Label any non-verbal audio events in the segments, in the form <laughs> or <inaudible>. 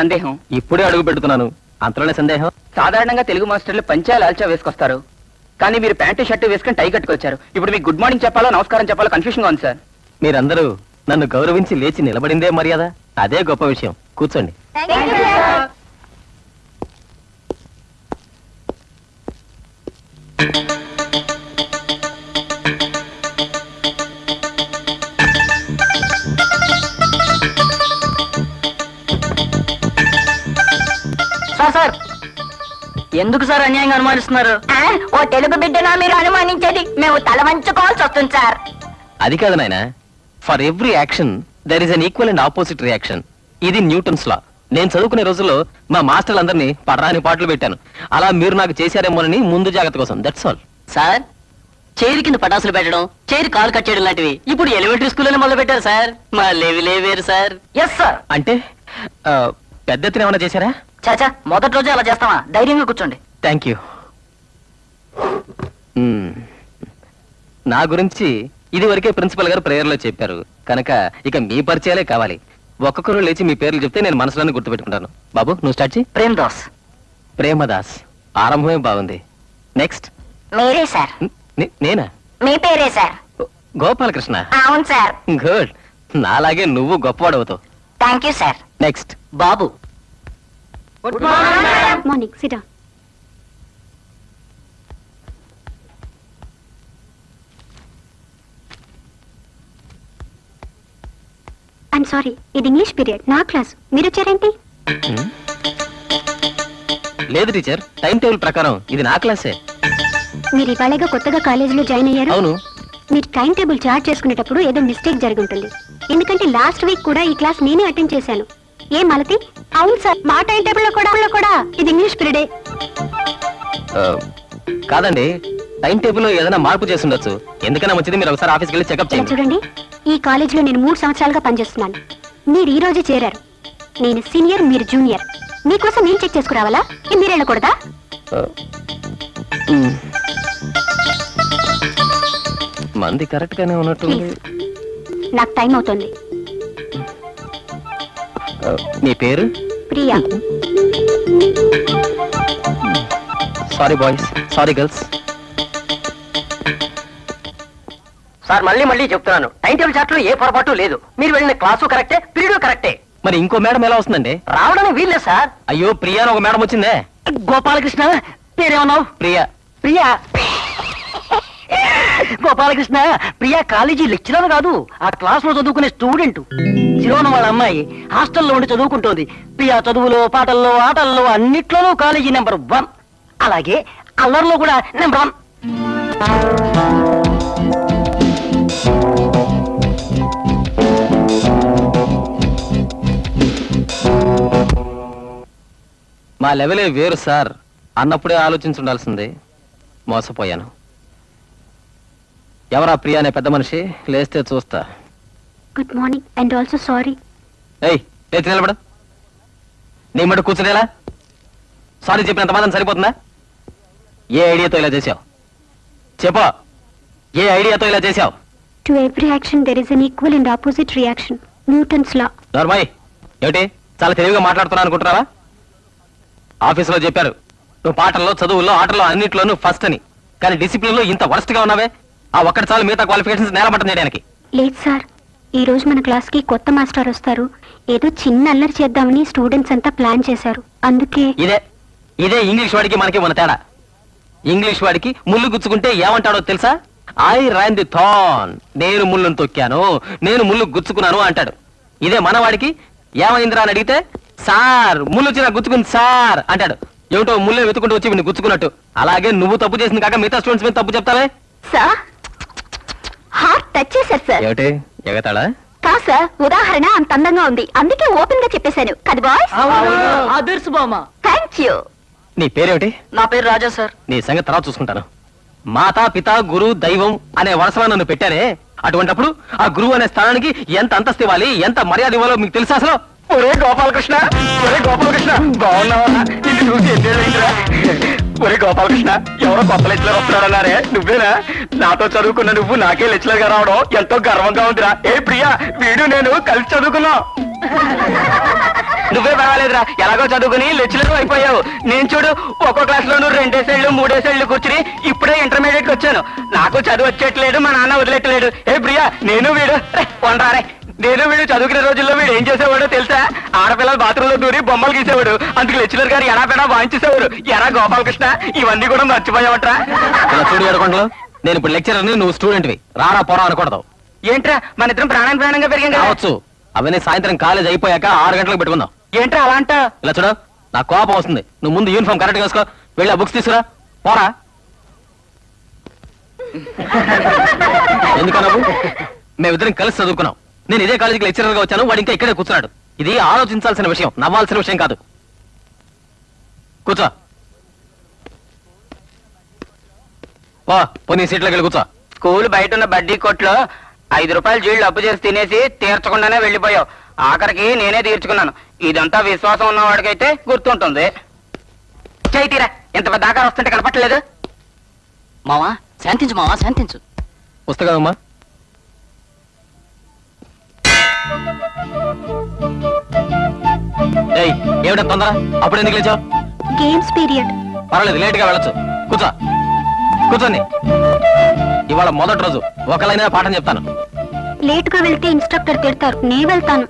సందేహం? ఇప్పుడే అడుగు పెడుతున్నాను. అంతలోనే సందేహం? సాధారణంగా తెలుగు మాస్టర్లు పంచా లాల్చా వేసుకొస్తారు. కానీ మీరు ప్యాంటు షర్టు వేసుకుని టై కట్టుకొచ్చారు. ఇప్పుడు మీకు గుడ్ మార్నింగ్ చెప్పాలో నమస్కారం చెప్పాలో కన్ఫ్యూషన్గా ఉంది సార్. మీరందరూ నన్ను గౌరవించి లేచి నిలబడిందే మర్యాద? అదే గొప్ప విషయం. కూర్చోండి. ఎందుకు సార్ అన్యాయంగా అనుమానిస్తున్నారు? ఓ తెలుగు బిడ్డనా మీరు అనుమానించేది మేము తల వంచుకోవాల్సి వస్తుంది సార్. అది కాదు నాయన. For every action there is an equal and opposite reaction ఇది న్యూటన్స్ లా. నేను చదువుకునే రోజుల్లో మా మాస్టర్లందరినీ పడరాని పాటలు పెట్టాను. అలా మీరు నాకు చేశారేమోనని ముందు జాగ్రత్త కోసం. దట్స్ ఆల్ సార్ చైర్ కింద పటాసులు పెట్టడం చైర్ కాలు కట్ చేయడం లాంటివి ఇప్పుడు ఎలిమెంటరీ స్కూల్లోనే మొదలు పెట్టారు సార్. మా లేవి లేవేరు సార్. ఎస్ సార్ అంటే పెద్ద ఎత్తున ఏమైనా చేశారా? చాచా మొదటి రోజే అలా చేస్తామా ధైర్యంగా కూర్చోండి. థ్యాంక్ యూ నా గురించి ఇది వరకే ప్రిన్సిపల్ గారు ప్రేయర్లో చెప్పారు. కనుక ఇక మీ పరిచయాలే కావాలి. ఒక్కొక్కరు లేచి మీ పేర్లు చెప్తే నేను మనసులోనే గుర్తుపెట్టుకుంటాను. బాబు నువ్వు స్టార్ట్ చేయి ప్రేమ్ దాస్ ప్రేమదాస్. ఆరంభమే బాగుంది. నెక్స్ట్ మీరే సార్. నేనా? మీ పేరే సార్. గోపాలకృష్ణ. అవును సార్. గుడ్ నాలాగే నువ్వు గొప్పవాడవుతావు. థ్యాంక్ యూ సార్ నెక్స్ట్ బాబు మార్నింగ్ సిట్ ఐమ్ సారీ ఇది ఇంగ్లీష్ పీరియడ్ నా క్లాస్ మీరు వచ్చారేంటి? లేదు టీచర్ టైం టేబుల్ ప్రకారం ఇది నా క్లాసే మీరు ఇవాళగా కొత్తగా కాలేజీలో జాయిన్ అయ్యారు? అవును. మీరు టైం టేబుల్ చార్ట్ చేసుకునేటప్పుడు ఏదో మిస్టేక్ జరిగి ఉంటుంది ఎందుకంటే లాస్ట్ వీక్ కూడా ఈ క్లాస్ నేనే అటెండ్ చేశాను. ఏ మాలతి? అవును సార్ మా టైం టేబుల్లో కూడా లో కూడా. ఇది ఇంగ్లీష్ పీరియడే కాదండి టైం టేబుల్లో ఏదైనా మార్పు చేసి ఉండొచ్చు ఎందుకైనా మంచిది మీరు ఒకసారి ఆఫీస్కి వెళ్ళి చెకప్ చేయండి. చూడండి ఈ కాలేజీలో నేను మూడు సంవత్సరాలుగా పనిచేస్తున్నాను. మీరు ఈ రోజే చేరారు. నేను సీనియర్ మీరు జూనియర్ మీకోసం నేను చెక్ చేసుకురావాలా? మీరు వెళ్ళకూడదా. మంది కరెక్ట్ గానే ఉన్నట్టుంది ప్లీజ్ నాకు టైం అవుతుంది. మీ పేరు? Priya. Sorry boys sorry girls sir మళ్ళీ మళ్ళీ చెప్తున్నాను. టైం టేబుల్ చార్ట్లో ఏ పొరపాటు లేదు. మీరు వెళ్ళిన క్లాసు కరెక్టే పీరియడ్ కరెక్టే. మరి ఇంకో మేడం ఎలా వస్తుందండి? రావడానికి వీల్లేదు సార్. అయ్యో ప్రియా అని ఒక మేడం వచ్చిందే. గోపాలకృష్ణ పేరేమన్నావు? ప్రియా. ప్రియా. గోపాలకృష్ణ ప్రియా కాలేజీ లెక్చరర్ కాదు. ఆ క్లాస్లో చదువుకునే స్టూడెంట్. శిరోన వాళ్ళ అమ్మాయి హాస్టల్లో ఉండి చదువుకుంటోంది. ప్రియా చదువులో పాటల్లో ఆటల్లో అన్నిట్లోనూ కాలేజీ నెంబర్ వన్. అలాగే అల్లర్లో కూడా నెంబర్ వన్. మా లెవెలే వేరు సార్. అన్నప్పుడే ఆలోచించుండాల్సిందే. మోసపోయాను. ఎవరా ప్రియా అనే పెద్ద మనిషి? లేస్తే చూస్తా. Good morning and also sorry ఏయ్ లేచి నిలబడు. నీ మటు కూర్చునేలా? సారీ చెప్పినంత మాత్రం సరిపోతుందా? ఏ ఐడియాతో ఇలా చేశావు? చెప్పు. ఏ ఐడియాతో ఇలా చేశావు? To every action there is an equal and opposite reaction Newton's law నర్మాయ్ ఏమిటి? చాలా తెలివిగా మాట్లాడుతున్నా అనుకుంటున్నావా? ఆఫీసులో చెప్పారు. నువ్వు పాటల్లో చదువుల్లో ఆటల్లో అన్నిట్లోనూ ఫస్ట్ అని. కానీ డిసిప్లిన్లో ఇంత వరస్ట్గా ఉన్నావే? ఆ ఒక్కటి చాలు మిగతా క్వాలిఫికేషన్స్ నేలమట్టం చేయడానికి. లేదు సార్ ఈ రోజు మన క్లాస్కి కొత్త మాస్టర్ వస్తారు. ఏదో చిన్న అల్లరి చేద్దామని స్టూడెంట్స్ అంతా ప్లాన్ చేశారు. అందుకే ఇదే ఇదే ఇంగ్లీష్ వాడికి మనకి మన తేడా? ఇంగ్లీష్ వాడికి ముళ్ళు గుచ్చుకుంటే ఏమంటాడో తెలుసా? ఐ రైన్ ది థాన్ నేను ముళ్ళును తొక్కాను. నేను ముళ్ళు గుచ్చుకున్నాను అంటాడు. ఇదే మనవాడికి ఏమైందిరా అని అడిగితే సార్ ముళ్ళు వచ్చిన గుచ్చుకుంది సార్ అంటాడు. ఏమిటో ముళ్ళు వెతుకుంటూ వచ్చి గుచ్చుకున్నట్టు. అలాగే నువ్వు తప్పు చేసింది కాక మిగతా స్టూడెంట్స్ మీద తప్పు చెప్తావే? సార్ హార్ట్ టచ్ చేశారు సార్ ఏమిటి? ఎగతాడా కా సార్ ఉదాహరణ అంత అందంగా ఉంది. అందుకే ఓపెన్గా చెప్పేశాను. కదా బాయ్స్ ఆదర్శ బామ్మ. థ్యాంక్ యూ నీ పేరేమిటి? నా పేరు రాజా సార్ నీ సంగతి తర్వాత చూసుకుంటాను. మాతా పిత గురు దైవం అనే వరుసలో నన్ను పెట్టారే. అటువంటప్పుడు ఆ గురువు అనే స్థానానికి ఎంత అంతస్తు ఇవ్వాలి? ఎంత మర్యాద ఇవ్వాలో మీకు తెలుసా అసలు? ఒరే గోపాలకృష్ణ ఒరే గోపాలకృష్ణ బాగున్నావా? నిన్ను చూసి ఎన్నేళ్ళైందిరా ఒరే గోపాలకృష్ణ ఎవరో కొత్త లెచ్చలర్ వస్తున్నారన్నారే నువ్వేనా? నాతో చదువుకున్న నువ్వు నాకే లెక్చరర్గా రావడం ఎంతో గర్వంగా ఉందిరా. ఏ ప్రియా వీడు నేను కలిసి చదువుకున్నాం. నువ్వే పర్వాలేదురా ఎలాగో చదువుకుని లెచ్చలర్ అయిపోయావు. నేను చూడు ఒక్కో క్లాస్ లోను మూడే సైడ్లు కూర్చుని ఇప్పుడే ఇంటర్మీడియట్కి వచ్చాను. నాకు చదువు వచ్చేట్లేదు మా నాన్న వదిలేట్లేదు ఏ ప్రియా నేను వీడు. రే, వండ్రారే నేను వీడు చదువుకునే రోజుల్లో వీడు ఏం చేసేవాడో తెలుసా? ఆడపిల్లలు బాత్రూంలో దూరి బొమ్మలు గీసేవాడు. అందుకు లెక్చరర్ గారు ఎలా పెడా వాయించేసేవారు. ఎరా గోపాలకృష్ణ ఇవన్నీ కూడా మర్చిపోయావట్రా. చూడు ఏడకొండలు నేను ఇప్పుడు లెక్చరర్ని నువ్వు స్టూడెంట్వి. రారా పోరా అనకూడదు. ఏంట్రా మన ఇద్దరం ప్రాణం ప్రాణంగా పెరిగాం కావచ్చు అవన్నీ సాయంత్రం కాలేజ్ అయిపోయాక ఆరు గంటలకు పెట్టుకుందాం. ఏంట్రా అలా అంట ఇలా చూడు నా కోపం వస్తుంది. నువ్వు ముందు యూనిఫామ్ కరెక్ట్ వేసుకో. వెళ్ళి ఆ బుక్స్ తీసుకురా. పోరా. <laughs> ఎందుకన్నావు? మేమిద్దరం కలిసి చదువుకున్నాం. నేను ఇదే కాలేజీకి లెక్చరర్గా వచ్చాను వాడు ఇంకా ఇక్కడే కూర్చున్నాడు. ఇది ఆలోచించాల్సిన విషయం నవ్వాల్సిన విషయం కాదు. కూర్చో. పో పోనీ సీట్లోకి వెళ్ళి కూర్చో. స్కూల్ బయట ఉన్న బడ్డీ కొట్లో ఐదు రూపాయలు జీళ్ళు అప్పు చేసి తినేసి తీర్చకుండానే వెళ్ళిపోయావు. ఆఖరికి నేనే తీర్చుకున్నాను. ఇదంతా విశ్వాసం ఉన్నవాడికైతే గుర్తుంటుంది. చైతీరా ఇంత పెద్ద ఆకారం వస్తుంటే కనపట్టలేదు. మావా శాంతించు మావా శాంతించు. పుస్తకం అమ్మా ఏమిటా తొందర? అప్పుడు ఎందుకు లేచావు? Games period. పర్వాలేదు లేట్గా వెళ్ళొచ్చు. కూర్చో. కూర్చోండి. ఇవాళ మొదటి రోజు. ఒకలైనా పాఠం చెప్తాను. లేట్గా వెళ్తే ఇన్స్ట్రక్టర్ తిడతారు. నే వెళ్తాను.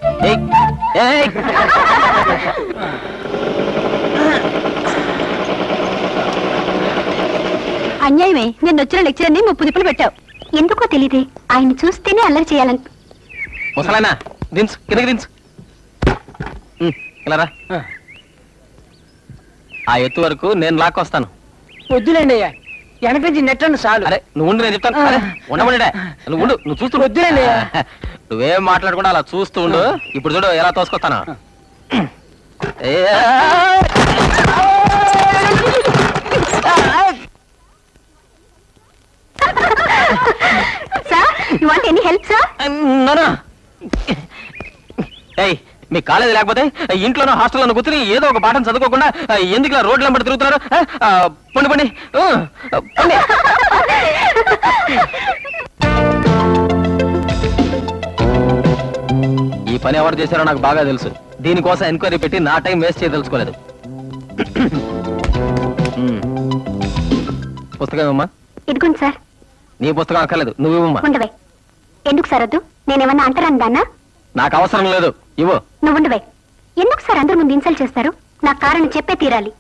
అన్యాయమే. నేను వచ్చిన లెక్చర్ని ముప్పు దిప్పులు పెట్టావు. ఎందుకో తెలియదే ఆయన చూస్తేనే అల్లరి చేయాలని. ముసలైనా దించు కిందకి దించు. ఇలా రా. ఆ. ఎత్తు వరకు నేను లాక్కొస్తాను. వద్దులేండి అయ్యా. వెనక నుంచి నెట్టండి చాలు. అరే నువ్వు ఉండు నేను చెప్తాను. అరే ఉండమండి నువ్వు ఉండు నువ్వు చూస్తూ వద్దులేండి. నువ్వేం మాట్లాడకుండా అలా చూస్తూ ఉండు. ఇప్పుడు చూడు ఎలా తోసుకొస్తాను. ఏ, sir you want any help sir no. ఏయ్ మీ కాలేజీ లేకపోతే ఇంట్లోనో హాస్టల్లోనో కూర్చుని ఏదో ఒక పాఠం చదువుకోకుండా ఎందుకు ఇలా రోడ్ల వెంబడి తిరుగుతున్నారు? పండి పండి. ఈ పని ఎవరు చేశారో నాకు బాగా తెలుసు. దీనికోసం ఎంక్వైరీ పెట్టి నా టైం వేస్ట్ చేయదలుచుకోలేదు. పుస్తకం ఇవ్వమ్మా. ఇదిగోండి సార్. నీ పుస్తకం అక్కర్లేదు. నువ్వు ఇవ్వమ్మా. ఎందుకు సార్ వద్దు? నేనేమన్నా అంటారని దాన్నా? నాకు అవసరం లేదు. ఇవ్వు. నువ్వు ఉండవే ఎందుకు సార్ అందరి ముందు ఇన్సల్ట్ చేస్తారు? నాకు కారణం చెప్పే తీరాలి.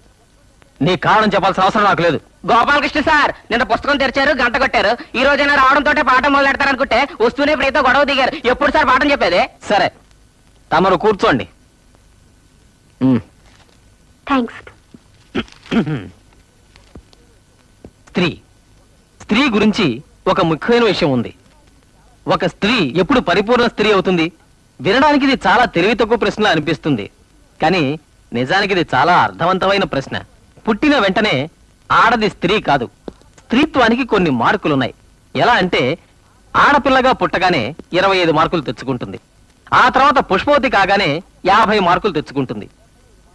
నీ కారణం చెప్పాల్సిన అవసరం నాకు లేదు. గోపాలకృష్ణ సార్ నిన్న పుస్తకం తెరిచారు గంట కొట్టారు. ఈ రోజైనా రావడంతో పాఠం మొదలు పెడతారనుకుంటే వస్తూనే ప్రియతో గొడవ దిగారు. ఎప్పుడు సార్ పాఠం చెప్పేది? సరే. తమరు కూర్చోండి. థ్యాంక్స్ స్త్రీ. స్త్రీ గురించి ఒక ముఖ్యమైన విషయం ఉంది. ఒక స్త్రీ ఎప్పుడు పరిపూర్ణ స్త్రీ అవుతుంది? వినడానికి ఇది చాలా తెలివి తక్కువ ప్రశ్న అనిపిస్తుంది. కానీ నిజానికి ఇది చాలా అర్థవంతమైన ప్రశ్న. పుట్టిన వెంటనే ఆడది స్త్రీ కాదు. స్త్రీత్వానికి కొన్ని మార్కులున్నాయి. ఎలా అంటే ఆడపిల్లగా పుట్టగానే ఇరవై ఐదు మార్కులు తెచ్చుకుంటుంది. ఆ తర్వాత పుష్పవతి కాగానే యాభై మార్కులు తెచ్చుకుంటుంది.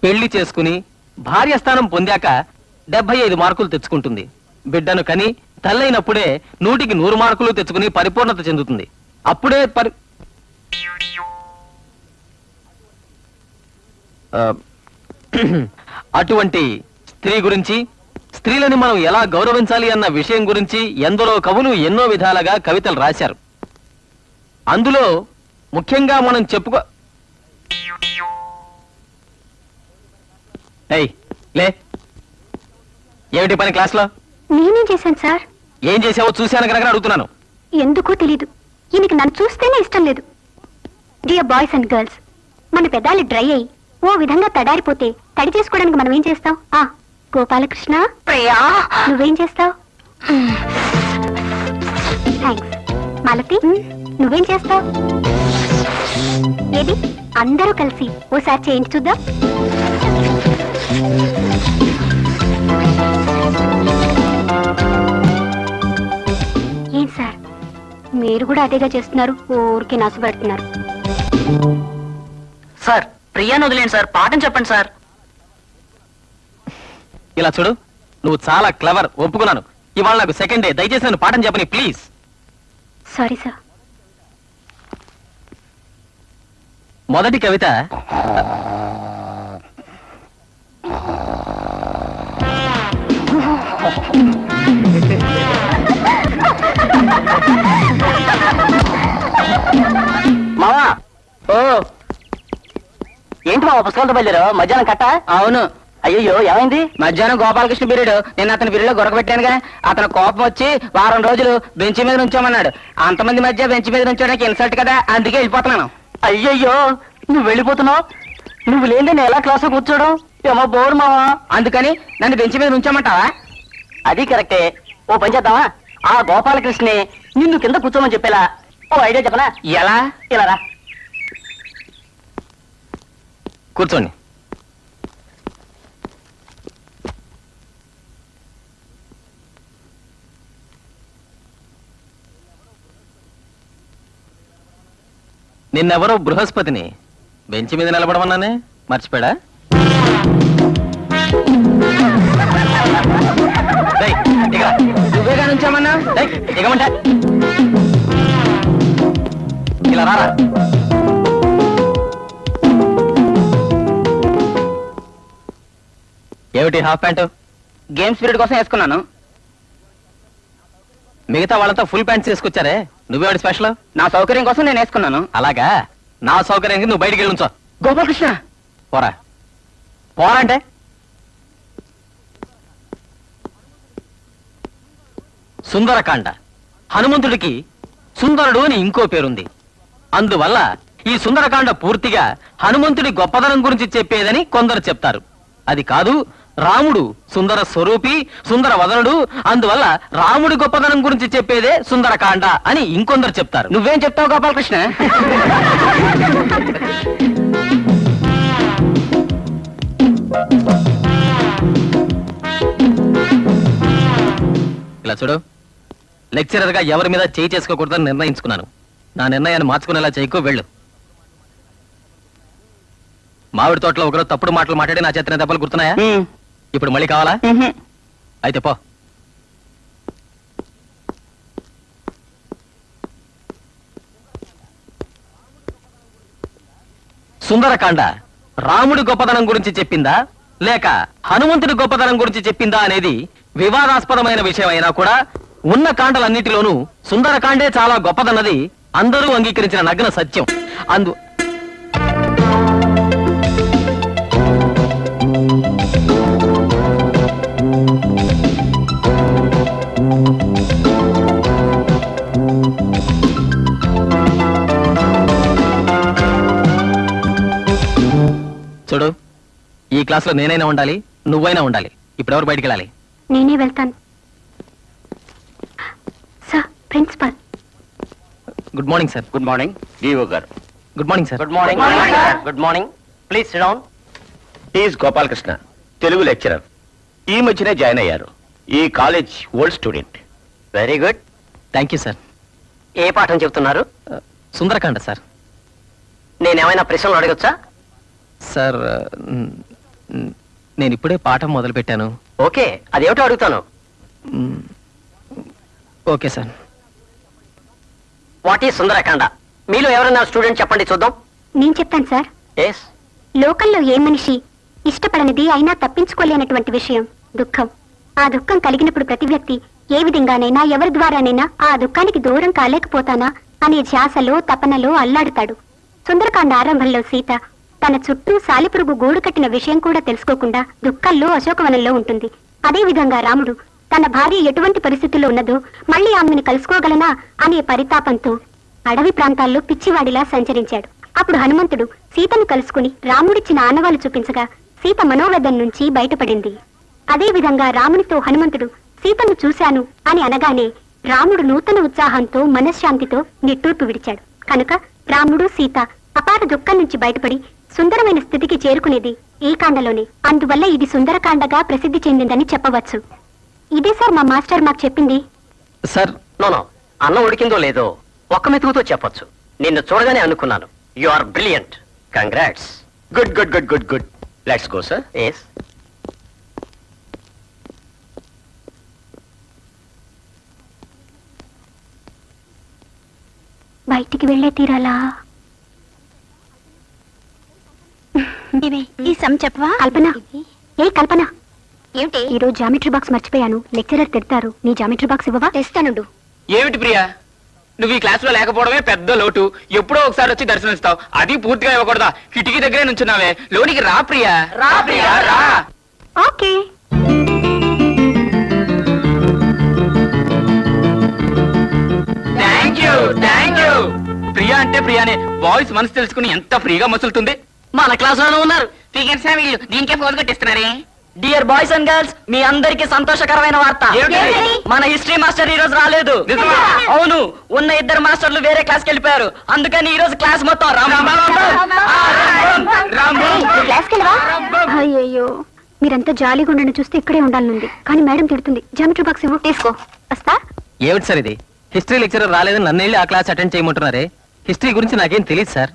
పెళ్ళి చేసుకుని భార్యస్థానం పొందాక డెబ్బై ఐదు మార్కులు తెచ్చుకుంటుంది. బిడ్డను కని తల్లైనప్పుడే నూటికి నూరు మార్కులు తెచ్చుకుని పరిపూర్ణత చెందుతుంది. అప్పుడే పరి <clears throat> అటువంటి స్త్రీ గురించి స్త్రీలని మనం ఎలా గౌరవించాలి అన్న విషయం గురించి ఎందరో కవులు ఎన్నో విధాలుగా కవితలు రాశారు. అందులో ముఖ్యంగా మనం చెప్పుకో లే. ఏమిటి పని క్లాస్లో? నేనేం చేశాను సార్? ఏం చేసావో చూశాను కనుక అడుగుతున్నాను. ఎందుకో తెలీదు. ఈయనకి నన్ను చూస్తేనే ఇష్టం లేదు. డియర్ బాయ్స్ అండ్ గర్ల్స్ మన పెదాలు డ్రై అయ్యి ఓ విధంగా తడారిపోతే తడి చేసుకోవడానికి మనం ఏం చేస్తాం? ఆ గోపాలకృష్ణ ప్రియా! నువ్వేం చేస్తావు? థ్యాంక్స్ మాలతి నువ్వేం చేస్తావు? ఏది? అందరూ కలిసి ఓసారి చేయండి చూద్దాం. ఏం సార్? మీరు కూడా అదేగా చేస్తున్నారు. ఊరికి నసు పెడుతున్నారు. సార్ ప్రియాను వదిలేండి సార్ పాఠం చెప్పండి సార్. ఇలా చూడు నువ్వు చాలా క్లవర్ ఒప్పుకున్నాను. ఇవాళ నాకు సెకండ్ డే దయచేసి నన్ను పాఠం చెప్పని ప్లీజ్. Sorry sir. మొదటి కవిత. మావా ఓ ఏంటి మావా పుస్తకాలతో బయలుదేరావు? మధ్యాహ్నం కట్ట? అవును. అయ్యయ్యో ఏమైంది? మధ్యాహ్నం గోపాలకృష్ణ పీరియడ్. నేను అతని పీరియడ్లో గొరకబెట్టానుగా అతను కోపం వచ్చి వారం రోజులు బెంచ్ మీద నుంచోమన్నాడు. అంతమంది మధ్య బెంచ్ మీద నుంచోడానికి ఇన్సల్ట్ కదా. అందుకే వెళ్ళిపోతున్నాను. అయ్యయ్యో నువ్వు వెళ్ళిపోతున్నావు? నువ్వు లేని నేను ఎలా క్లాస్ కూర్చోవడం ఏమో బోరు మావా? అందుకని నన్ను బెంచ్ మీద ఉంచోమంటావా అది కరెక్టే. ఓ పని చేద్దామా? ఆ గోపాలకృష్ణని నిన్ను కింద కూర్చోమని చెప్పేలా. ఓ ఐడియా చెప్పనా? ఎలా? ఇలా రా. కూర్చోండి. నిన్నెవరో బృహస్పతిని బెంచ్ మీద నిలబడమన్నానే. నువ్వేగా నుంచోమన్నా దిగమంటే ఇలా రారా. ఏమిటి హాఫ్ ప్యాంటు? గేమ్స్ పీరియడ్ కోసం వేసుకున్నాను. మిగతా వాళ్ళంతా ఫుల్ ప్యాంట్స్ వేసుకొచ్చారే నువ్వేవాడి స్పెషల్? నా సౌకర్యం కోసం నేను వేసుకున్నాను. అలాగా? నా సౌకర్యానికి నువ్వు బయటికి వెళ్ళుంచో గోపాలకృష్ణ! పోరా. పోరా అంటే సుందరకాండ. హనుమంతుడికి సుందరుడు అని ఇంకో పేరుంది. అందువల్ల ఈ సుందరకాండ పూర్తిగా హనుమంతుడి గొప్పదనం గురించి చెప్పేదని కొందరు చెప్తారు. అది కాదు రాముడు సుందర స్వరూపి సుందర వదనుడు అందువల్ల రాముడి గొప్పదనం గురించి చెప్పేదే సుందరకాండ అని ఇంకొందరు చెప్తారు. నువ్వేం చెప్తావు గోపాలకృష్ణ? ఇలా చూడు. లెక్చరర్గా ఎవరి మీద చేయి చేసుకోకూడదని నిర్ణయించుకున్నాను. నా నిర్ణయాన్ని మార్చుకునేలా చేయకు వెళ్ళు. మామిడి తోటలో ఒకరు తప్పుడు మాటలు మాట్లాడి నా చేతిన దెబ్బలు గుర్తున్నాయా? ఇప్పుడు మళ్ళీ కావాలా? అయితే పో. సుందరకాండ రాముడి గొప్పదనం గురించి చెప్పిందా? లేక హనుమంతుడి గొప్పదనం గురించి చెప్పిందా అనేది వివాదాస్పదమైన విషయం అయినా కూడా ఉన్న కాండలన్నిటిలోనూ సుందరకాండే చాలా గొప్పదన్నది అందరూ అంగీకరించిన నగ్న సత్యం. అందు చూడు ఈ క్లాసులో నేనైనా ఉండాలి నువ్వైనా ఉండాలి. ఇప్పుడు ఎవరు బయటికి వెళ్ళాలి? నేనే వెళ్తాను. Sir principal. Good morning sir. Good morning DO గారు. Good morning sir. Good morning good morning please sit down is Gopalakrishna Telugu lecturer ఈ మధ్యనే జాయిన్ అయ్యారు. ఈ college old student very good thank you sir ఏ పాఠం చెప్తున్నారు? Sundarakanda sir. నేనేమైనా ప్రశ్నలు అడగొచ్చా? Sir నేను ఇప్పుడే పాఠం మొదలు పెట్టాను ఓకే అదేమిటో అడుగుతాను. Okay sir. వాట్ ఈ సుందరకాండ? మీలో ఎవరైనా స్టూడెంట్ చెప్పండి చూద్దాం. నేను చెప్తాను సార్. ఎస్. లోకంలో ఏ మనిషి ఇష్టపడనిది అయినా తప్పించుకోలేనటువంటి విషయం దుఃఖం. ఆ దుఃఖం కలిగినప్పుడు ప్రతి వ్యక్తి ఏ విధంగానైనా ఎవరి ద్వారానైనా ఆ దుఃఖానికి దూరం కాలేకపోతానా అనే ధ్యాసలో తపనలో అల్లాడుతాడు. సుందరకాండ ఆరంభంలో సీత తన చుట్టూ సాలిపురుగు గూడు కట్టిన విషయం కూడా తెలుసుకోకుండా దుఃఖంలో అశోకవనంలో ఉంటుంది. అదేవిధంగా రాముడు తన భార్య ఎటువంటి పరిస్థితుల్లో ఉన్నదో మళ్ళీ ఆమెను కలుసుకోగలనా అనే పరితాపంతో అడవి ప్రాంతాల్లో పిచ్చివాడిలా సంచరించాడు. అప్పుడు హనుమంతుడు సీతను కలుసుకుని రాముడిచ్చిన ఆనవాలు చూపించగా సీత మనోవేదం నుంచి బయటపడింది. అదేవిధంగా రామునితో హనుమంతుడు సీతను చూశాను అని అనగానే రాముడు నూతన ఉత్సాహంతో మనశ్శాంతితో నిట్టూర్పు విడిచాడు. కనుక రాముడు సీత అపార దుఃఖం నుంచి బయటపడి సుందరమైన స్థితికి చేరుకునేది ఈ కాండలోనే. అందువల్ల ఇది సుందరకాండగా ప్రసిద్ధి చెందిందని చెప్పవచ్చు. ఇదే సార్ మా మాస్టర్ మాకు చెప్పింది. Sir no no. అన్నం ఉడికిందో లేదో ఒక్క మెతుకుతో చెప్పొచ్చు. నిన్ను చూడగానే అనుకున్నాను. You are brilliant. Congrats. Good good good good good. Let's go sir. Yes బయటికి వెళ్ళే తీరాలా? ఇవే ఈ సమ్ చెప్పవా? కల్పన. ఏ కల్పన? ఏమిటి? ఈ రోజు జామెట్రీ బాక్స్ మర్చిపోయాను. లెక్చరర్ తిడతారు. నీ జామెట్రీ బాక్స్ ఇవ్వవా? తెస్తానుండు. ఏమిటి ప్రియా? నువ్వు ఈ క్లాస్లో లేకపోవడమే పెద్ద లోటు. ఎప్పుడో ఒకసారి వచ్చి దర్శనమిస్తావు అది పూర్తిగా ఇవ్వకూడదా? కిటికీ దగ్గరే నుంచున్నావే. లోనికి రా ప్రియా. రా ప్రియా రా. Okay. Thank you thank you Priya అంటే ప్రియానే. బాయ్స్ మనసు తెలుసుకుని ఎంత ఫ్రీగా మసులుతుంది? మన క్లాస్లోనే ఉన్నారు. ఫిగర్ సార్ వీళ్ళు? దీనికే ఫోన్ కొట్టిస్తున్నారే? డియర్ బాయ్స్ అండ్ గర్ల్స్ మీ అందరికి సంతోషకరమైన వార్త? మన హిస్టరీ మాస్టర్ ఈ రోజు రాలేదు? అవును ఉన్న ఇద్దరు మాస్టర్లు వేరే క్లాస్కి వెళ్ళిపోయారు. అందుకని ఈ రోజు క్లాస్ మొత్తం అయ్యయ్యో మీరంతా జాలీగా ఉండని చూస్తే ఇక్కడే ఉండాలనుంది. కానీ మేడం తిడుతుంది. జామెట్రీ బాక్స్ ఇవ్వు. తీసుకో. వస్తా? ఏమిటి సార్ ఇది? హిస్టరీ లెక్చరర్ రాలేదని నన్ను వెళ్ళి ఆ క్లాస్ అటెండ్ చేయమంటున్నారే? హిస్టరీ గురించి నాకేం తెలియదు సార్.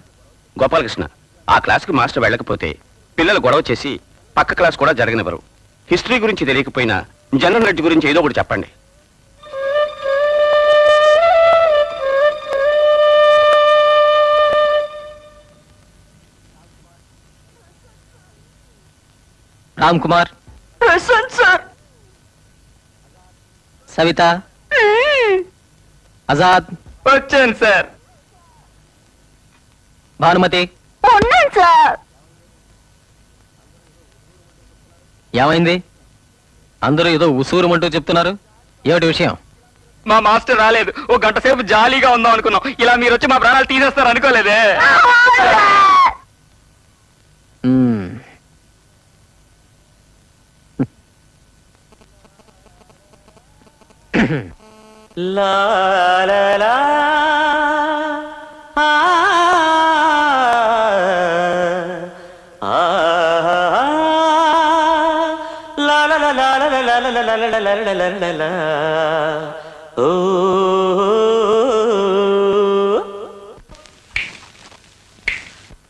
గోపాలకృష్ణ ఆ క్లాస్కి మాస్టర్ వెళ్ళకపోతే పిల్లలు గొడవ చేసి పక్క క్లాస్ కూడా జరగనివ్వరు. హిస్టరీ గురించి తెలియకపోయినా జనరల్ నాలెడ్జ్ గురించి ఏదో ఒకటి చెప్పండి. రామ్ కుమార్. సార్. సవిత. ఆజాద్. వచ్చాను సార్. భానుమతి. ఉన్నాను సార్. ఏమైంది? అందరూ ఏదో ఉసూరుమంటూ చెప్తున్నారు. ఏమిటి విషయం? మా మాస్టర్ రాలేదు. ఓ గంట సేపు జాలీగా ఉందాం అనుకున్నాం. ఇలా మీరు వచ్చి మా ప్రాణాలు తీసేస్తారు అనుకోలేదే? Oh.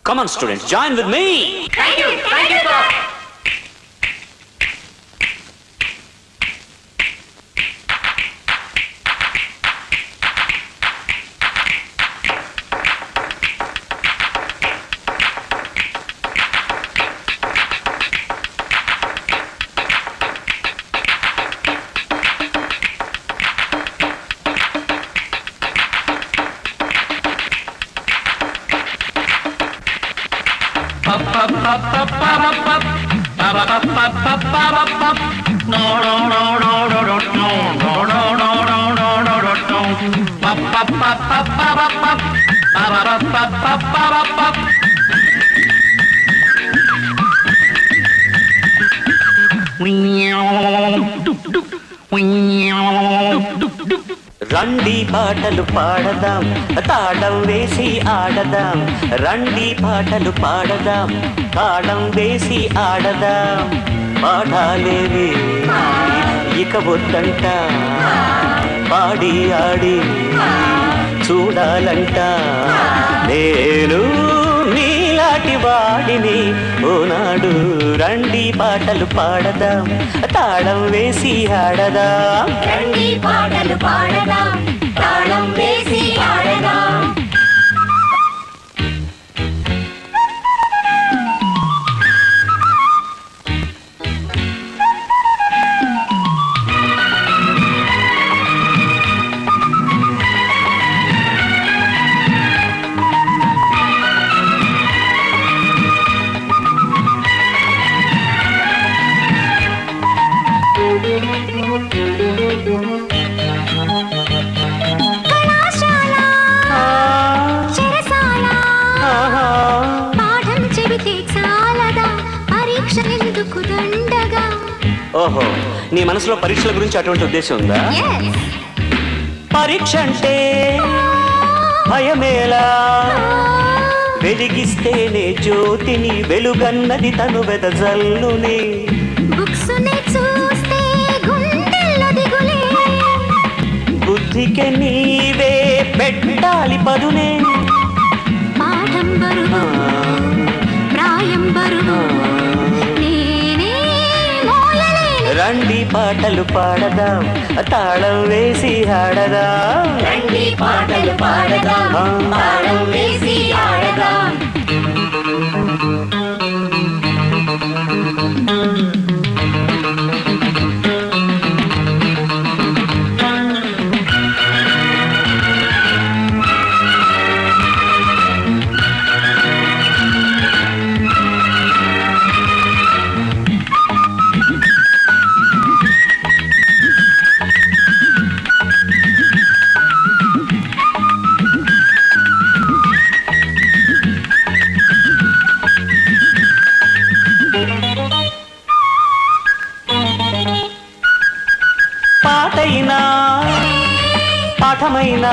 Come on, students, join with me. Thank you. Thank you, sir. Meow. రండి పాటలు పాడదాం. తాళం వేసి ఆడదాం. రండి పాటలు పాడదాం. తాళం వేసి ఆడదాం. పాఠాలేవి ఇక వద్దంట. పాడి ఆడి చూడాలంట. నేను వాడిని ఓనాడు రండి పాటలు పాడదాం తాళం వేసి ఆడదాం. రండి పాటలు పాడదాం తాళం వేసి మనసులో పరీక్షల గురించి అటువంటి ఉద్దేశం ఉందా? పరీక్ష అంటే భయమేలా? వెలిగిస్తేనే జ్యోతిని వెలుగన్నది తను వెదజల్లుని. బుద్ధికి నీవే పెట్టాలి పదునే. పాఠం బరువు ప్రాయం బరువు. రండి పాటలు పాడదాం తాళం వేసి ఆడదాం. రండి పాటలు పాడదాం తాళం వేసి ఆడదాం. మనమైనా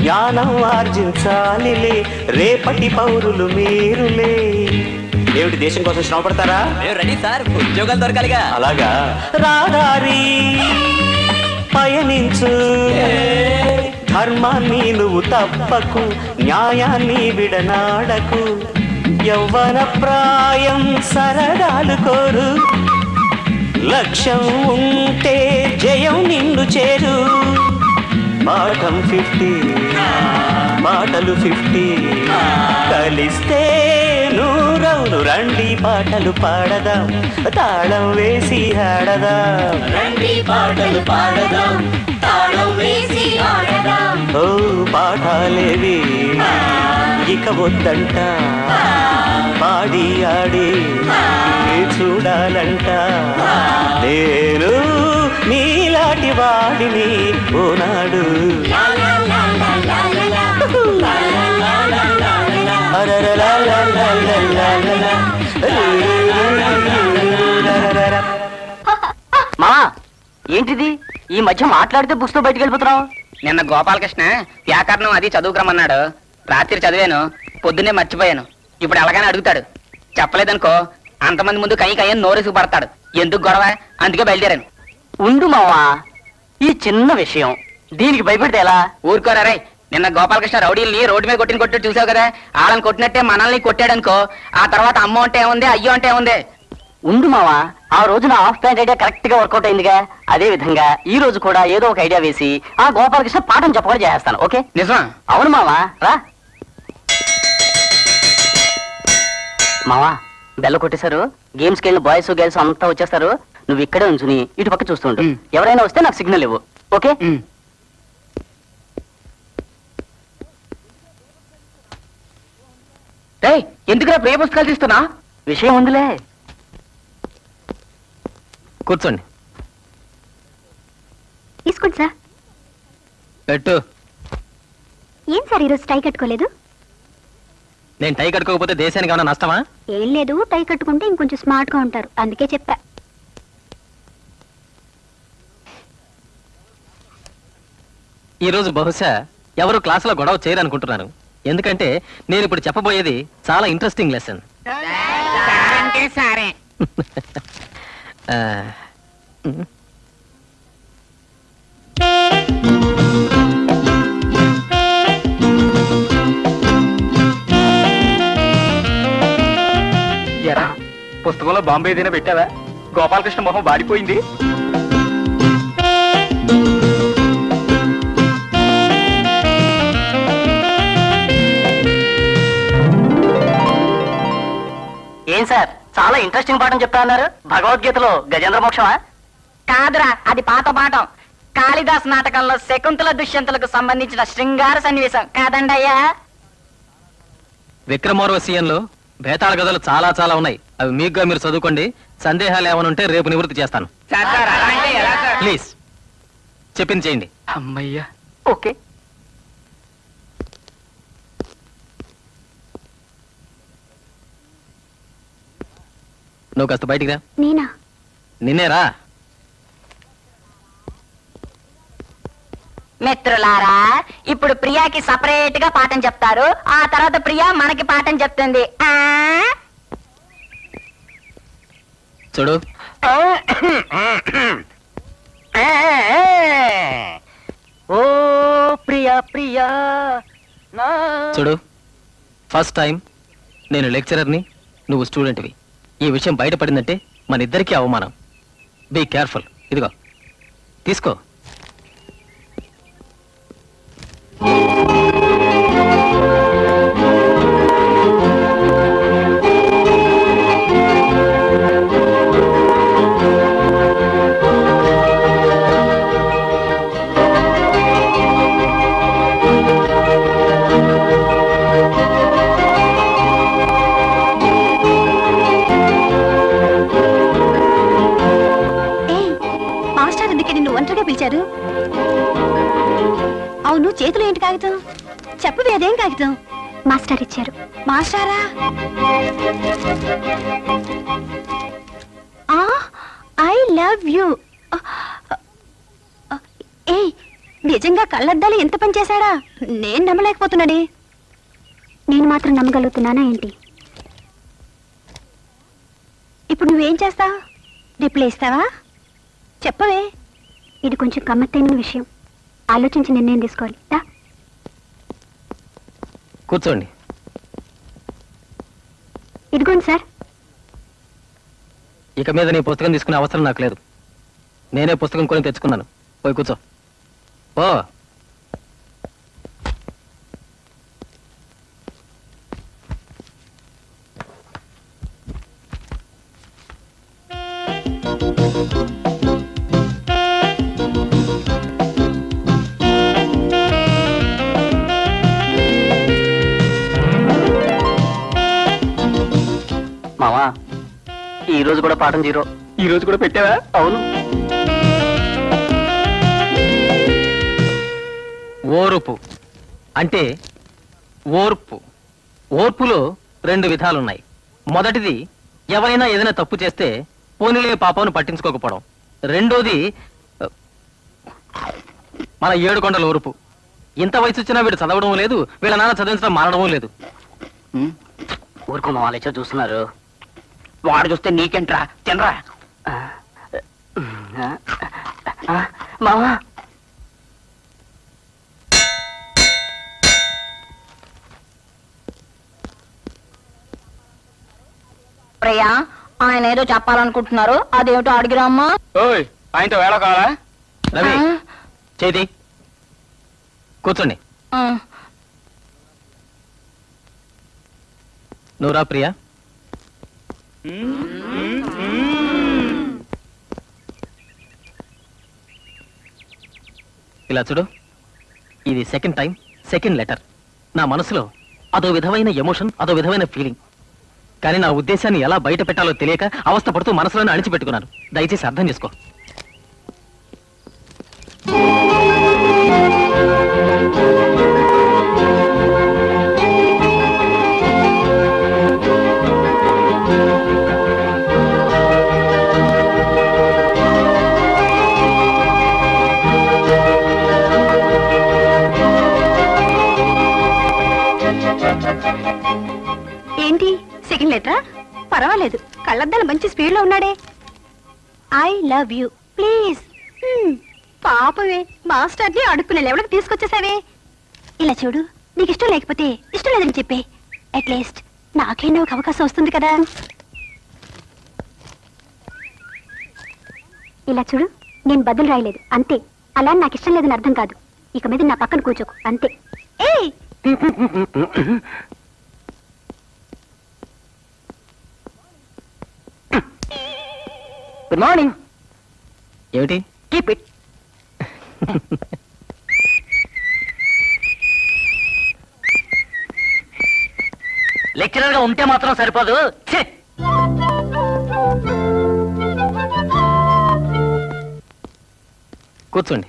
జ్ఞానం ఆర్జించాలి రేపటి పౌరులు మీరులే. ఏమిటి దేశం కోసం శ్రమ పడతారా రెడీ సార్ ఉద్యోగాలు దొరకాలిగా. అలాగా? రాదారి పయనించు. ధర్మాన్ని నువ్వు తప్పకు న్యాయాన్ని విడనాడకు. యవ్వన ప్రాయం సరదాలు కోరు. లక్ష్యం ఉంటే జయం నిండు చేరు. మాటం ఫిఫ్టీ మాటలు ఫిఫ్టీ కలిస్తే నూరవును రండి పాటలు పాడదాం. తాళం వేసి ఆడదాం. రండి పాటలు పాడదాం. తాళం వేసి ఓ పాఠాలేవి ఇక వద్దంట. పాడి ఆడి చూడాలంట. నేను నీలాటి వాడిని ఓనాడు. ఏంటిది? ఈ మధ్య మాట్లాడితే బుక్స్తో బయటకు వెళ్ళిపోతున్నావు? నిన్న గోపాలకృష్ణ వ్యాకరణం అది చదువుకురమన్నాడు రాత్రి చదివాను పొద్దున్నే మర్చిపోయాను. ఇప్పుడు ఎలాగైనా అడుగుతాడు. చెప్పలేదనుకో అంతమంది ముందు కయ్యి కయ్యని నోరేసుకు పడతాడు ఎందుకు గొడవ? అందుకే బయలుదేరాను. ఉండు మావా. ఈ చిన్న విషయం. దీనికి భయపెడితే ఎలా? ఊరుకోరారే నిన్న గోపాలకృష్ణ రౌడీల్ని రోడ్డు మీద కొట్టిన కొట్టి చూసావు కదా? వాళ్ళని కొట్టినట్టే మనల్ని కొట్టాడనుకో. ఆ తర్వాత అమ్మ అంటే ఏముంది అయ్యో అంటే ఏముంది? ఉండు మావా. ఆ రోజున హాఫ్ ప్యాంట్ ఐడియా కరెక్ట్గా వర్కౌట్ అయిందిగా. అదే విధంగా ఈ రోజు కూడా ఏదో ఒక ఐడియా వేసి ఆ గోపాలకృష్ణ పాఠం చెప్పకుండా చేస్తాను ఓకే? నిజమా? అవును మావా. రా. మావా బెల్ల కొట్టేశారు. గేమ్స్కి వెళ్ళిన బాయ్స్ గర్ల్స్ అంతా వచ్చేస్తారు. నువ్వు ఇక్కడే ఉంచుని ఇటు పక్క చూస్తుండు. ఎవరైనా వస్తే నాకు సిగ్నల్ ఇవ్వు. ఓకే? ఎందుకురా ప్రియ పుస్తకాలు తీస్తున్నా? విషయం ఉందిలే. కూర్చోండి. తీసుకోండి సార్. పెట్టు. ఏం సార్ ఈరోజు టై కట్టుకోలేదు? నేను టై కట్టుకోకపోతే దేశానికి ఏమైనా నష్టమా? ఏం లేదు టై కట్టుకుంటే ఇంకొంచెం స్మార్ట్గా ఉంటారు. అందుకే చెప్పా. ఈ రోజు బహుశా ఎవరు క్లాసులో గొడవ చేయరనుకుంటున్నాను ఎందుకంటే నేను ఇప్పుడు చెప్పబోయేది చాలా ఇంట్రెస్టింగ్ లెసన్ సరే. ఎరా పుస్తకంలో బాంబే ఏదైనా పెట్టావా? గోపాలకృష్ణ మొహం వాడిపోయింది. ఏం సార్? చాలా ఇంట్రెస్టింగ్ పాఠం చెప్తా అన్నారు భగవద్గీతలో గజేంద్ర మోక్షమా? కాదురా అది పాత పాఠం. కాళిదాస్ నాటకంలో శకుంతల దుష్యంతులకు సంబంధించిన శృంగార సన్నివేశం. కాదండయ్యా విక్రమోర్వశీయంలో భేతాళ గదులు చాలా చాలా ఉన్నాయి. అవి మీకుగా మీరు చదువుకోండి. సందేహాలు ఏమైనా ఉంటే రేపు నివృత్తి చేస్తాను. సార్ సార్ అలా అంటే ఎలా సార్? ప్లీజ్. చెప్పింది చేయండి. అమ్మయ్యా. ఓకే. నువ్వు కాస్త బయటికి రా. నేనా? నిన్నేరా? మిత్రులారా ఇప్పుడు ప్రియాకి సపరేట్గా పాఠం చెప్తారు. ఆ తర్వాత ప్రియా మనకి పాఠం చెప్తుంది. చూడు. ఓ ప్రియా ప్రియా. చూడు. ఫస్ట్ టైం నేను లెక్చరర్ని నువ్వు స్టూడెంట్వి. ఈ విషయం బయటపడిందంటే మన ఇద్దరికీ అవమానం. బీ కేర్ఫుల్ ఇదిగో. తీసుకో. అదేం కాగితం? మాస్టర్ ఇచ్చారు. మాస్టారా? I love you. నిజంగా కళ్ళద్దాలు ఎంత పని చేశాడా? నేను నమ్మలేకపోతున్నాడే నేను మాత్రం నమ్మగలుగుతున్నానా ఏంటి? ఇప్పుడు నువ్వేం చేస్తావు? రిప్లై ఇస్తావా? చెప్పవే. ఇది కొంచెం గమ్మత్తైన విషయం. ఆలోచించి నిర్ణయం తీసుకోవాలి. కూర్చోండి. ఇదిగోండి సార్. ఇక మీద నీ పుస్తకం తీసుకునే అవసరం నాకు లేదు. నేనే పుస్తకం కొని తెచ్చుకున్నాను. పోయి కూర్చో. ఓ ఈ రోజు కూడా పాఠం జీరో. ఈ రోజు కూడా పెట్టావా? అవును. ఓరుపు. అంటే ఓర్పు. ఓర్పులో రెండు విధాలున్నాయి. మొదటిది ఎవరైనా ఏదైనా తప్పు చేస్తే పోనీలే పాపను పట్టించుకోకపోవడం. రెండోది మన ఏడుకొండల ఓర్పు. ఇంత వయసు వచ్చినా వీడు చదవడం లేదు వీళ్ళ నాన్న చదివించడం మారడం లేదు. ఊరుకో మావా లేచో చూస్తున్నారు. వాడు చూస్తే నీకేంట్రా? తినరా? మావా. ప్రియా ఆయన ఏదో చెప్పాలనుకుంటున్నారు. అదేమిటో అడిగిరామ్మా ఓయ్ ఆయనతో వేళ కావాలా? రవి చేతి. కూర్చోండి. ఆ, నువ్వు రా ప్రియా. ఇలా చూడు. ఇది సెకండ్ టైం సెకండ్ లెటర్ నా మనసులో అదో విధమైన ఎమోషన్ అదో విధమైన ఫీలింగ్ కానీ నా ఉద్దేశాన్ని ఎలా బయట పెట్టాలో తెలియక అవస్థ పడుతూ మనసులోనే అణిచిపెట్టుకున్నాను. దయచేసి అర్థం చేసుకో. పర్వాలేదు. కళ్ళద్దాలు మంచి స్పీడ్లో ఉన్నాడే. I love you. ప్లీజ్. పాపమే. మాస్టర్ని అడుక్కునే లెవెల్కి తీసుకొచ్చేసావే. ఇలా చూడు నీకు ఇష్టం లేకపోతే ఇష్టం లేదని చెప్పే. అట్లీస్ట్ నాకైనా ఒక అవకాశం వస్తుంది కదా. ఇలా చూడు నేను బదులు రాయలేదు. అంతే. అలా నాకు ఇష్టం లేదని అర్థం కాదు. ఇక మీద నా పక్కన కూర్చోకు. అంతే. ఏ <laughs> గుడ్ మార్నింగ్ ఏమిటి? కీప్ ఇట్ లెక్చరర్గా ఉంటే మాత్రం సరిపోదు! కూర్చోండి.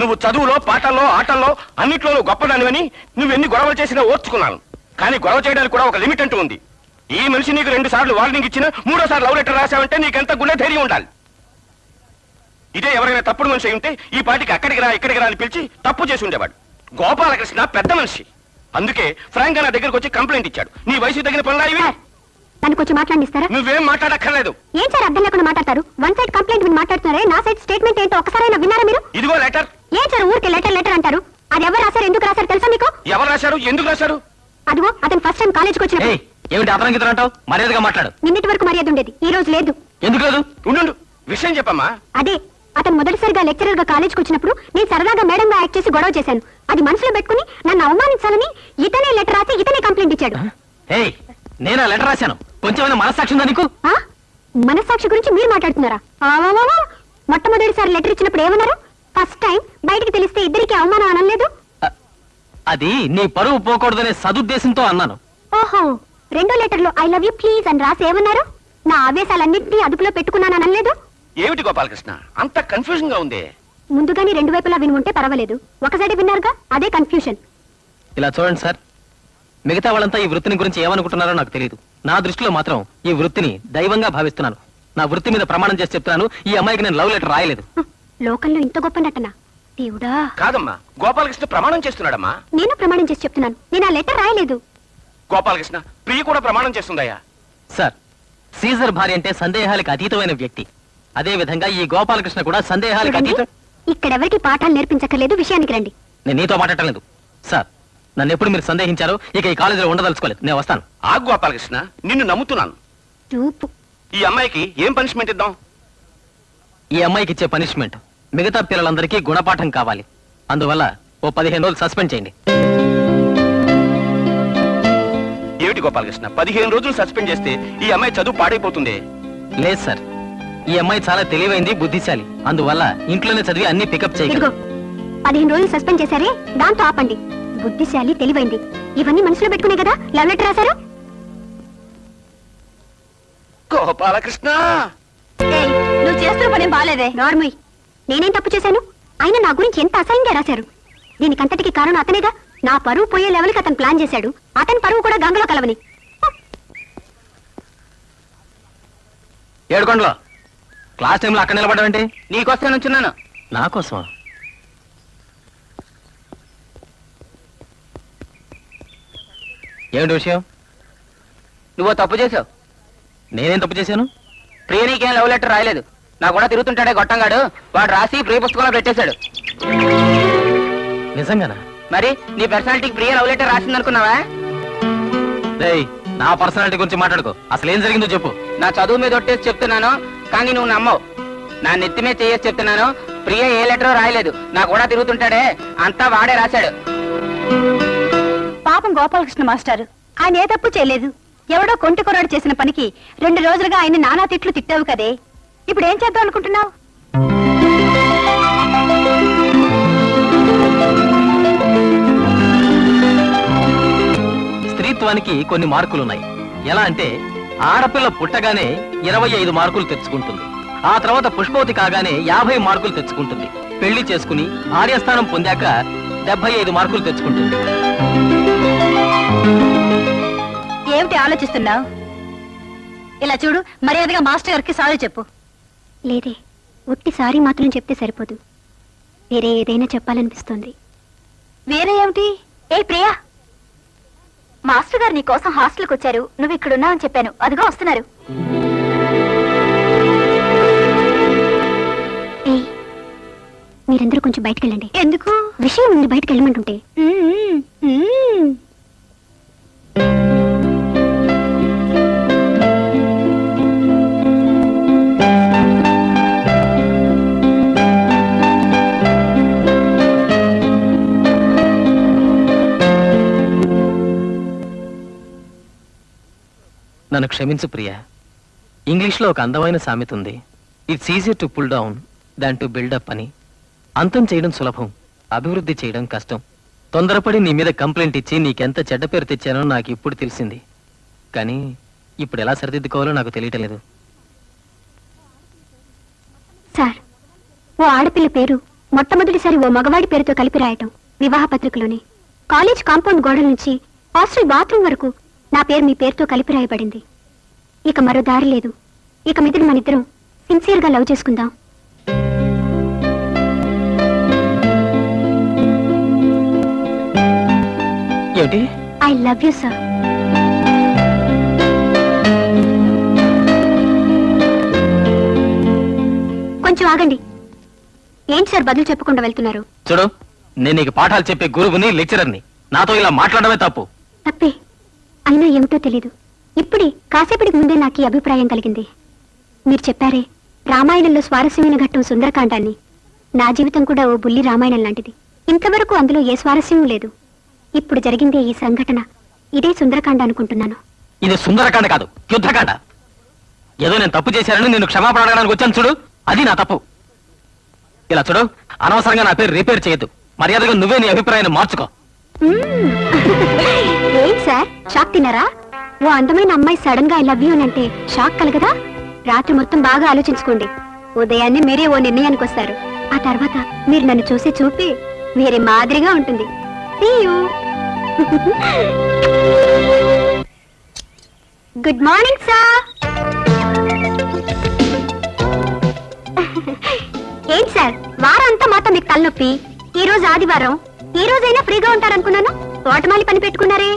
నువ్వు చదువులో పాటల్లో ఆటల్లో అన్నిట్లోనూ గొప్పదానివని నువ్వెన్ని గొడవలు చేసినా ఓర్చుకున్నాను. కానీ గొడవ చేయడానికి కూడా ఒక లిమిట్ అంటూ ఉంది. ఈ మనిషి నీకు రెండు సార్లు వార్నింగ్ ఇచ్చిన మూడోసారి లవ్ లెటర్ రాశావంటే నీకెంత గుండె ధైర్యం ఉండాలి. ఇదే ఎవరైనా తప్పుడు మనిషి ఉంటే ఈ పాటికి అక్కడికి రా ఇక్కడికి రా అని పిలిచి తప్పు చేసి ఉండేవాడు. గోపాలకృష్ణ పెద్ద మనిషి. అందుకే ఫ్రాంక్గా నా దగ్గరకు వచ్చి కంప్లైంట్ ఇచ్చాడు. నీ వయసు తగిన పనులు నన్ను కొంచెం మాట్లాడిస్తారా? నువ్వేం మాట్లాడక్కర్లేదు. ఏం సార్ అర్థం లేకుండా మాట్లాడతారు? వన్ సైడ్ కంప్లైంట్ మీరు మాట్లాడుతున్నారే నా సైడ్ స్టేట్మెంట్ ఏంటో ఒకసారైనా విన్నారా మీరు? ఇదిగో లెటర్ ఏం సార్ ఊరికి లెటర్ లెటర్ అంటారు? అది ఎవరు రాశారు ఎందుకు రాశారు తెలుసా మీకు? ఎవరు రాశారు ఎందుకు రాశారు? అదిగో అతను ఫస్ట్ టైం కాలేజ్కి ఏయ్ ఏమిటి అతనం గితనం అంటావు మర్యాదగా మాట్లాడు. నిన్నటి వరకు మర్యాద ఉండేది ఈ రోజు లేదు. ఎందుకు లేదు? ఉండు విషయం చెప్పమ్మా. అదే అతను మొదటిసారిగా లెక్చరర్గా కాలేజ్కి వచ్చినప్పుడు నేను సరదాగా మేడం గా యాక్ట్ చేసి గొడవ చేశాను. అది మనసులో పెట్టుకుని నన్ను అవమానించాలని ఇతనే లెటర్ రాసి ఇతనే కంప్లైంట్ ఇచ్చాడు. నేను ఆ లెటర్ రాశాను. కొంచెమైనా మనస్సాక్షి ఉందా నీకు? ఆ? మనస్సాక్షి గురించి మీరు మాట్లాడుతున్నారా? ఆవావావా. మొట్టమొదటిసారి లెటర్ ఇచ్చినప్పుడు ఏమన్నారు? ఫస్ట్ టైం బయటికి తెలిస్తే ఇద్దరికి అవమానం అనలేదు అది నీ పరువు పోకూడదనే సదుద్దేశంతో అన్నాను. ఓహో! రెండో లెటర్లో ఐ లవ్ యూ ప్లీజ్ అని రాసి ఏమన్నారు? నా ఆవేశాలన్నింటినీ అదుపులో పెట్టుకున్నాను అనలేదు ఏమిటి గోపాలకృష్ణ? అంత కన్ఫ్యూజన్గా ఉంది. ముందుగానే రెండు వైపులా విని ఉంటే పర్వాలేదు. ఒకసారి విన్నారుగా? అదే కన్ఫ్యూషన్ ఇలా చూడండి సార్. మిగతా వాళ్ళంతా ఈ వృత్తిని గురించి ఏమనుకుంటున్నారో నాకు తెలియదు నా దృష్టిలో మాత్రం ఈ వృత్తిని దైవంగా భావిస్తున్నాను. నా వృత్తి మీద ప్రమాణం చేసి చెప్తున్నాను. ఈ అమ్మాయికి నేను లవ్ లెటర్ రాయలేదు. లోకంలో ఇంత గొప్ప నటన. దేవుడా. కాదమ్మా గోపాలకృష్ణ ప్రమాణం చేస్తున్నాడమ్మా. నేను ప్రమాణం చేసి చెప్తున్నాను. నేను ఆ లెటర్ రాయలేదు. గోపాలకృష్ణ ప్రియ కూడా ప్రమాణం చేస్తుందయ్యా. సార్ సీజర్ భార్య అంటే సందేహాలకు అతీతమైన వ్యక్తి. అదే విధంగా ఈ గోపాలకృష్ణ కూడా సందేహాలకు అతీతం ఇక్కడెవరికి పాఠాలు నేర్పించక్కర్లేదు. విషయానికి రండి. నేను నీతో మాట్లాడలేదు సార్ నన్ను ఎప్పుడు మీరు సందేహించారో ఇక ఈ కాలేజీలో ఉండదలుచుకోలేదు. నేను వస్తాను. ఆ గోపాలకృష్ణ నిన్ను నమ్ముతున్నాను. చూపు ఈ అమ్మాయికి ఏం పనిష్మెంట్ ఇద్దాం? ఈ అమ్మాయికి ఇచ్చే పనిష్మెంట్. మిగతా పిల్లలందరికీ గుణపాఠం కావాలి. అందువల్ల ఓ పదిహేను రోజులు సస్పెండ్ చేయండి. ఏమిటి గోపాలకృష్ణ? పదిహేను రోజులు సస్పెండ్ చేస్తే ఈ అమ్మాయి చదువు పాడైపోతుంది? లేదు సార్. ఈ అమ్మాయి చాలా తెలివైంది బుద్ధిశాలి. అందువల్ల ఇంట్లోనే చదివి అన్ని పికప్ చేయగలదు పదిహేను రోజులు సస్పెండ్ చేశారే దాంతో ఆపండి. బుద్ధిశాలి తెలివైంది. ఇవన్నీ మనసులో పెట్టుకునే కదా? లవ్ లెటర్ రాశారు? గోపాలకృష్ణ! నువ్వు చేస్తున్న పని బాలేదే నార్మల్. నేనేం తప్పు చేశాను? ఆయన నా గురించి ఎంత అసహ్యంగా రాశారు? దీనికంతటికి కారణం అతనేగా? నా పరువు పోయే లెవెల్కి అతను ప్లాన్ చేశాడు. అతని పరువు కూడా గంగలో కలవని. ఏడుకొండలో? క్లాస్ టైంలో అక్కడ నిలబడమంటే నీకోసం నుంచున్నాను నా ఏమిటి విషయం? నువ్వు తప్పు చేసావు. నేనేం తప్పు చేశాను? ప్రియ నీకేం లవ్ లెటర్ రాయలేదు. నా కూడా తిరుగుతుంటాడే గొట్టంగాడు. వాడు రాసి ప్రియ పుస్తకంలో పెట్టేశాడు. నిజంగానా? మరి నీ పర్సనాలిటీకి ప్రియ లవ్ లెటర్ రాసింది అనుకున్నావా నా పర్సనాలిటీ గురించి మాట్లాడుకో. అసలు ఏం జరిగిందో చెప్పు. నా చదువు మీద ఒట్టేసి చెప్తున్నాను కానీ నువ్వు నమ్మవు. నా నెత్తి మీద చేసి చెప్తున్నాను ప్రియ ఏ లెటర్ రాయలేదు. నా కూడా తిరుగుతుంటాడే అంతా వాడే రాశాడు. పాపం గోపాలకృష్ణ మాస్టారు. ఆయన ఏ తప్పు చేయలేదు. ఎవడో కొంటి కొరాడు చేసిన పనికి రెండు రోజులుగా ఆయన నానా తిట్లు తిట్టావు కదే. ఇప్పుడు ఏం చేద్దాం అనుకుంటున్నావు? స్త్రీత్వానికి కొన్ని మార్కులున్నాయి. ఎలా అంటే ఆడపిల్ల పుట్టగానే ఇరవై ఐదు మార్కులు తెచ్చుకుంటుంది. ఆ తర్వాత పుష్పవతి కాగానే యాభై మార్కులు తెచ్చుకుంటుంది. పెళ్ళి చేసుకుని భార్యస్థానం పొందాక డెబ్బై ఐదు మార్కులు తెచ్చుకుంటుంది. ఏమిటి ఆలోచిస్తున్నావు? ఇలా చూడు మర్యాదగా మాస్టర్ గారికి సారీ చెప్పు. లేదే ఉట్టి సారీ మాత్రం చెప్తే సరిపోదు. వేరే ఏదైనా చెప్పాలనిపిస్తుంది. వేరే ఏమిటి? ఏ ప్రియా! మాస్టర్ గారు నీ కోసం హాస్టల్కి వచ్చారు. నువ్వు ఇక్కడ ఉన్నావని చెప్పాను. అదిగో వస్తున్నారు. మీరందరూ కొంచెం బయటకు వెళ్ళండి ఎందుకు? విషయం ఉంది బయటకు వెళ్ళమంటుంటే నన్ను క్షమించు ప్రియా. ఇంగ్లీష్లో ఒక అందమైన సామెత ఉంది. It's easy to pull down than to build up అని. అంతం చేయడం సులభం అభివృద్ధి చేయడం కష్టం. తొందరపడి నీ మీద కంప్లైంట్ ఇచ్చి నీకెంత చెడ్డ పేరు తెచ్చానో నాకు ఇప్పుడు తెలిసింది. కానీ ఇప్పుడు ఎలా సరిదిద్దుకోవాలో నాకు తెలియటం లేదు సార్ ఓ ఆడపిల్ల పేరు మొట్టమొదటిసారి ఓ మగవాడి పేరుతో కలిపి రాయటం వివాహ పత్రికలోనే. కాలేజ్ కాంపౌండ్ గోడల నుంచి హాస్టల్ బాత్రూమ్ వరకు నా పేరు మీ పేరుతో కలిపి రాయబడింది. ఇక మరో దారి లేదు. ఇక మీద మనిద్దరం సిన్సియర్గా లవ్ చేసుకుందాం. ఏమిటి ఐ లవ్ యూ సార్ కొంచెం ఆగండి. ఏంటి సార్ బదులు చెప్పకుండా వెళ్తున్నారు? చూడు నేను నీకు పాఠాలు చెప్పే గురువుని లెక్చరర్ని. నాతో ఇలా మాట్లాడమే తప్పు. తప్పే. అయినా ఏమిటో తెలీదు. ఇప్పుడే కాసేపటికి ముందే నాకు ఈ అభిప్రాయం కలిగింది. మీరు చెప్పారే రామాయణంలో స్వారస్యమైన ఘట్టం సుందరకాండాన్ని. నా జీవితం కూడా ఓ బుల్లి రామాయణం లాంటిది. ఇంతవరకు అందులో ఏ స్వారస్యమూ లేదు. ఇప్పుడు జరిగిందే ఈ సంఘటన. ఇదే సుందరకాండ అనుకుంటున్నాను. ఇది సుందరకాండ కాదు యుద్ధకాండ. ఏదో నేను తప్పు చేశానని నేను క్షమాపణ అడగడానికి వచ్చాను చూడు. అది నా తప్పు. ఇలా చూడు అనవసరంగా నా పేరు రిపేర్ చేయొద్దు. మర్యాదగా నువ్వే నీ అభిప్రాయాన్ని మార్చుకో. ఏంటి సార్? షాక్ తిన్నారా? ఓ అందమైన అమ్మాయి సడన్గా ఐ లవ్ యూ అంటే షాక్ కలగదా? రాత్రి మొత్తం బాగా ఆలోచించుకోండి. ఉదయాన్నే మీరే ఓ నిర్ణయానికి వస్తారు. ఆ తర్వాత మీరు నన్ను చూసి చూపి వేరే మాదిరిగా ఉంటుంది. See you. Good morning sir ఏంటి సార్ వారంతా మాత్రం మీకు తలనొప్పి. ఈ రోజు ఆదివారం. ఈ రోజైనా ఫ్రీగా ఉంటారనుకున్నాను. తోటమాలి పని పెట్టుకున్నారే.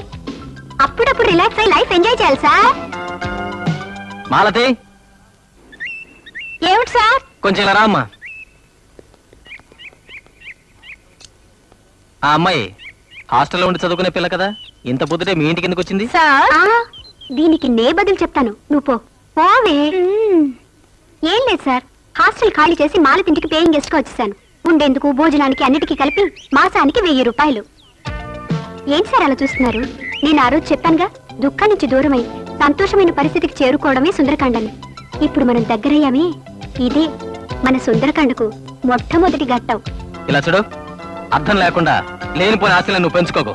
అప్పుడప్పుడు రిలాక్స్ అయ్యి లైఫ్ ఎంజాయ్ చేయాలి సార్. మాలతి. ఏమిటి సార్? కొంచెం ఇలా రా అమ్మా ఆ అమ్మాయి హాస్టల్లో ఉండి చదువుకునే పిల్ల కదా? ఇంత పొద్దుటే మీ ఇంటికి ఎందుకు వచ్చింది? సార్? దీనికి నే బదులు చెప్తాను. నువ్వు పో. పోవే. ఏం లేదు సార్. హాస్టల్ ఖాళీ చేసి మాలతింటికి పేయింగ్ గెస్ట్గా వచ్చేసాను. ఉండేందుకు భోజనానికి అన్నిటికీ కలిపి మాసానికి వెయ్యి రూపాయలు. ఏం సార్ అలా చూస్తున్నారు? నేను ఆ రోజు చెప్పానుగా దుఃఖం నుంచి దూరమై సంతోషమైన పరిస్థితికి చేరుకోవడమే సుందరకాండని. ఇప్పుడు మనం దగ్గరయ్యామే. ఇదే మన సుందరకాండకు మొట్టమొదటి ఘట్టం. ఇలా చూడు. అర్థం లేకుండా లేనిపోయిన ఆశలను నువ్వు పెంచుకోకు.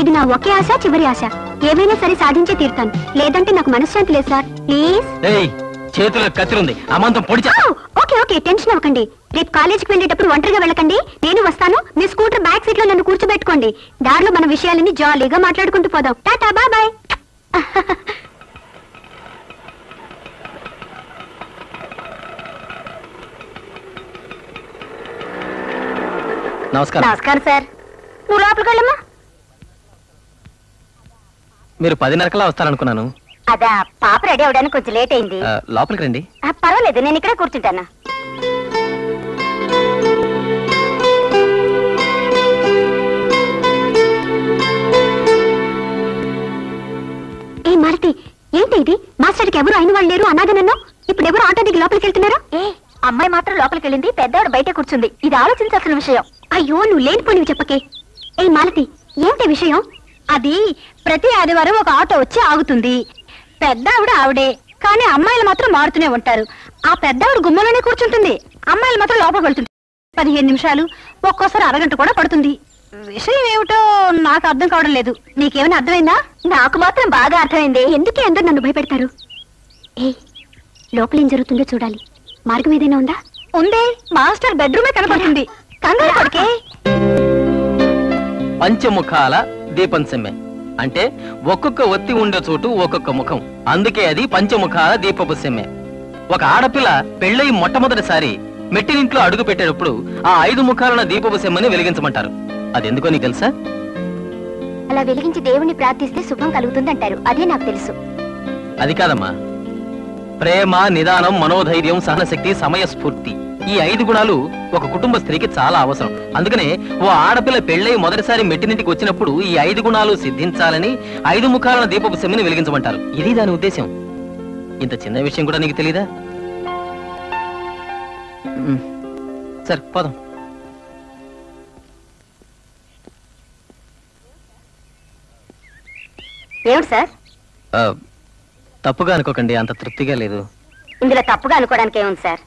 ఇది నా ఒకే ఆశ చివరి ఆశ. ఏమైనా సరే సాధించే తీరుతాను. లేదంటే నాకు మనశ్శాంతి లేదు సార్. ప్లీజ్. చేతిలో కత్తిరుంది. అమంతం పొడిచా ఓకే ఓకే టెన్షన్ అవ్వకండి. రేపు కాలేజీకి వెళ్ళేటప్పుడు ఒంటరిగా వెళ్ళకండి. నేను వస్తాను. మీ స్కూటర్ బ్యాక్ సీట్లో నన్ను కూర్చోబెట్టుకోండి. దారిలో మన విషయాలని జాలీగా మాట్లాడుకుంటూ పోదాం. Ta-ta bye bye. నమస్కారం. నమస్కారం సార్. నువ్వు లోపలికి వెళ్ళమ్మా. మీరు పదిన్నరకలా వస్తారనుకున్నాను. అదా పాప రెడీ అవడానికి కొంచెం లేట్ అయింది. ఆ, లోపలికి రండి. ఆ, పర్వాలేదు నేను ఇక్కడే కూర్చుంటాను. ఏ మారుతి ఏంటి ఇది? మాస్టర్కి ఎవరు అయిన వాళ్ళు లేరు అన్నాగనన్నా ఇప్పుడు ఎవరు ఆటో దిగి లోపలికి వెళ్తున్నారు? ఏ అమ్మాయి మాత్రం లోపలికి వెళ్ళింది పెద్దవాడు బయట కూర్చుంది. ఇది ఆలోచించాల్సిన విషయం. అయ్యో నువ్వు లేనిపోనివి చెప్పకే. ఏ మాలతి ఏంటి విషయం? అది ప్రతి ఆదివారం ఒక ఆటో వచ్చి ఆగుతుంది. పెద్ద ఆవిడ ఆవిడే కానీ అమ్మాయిలు మాత్రం మారుతూనే ఉంటారు. ఆ పెద్ద ఆవిడ గుమ్మలోనే కూర్చుంటుంది. అమ్మాయిలు మాత్రం లోపలికి వెళ్తుంది పదిహేను నిమిషాలు ఒక్కోసారి అరగంట కూడా పడుతుంది. విషయం ఏమిటో నాకు అర్థం కావడం లేదు. నీకేమైనా అర్థమైందా? నాకు మాత్రం బాగా అర్థమైంది. ఎందుకే అందరు నన్ను భయపెడతారు? ఏ లోపల ఏం జరుగుతుందో చూడాలి. మార్గం ఏదైనా ఉందా? ఉందే మాస్టర్ బెడ్రూమే కనపడుతుంది. కంగారు పడికే. పంచముఖాల దీపం సెమ్మె అంటే ఒక్కొక్క ఒత్తి ఉండే చోటు ఒక్కొక్క ముఖం. అందుకే అది పంచముఖాల దీపపు సెమ్మె. ఒక ఆడపిల్ల పెళ్ళై మొట్టమొదటిసారి మెట్టినింట్లో అడుగు పెట్టేటప్పుడు ఆ ఐదు ముఖాలున్న దీపపు సెమ్మని వెలిగించమంటారు. అది ఎందుకో నీకు తెలుసా? అలా వెలిగించి దేవుణ్ణి ప్రార్థిస్తే శుభం కలుగుతుందంటారు. అదే నాకు తెలుసు. అది కాదమ్మా. ప్రేమ నిదానం మనోధైర్యం సహనశక్తి సమయస్ఫూర్తి. ఈ ఐదు గుణాలు ఒక కుటుంబ స్త్రీకి చాలా అవసరం. అందుకనే ఓ ఆడపిల్ల పెళ్ళై మొదటిసారి మెట్టినింటికి వచ్చినప్పుడు ఈ ఐదు గుణాలు సిద్ధించాలని ఐదు ముఖాలను దీపపు సెమ్మిని వెలిగించమంటారు. ఇది దాని ఉద్దేశం ఇంత చిన్న విషయం కూడా నీకు తెలీదా. సరే పోదాం. ఏమిటి సార్? ఆ, తప్పుగా అనుకోకండి అంత తృప్తిగా లేదు. ఇందులో తప్పుగా అనుకోవడానికి ఏముంది సార్?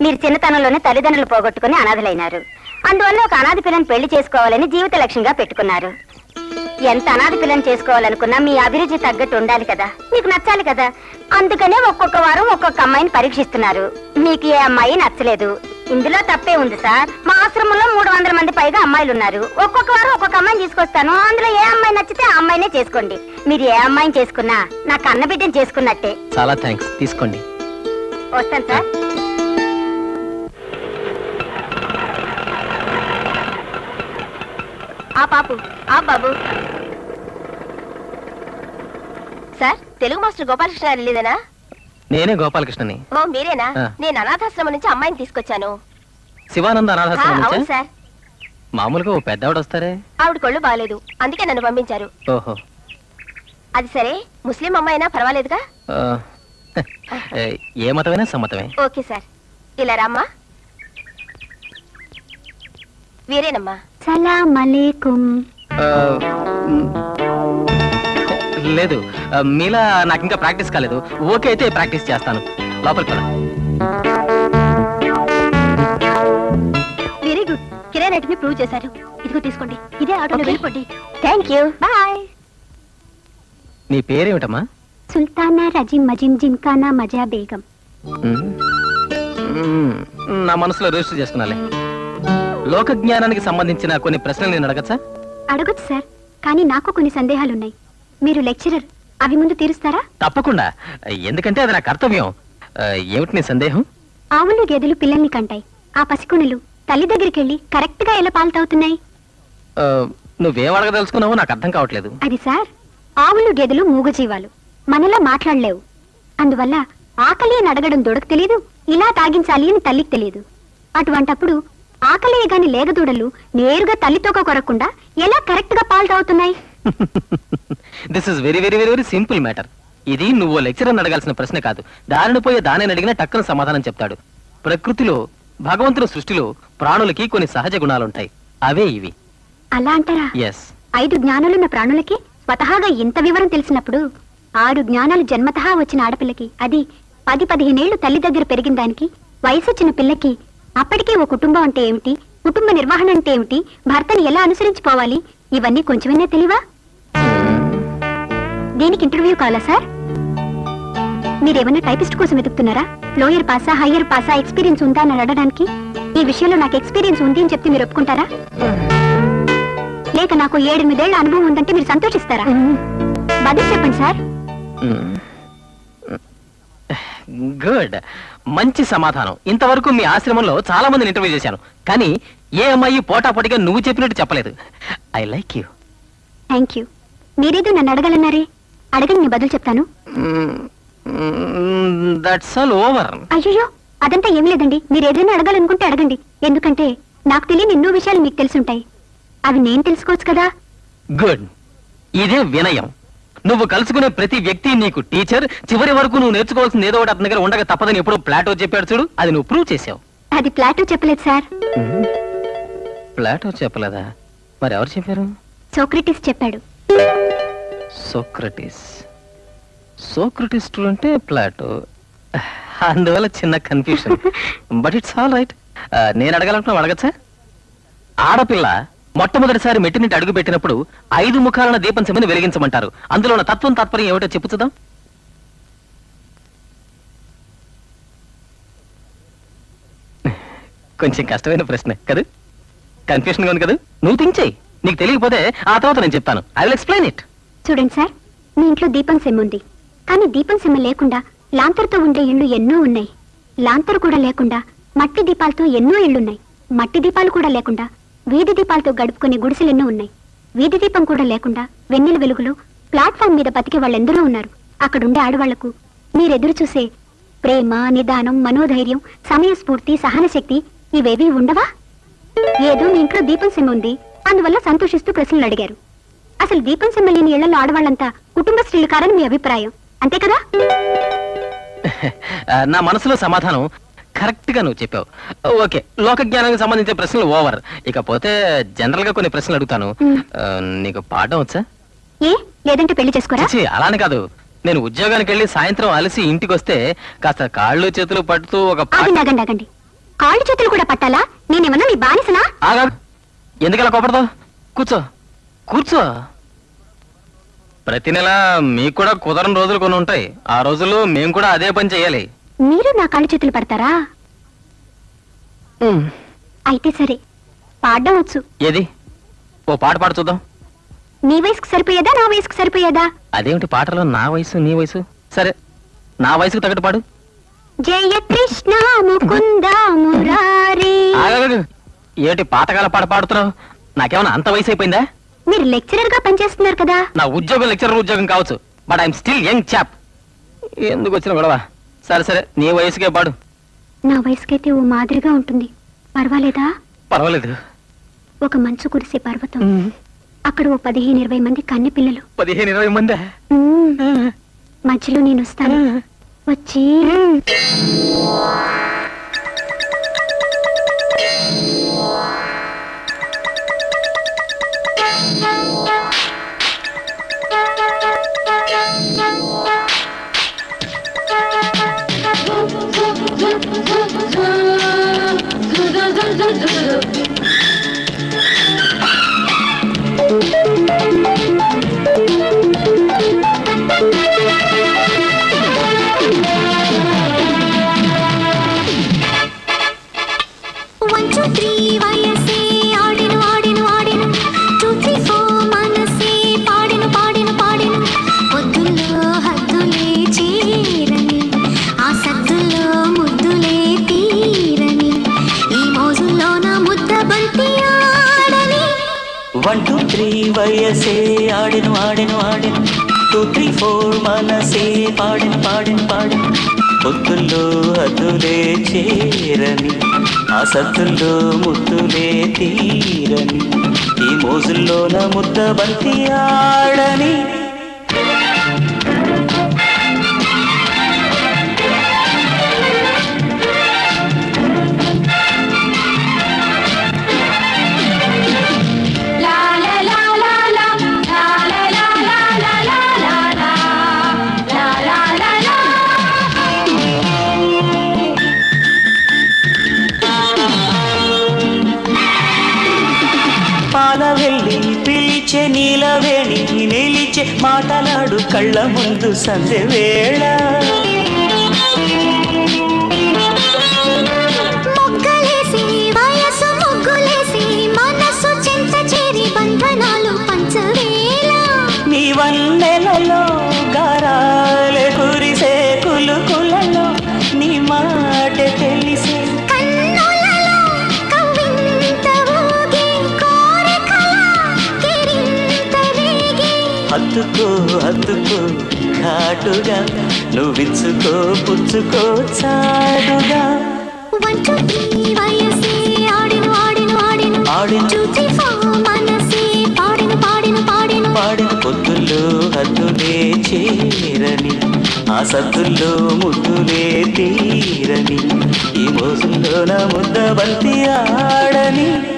మీరు చిన్నతనంలోనే తల్లిదండ్రులు పోగొట్టుకుని అనాథలైనారు. అందువల్ల ఒక అనాథ పిల్లని పెళ్ళి చేసుకోవాలని జీవిత లక్ష్యంగా పెట్టుకున్నారు. ఎంత అనాథ పిల్లని చేసుకోవాలనుకున్నా మీ అభిరుచి తగ్గట్టు ఉండాలి కదా. మీకు నచ్చాలి కదా. అందుకనే ఒక్కొక్క వారం ఒక్కొక్క అమ్మాయిని పరీక్షిస్తున్నారు. మీకు ఏ అమ్మాయి నచ్చలేదు. ఇందులో తప్పే ఉంది సార్. మా ఆశ్రమంలో మూడు వందల మంది పైగా అమ్మాయిలు ఉన్నారు ఒక్కొక్క వారం ఒక్కొక్క అమ్మాయిని తీసుకొస్తాను. అందులో ఏ అమ్మాయి నచ్చితే ఆ అమ్మాయినే చేసుకోండి. మీరు ఏ అమ్మాయిని చేసుకున్నా నా కన్న బిడ్డని చేసుకున్నట్టే. చాలా థ్యాంక్స్ తీసుకోండి. వస్తాను సార్. పాపు. ఆ బాబు. సార్ తెలుగు మాస్టర్ గోపాలకృష్ణ లేదేనా నేనే గోపాలకృష్ణని. ఓ మీరేనా? ఆ. నేను అనాథాశ్రమం నుంచి అమ్మాయిని తీసుకొచ్చాను. శివానంద ఆ, అనాథాశ్రమం అవును నుంచా సార్. మామూలుగా ఓ పెద్దవాడు వస్తారే? ఆవిడ కొళ్ళు బాగాలేదు అందుకే నన్ను పంపించారు. ఓహో. అది సరే. ముస్లిం అమ్మాయినా పర్వాలేదుగా? ఆ, ఏ మతమైనా సమ్మతమే. Okay sir. ఇలా రామ్మా. వీరేనమ్మా. సలాం అలేకుం. లేదు మీలా నాకు ఇంకా ప్రాక్టీస్ కాలేదు. ఓకే అయితే ప్రాక్టీస్ చేస్తాను. లోపలికి పద. Very good. కిరాయి రేటుని ప్రూవ్ చేశారు. ఇదిగో తీసుకోండి. ఇదే ఆటోలో వెళ్ళిపోండి. Thank you. బాయ్. నీ పేరేమిటమ్మా? సుల్తానా రజీం మజిం జింకానా మజా బేగం. నా మనసులో రిజిస్టర్ చేసుకున్నాలే. లోక జ్ఞానానికి సంబంధించిన కొన్ని ప్రశ్నలు నేను అడగచ్చా? అడగొచ్చు సార్ కానీ నాకు కొన్ని సందేహాలున్నాయి. మీరు లెక్చరర్ అవి ముందు తీరుస్తారా? తప్పకుండా. ఎందుకంటే అది నా కర్తవ్యం ఆ, ఏమిటి నీ సందేహం? ఆవులు గేదెలు పిల్లల్ని కంటాయి. ఆ పసికొనులు తల్లి దగ్గరికి వెళ్ళి కరెక్ట్గా ఎలా పాలుతావుతున్నాయి? ఆ, నువ్వేం అడగదలుచుకున్నావో నాకు అర్థం కావట్లేదు. అది సార్ ఆవులు గేదెలు మూగజీవాలు. మనలా మాట్లాడలేవు. అందువల్ల ఆకలి అని అడగడం దొడకు తెలియదు ఇలా తాగించాలి అని తల్లికి తెలియదు. అటువంటప్పుడు ఆకలి గాని లేగదూడలు నేరుగా తల్లితోక కొరకుండా ఎలా కరెక్ట్గా పాలు తాగుతున్నాయి this is very very very very simple matter ఇది నువ్వు లెక్చరర్ అడగాల్సిన ప్రశ్న కాదు. దారిని పోయే దానిని అడిగినా టక్కున సమాధానం చెప్తాడు. ప్రకృతిలో భగవంతుని సృష్టిలో ప్రాణులకి కొన్ని సహజ గుణాలుంటాయి. అవే ఇవి. అలా అంటారా? ఎస్ ఐదు జ్ఞానాలున్న ప్రాణులకి స్వతహాగా ఇంత వివరం తెలిసినప్పుడు ఆరు జ్ఞానాలు జన్మతహా వచ్చిన ఆడపిల్లకి అది పది పదిహేనేళ్ళు తల్లి దగ్గర పెరిగిన దానికి వయసు వచ్చిన పిల్లకి అప్పటికే ఓ కుటుంబం అంటే ఏమిటి? కుటుంబ నిర్వహణ అంటే ఏమిటి? భర్తని ఎలా అనుసరించిపోవాలి ఇవన్నీ కొంచెమైనా తెలివా? దీనికి ఇంటర్వ్యూ కావాలా సార్? మీరేమన్నా టైపిస్ట్ కోసం వెతుకుతున్నారా? లోయర్ పాసా హయ్యర్ పాసా ఎక్స్పీరియన్స్ ఉందా అని అడగడానికి? ఈ విషయంలో నాకు ఎక్స్పీరియన్స్ ఉంది అని చెప్తే మీరు ఒప్పుకుంటారా? లేక నాకు ఏడెనిమిదేళ్ళ అనుభవం ఉందంటే మీరు సంతోషిస్తారా? బదులు చెప్పండి సార్. గుడ్. మంచి సమాధానం. ఇంతవరకు మీ ఆశ్రమంలో చాలా మందిని ఇంటర్వ్యూ చేశాను. కానీ ఏ అమ్మాయి పోటాపోటీగా నువ్వు చెప్పినట్టు చెప్పలేదు. I like you. Thank you. మీరేదో నన్ను అడగాలన్నారే? అడగండి నేను బదులు చెప్తాను. దట్స్ ఆల్ ఓవర్ అయ్యో అదంతా ఏం లేదండి. మీరు ఏదైనా అడగాలనుకుంటే అడగండి. ఎందుకంటే నాకు తెలియని ఎన్నో విషయాలు మీకు తెలుసుంటాయి అవి నేను తెలుసుకోవచ్చు కదా? గుడ్. ఇదే వినయం. నువ్వు కలుసుకునే ప్రతి వ్యక్తి నీకు టీచర్. చివరి వరకు నువ్వు నేర్చుకోవాల్సింది ఏదో ఒకటి అతని దగ్గర ఉండక తప్పదని ఎప్పుడో ప్లాటో చెప్పాడు చూడు. అది నువ్వు ప్రూవ్ చేసావు. అది ప్లాటో చెప్పలేదు సార్. ప్లాటో చెప్పలేదా? మరి ఎవరు చెప్పారు? సోక్రటిస్ చెప్పాడు. సోక్రటిస్. సోక్రటిస్ అంటే ప్లాటో. అందువల్ల చిన్న confusion but it's all right నేను అడగాలనుకున్నా అడగచ్చా? ఆడపిల్ల. మొట్టమొదటిసారి మెట్టినింటి అడుగు పెట్టినప్పుడు ఐదు ముఖాలన దీపం చెమ్మని వెలిగించమంటారు. అందులో ఉన్న తత్వం తాత్పర్యం ఏమిటో చెప్పు చూద్దాం. కొంచెం కష్టమైన ప్రశ్న కదా? కన్ఫ్యూషన్గా ఉంది కదా? నువ్వు థింక్ నీకు తెలియకపోతే ఆ తర్వాత నేను చెప్తాను. ఐ విల్ ఎక్స్ప్లెయిన్ ఇట్ చూడండి సార్ మీ ఇంట్లో దీపం సెమ్మ ఉంది. కానీ దీపం సెమ్మ లేకుండా లాంతర్తో ఉండే ఇళ్ళు ఎన్నో ఉన్నాయి. లాంతరు కూడా లేకుండా మట్టి దీపాలతో ఎన్నో ఇళ్ళున్నాయి మట్టి దీపాలు కూడా లేకుండా వీధి దీపాలతో గడుపుకునే గుడిసెలెన్నో ఉన్నాయి. వీధి దీపం కూడా లేకుండా వెన్నెల వెలుగులో ప్లాట్ఫామ్ మీద బతికే వాళ్ళెందరో ఉన్నారు. అక్కడుండే ఆడవాళ్ళకు మీరెదురు చూసే ప్రేమ నిదానం మనోధైర్యం సమయస్ఫూర్తి సహనశక్తి ఇవేవి ఉండవా? ఏదో మీ ఇంట్లో దీపం సెమ్మ ఉంది. అందువల్ల సంతోషిస్తూ ప్రశ్నలు అడిగారు. అసలు దీపం సెమ్మ లేని ఇళ్ళలో ఆడవాళ్ళంతా కుటుంబ స్త్రీలు కారని మీ అభిప్రాయం. అంతే కదా? <laughs> నా మనసులో సమాధానం కరెక్ట్గా నువ్వు చెప్పావు. ఓకే లోక జ్ఞానానికి సంబంధించిన ప్రశ్నలు ఓవర్. ఇకపోతే జనరల్గా కొన్ని ప్రశ్నలు అడుగుతాను. నీకు పాఠం వచ్చా? ఏ? లేదంటే పెళ్ళి చేసుకోరా? అలానే కాదు. నేను ఉద్యోగానికి వెళ్ళి సాయంత్రం అలసి ఇంటికి వస్తే కాస్త కాళ్ళు చేతులు పట్టుతూ ఒక ఆగండి ఆగండి కాళ్ళు చేతులు కూడా పట్టాలా? నేనేమన్నా మీ బానిసనా? ఆగా ఎందుకలా కోపడతావు? కూర్చో కూర్చో. ప్రతి నెల మీకు కూడా కుదరని రోజులు కొన్ని ఉంటాయి. ఆ రోజుల్లో మేము కూడా అదే పని చేయాలి. మీరు నా కాళ్ళు చేతులు పడతారా? అయితే సరే పాడడం వచ్చు. ఏది? ఓ పాట పాడు చూద్దాం. నీ వయసుకు సరిపోయేదా నా వయసుకు సరిపోయేదా? అదేమిటి పాటలో నా వయసు నీ వయసు? సరే నా వయసుకు తగ్గట్టు పాడు. జయ కృష్ణ ముకుంద మురారి. ఏమిటి పాతకాల పాట పాడుతున్నావు? నాకేమన్నా అంత వయసు అయిపోయిందా? మీరు లెక్చరర్గా పనిచేస్తున్నారు కదా. నా ఉద్యోగం లెక్చరర్ ఉద్యోగం కావచ్చు but I'm still young chap. ఎందుకు వచ్చిన గొడవ? సరే సరే నీ వయసుకే పాడు. నా వయసుకైతే ఓ మాదిరిగా ఉంటుంది. పర్వాలేదా? పర్వాలేదు. ఒక మంచు కురిసే పర్వతం. అక్కడ ఓ పదిహేను ఇరవై మంది కన్నె పిల్లలు పదిహేను ఇరవై మంది. మధ్యలో నేను వస్తాను. వచ్చి. 就是 త్రీ వయసే ఆడిను ఆడిను ఆడిను. టూ త్రీ ఫోర్ మనసే పాడిను పాడిను పాడిను. పొత్తుల్లో అతులే చేరని ఆ సత్తుల్లో ముత్తులే తీరని. ఈ మోజుల్లోన ముద్ద బంతి ఆడని మాటలాడు కళ్ళ ముందు సంధ్య వేళ. మొగ్గలేసి వయసు ముగ్గులేసి మనసు చింత చేరి బంధన హత్తుకో హత్తుకో ఘాటుగా. నువ్విచ్చుకో పుచ్చుకో చాటుగా. పాడిను పొద్దుల్లో హద్దులే చేరని ఆ సద్దుల్లో ముద్దులే తీరని ఈ మోజుల్లో నా ముద్ద బంతి ఆడని.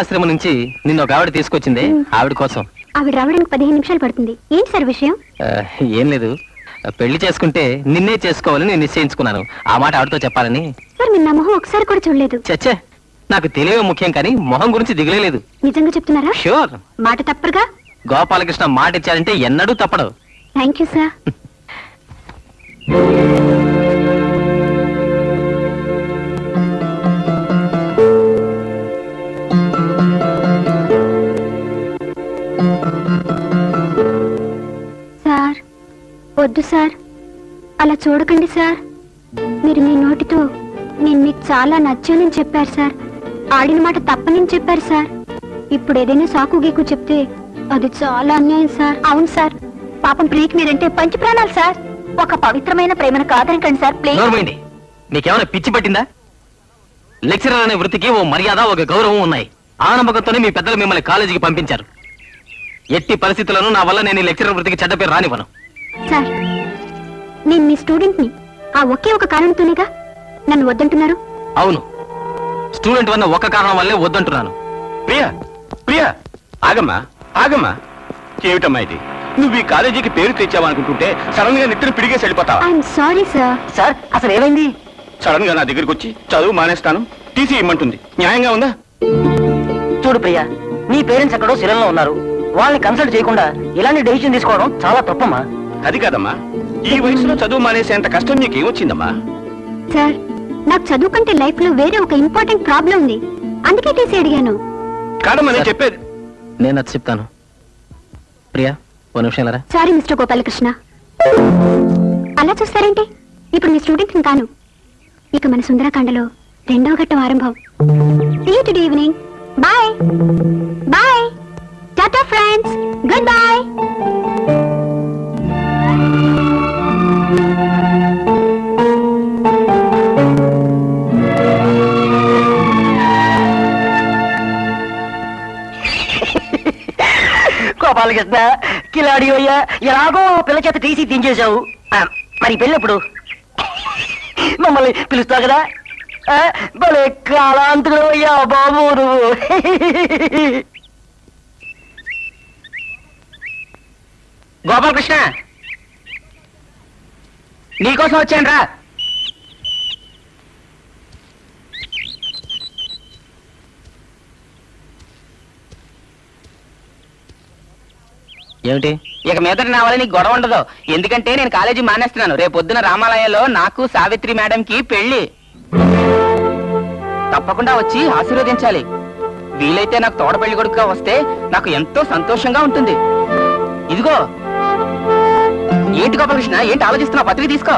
శివానంద ఆశ్రమం నుంచి నిన్న ఒక ఆవిడ తీసుకొచ్చింది. ఆవిడ కోసం. ఆవిడ రావడానికి పదిహేను నిమిషాలు పడుతుంది. ఏంటి సార్ విషయం? ఏం లేదు. పెళ్ళి చేసుకుంటే నిన్నే చేసుకోవాలని నేను నిశ్చయించుకున్నాను. ఆ మాట ఆవిడతో చెప్పాలని. సార్ మీరు నా మొహం ఒకసారి కూడా చూడలేదు. చచ్చే నాకు తెలియే ముఖ్యం కానీ మొహం గురించి దిగులేదు నిజంగా చెప్తున్నారా? షూర్ మాట తప్పరుగా? గోపాలకృష్ణ మాట ఇచ్చారంటే ఎన్నడూ తప్పడు. థ్యాంక్ యూ సార్ వద్దు సార్. అలా చూడకండి సార్. మీరు మీ నోటితో నేను మీకు చాలా నచ్చానని చెప్పారు సార్. ఆడిన మాట తప్పనని చెప్పారు సార్. ఇప్పుడు ఏదైనా సాకు గీకు చెప్తే అది చాలా అన్యాయం సార్. అవును సార్. పాపం ప్రియకి మీరంటే పంచి ప్రాణాలు సార్. ఒక పవిత్రమైన ప్రేమను కాదనకండి సార్ ప్లీజ్. నోర్మైంది మీకేమైనా పిచ్చి పట్టిందా? లెక్చరర్ అనే వృత్తికి ఓ మర్యాద ఒక గౌరవం ఉన్నాయి. ఆ నమ్మకంతోనే మీ పెద్దలు మిమ్మల్ని కాలేజీకి పంపించారు. ఎట్టి పరిస్థితులను నా వల్ల నేను లెక్చరర్ వృత్తికి చెడ్డ పేరు రానివ్వను. సార్ నేను మీ స్టూడెంట్ని ఆ ఒకే ఒక కారణంతోనేగా నన్ను వద్దంటున్నారు. అవును. స్టూడెంట్ వన్న ఒక్క కారణం వల్లే వద్దంటున్నాను. ప్రియా ప్రియా ఆగమ్మా ఆగమ్మా. ఏమిటమ్మా ఇది? నువ్వు ఈ కాలేజీకి పేరు తెచ్చావనుకుంటుంటే సడన్గా నిద్ర పిడిగేసి వెళ్ళిపోతావా ఐఎమ్ సారీ సార్ సార్ అసలు ఏమైంది? సడన్గా నా దగ్గరికి వచ్చి చదువు మానేస్తాను టీసీ ఇమ్మంటుంది. న్యాయంగా ఉందా? చూడు ప్రియా నీ పేరెంట్స్ ఎక్కడో శిలంలో ఉన్నారు. వాళ్ళని కన్సల్ట్ చేయకుండా ఇలాంటి డెసిషన్ తీసుకోవడం చాలా తప్పమ్మా. అది కాదమ్మా. ఈ వయసులో చదువు మానేసేంత కష్టం నీకేమొచ్చిందమ్మా? సార్ నాకు చదువు కంటే లైఫ్లో వేరే ఒక ఇంపార్టెంట్ ప్రాబ్లం ఉంది. అందుకే తీసి అడిగాను. కాదమ్మా నేను చెప్పేది. నేను అది చెప్తాను. ప్రియా ఓ నిమిషం సారీ మిస్టర్ గోపాలకృష్ణ. అలా చూస్తారేంటి? ఇప్పుడు మీ స్టూడెంట్ కాను. ఇక మన సుందరకాండలో రెండవ ఘట్టం ఆరంభం. Today evening bye bye ta-ta friends good bye Gopalakrishna కిలాడి అయ్యా ఎలాగో పిల్ల చేత తీసి దించేశావు. మరి పెళ్ళప్పుడు? మమ్మల్ని పిలుస్తావు కదా? భలే కాలాంతుడు అయ్యా బాబు నువ్వు. గోపాలకృష్ణ నీకోసం వచ్చాను రా ఏమిటి? ఇక మీదట నా వల్ల నీకు గొడవ ఉండదు. ఎందుకంటే నేను కాలేజీ మానేస్తున్నాను. రేపు పొద్దున రామాలయంలో నాకు సావిత్రి మేడంకి పెళ్ళి తప్పకుండా వచ్చి ఆశీర్వదించాలి. వీలైతే నాకు తోడ పెళ్ళి కొడుకుగా వస్తే నాకు ఎంతో సంతోషంగా ఉంటుంది. ఇదిగో. ఏంటి గోపాలకృష్ణ? ఏంటి ఆలోచిస్తున్నావు? పత్రిక తీసుకో.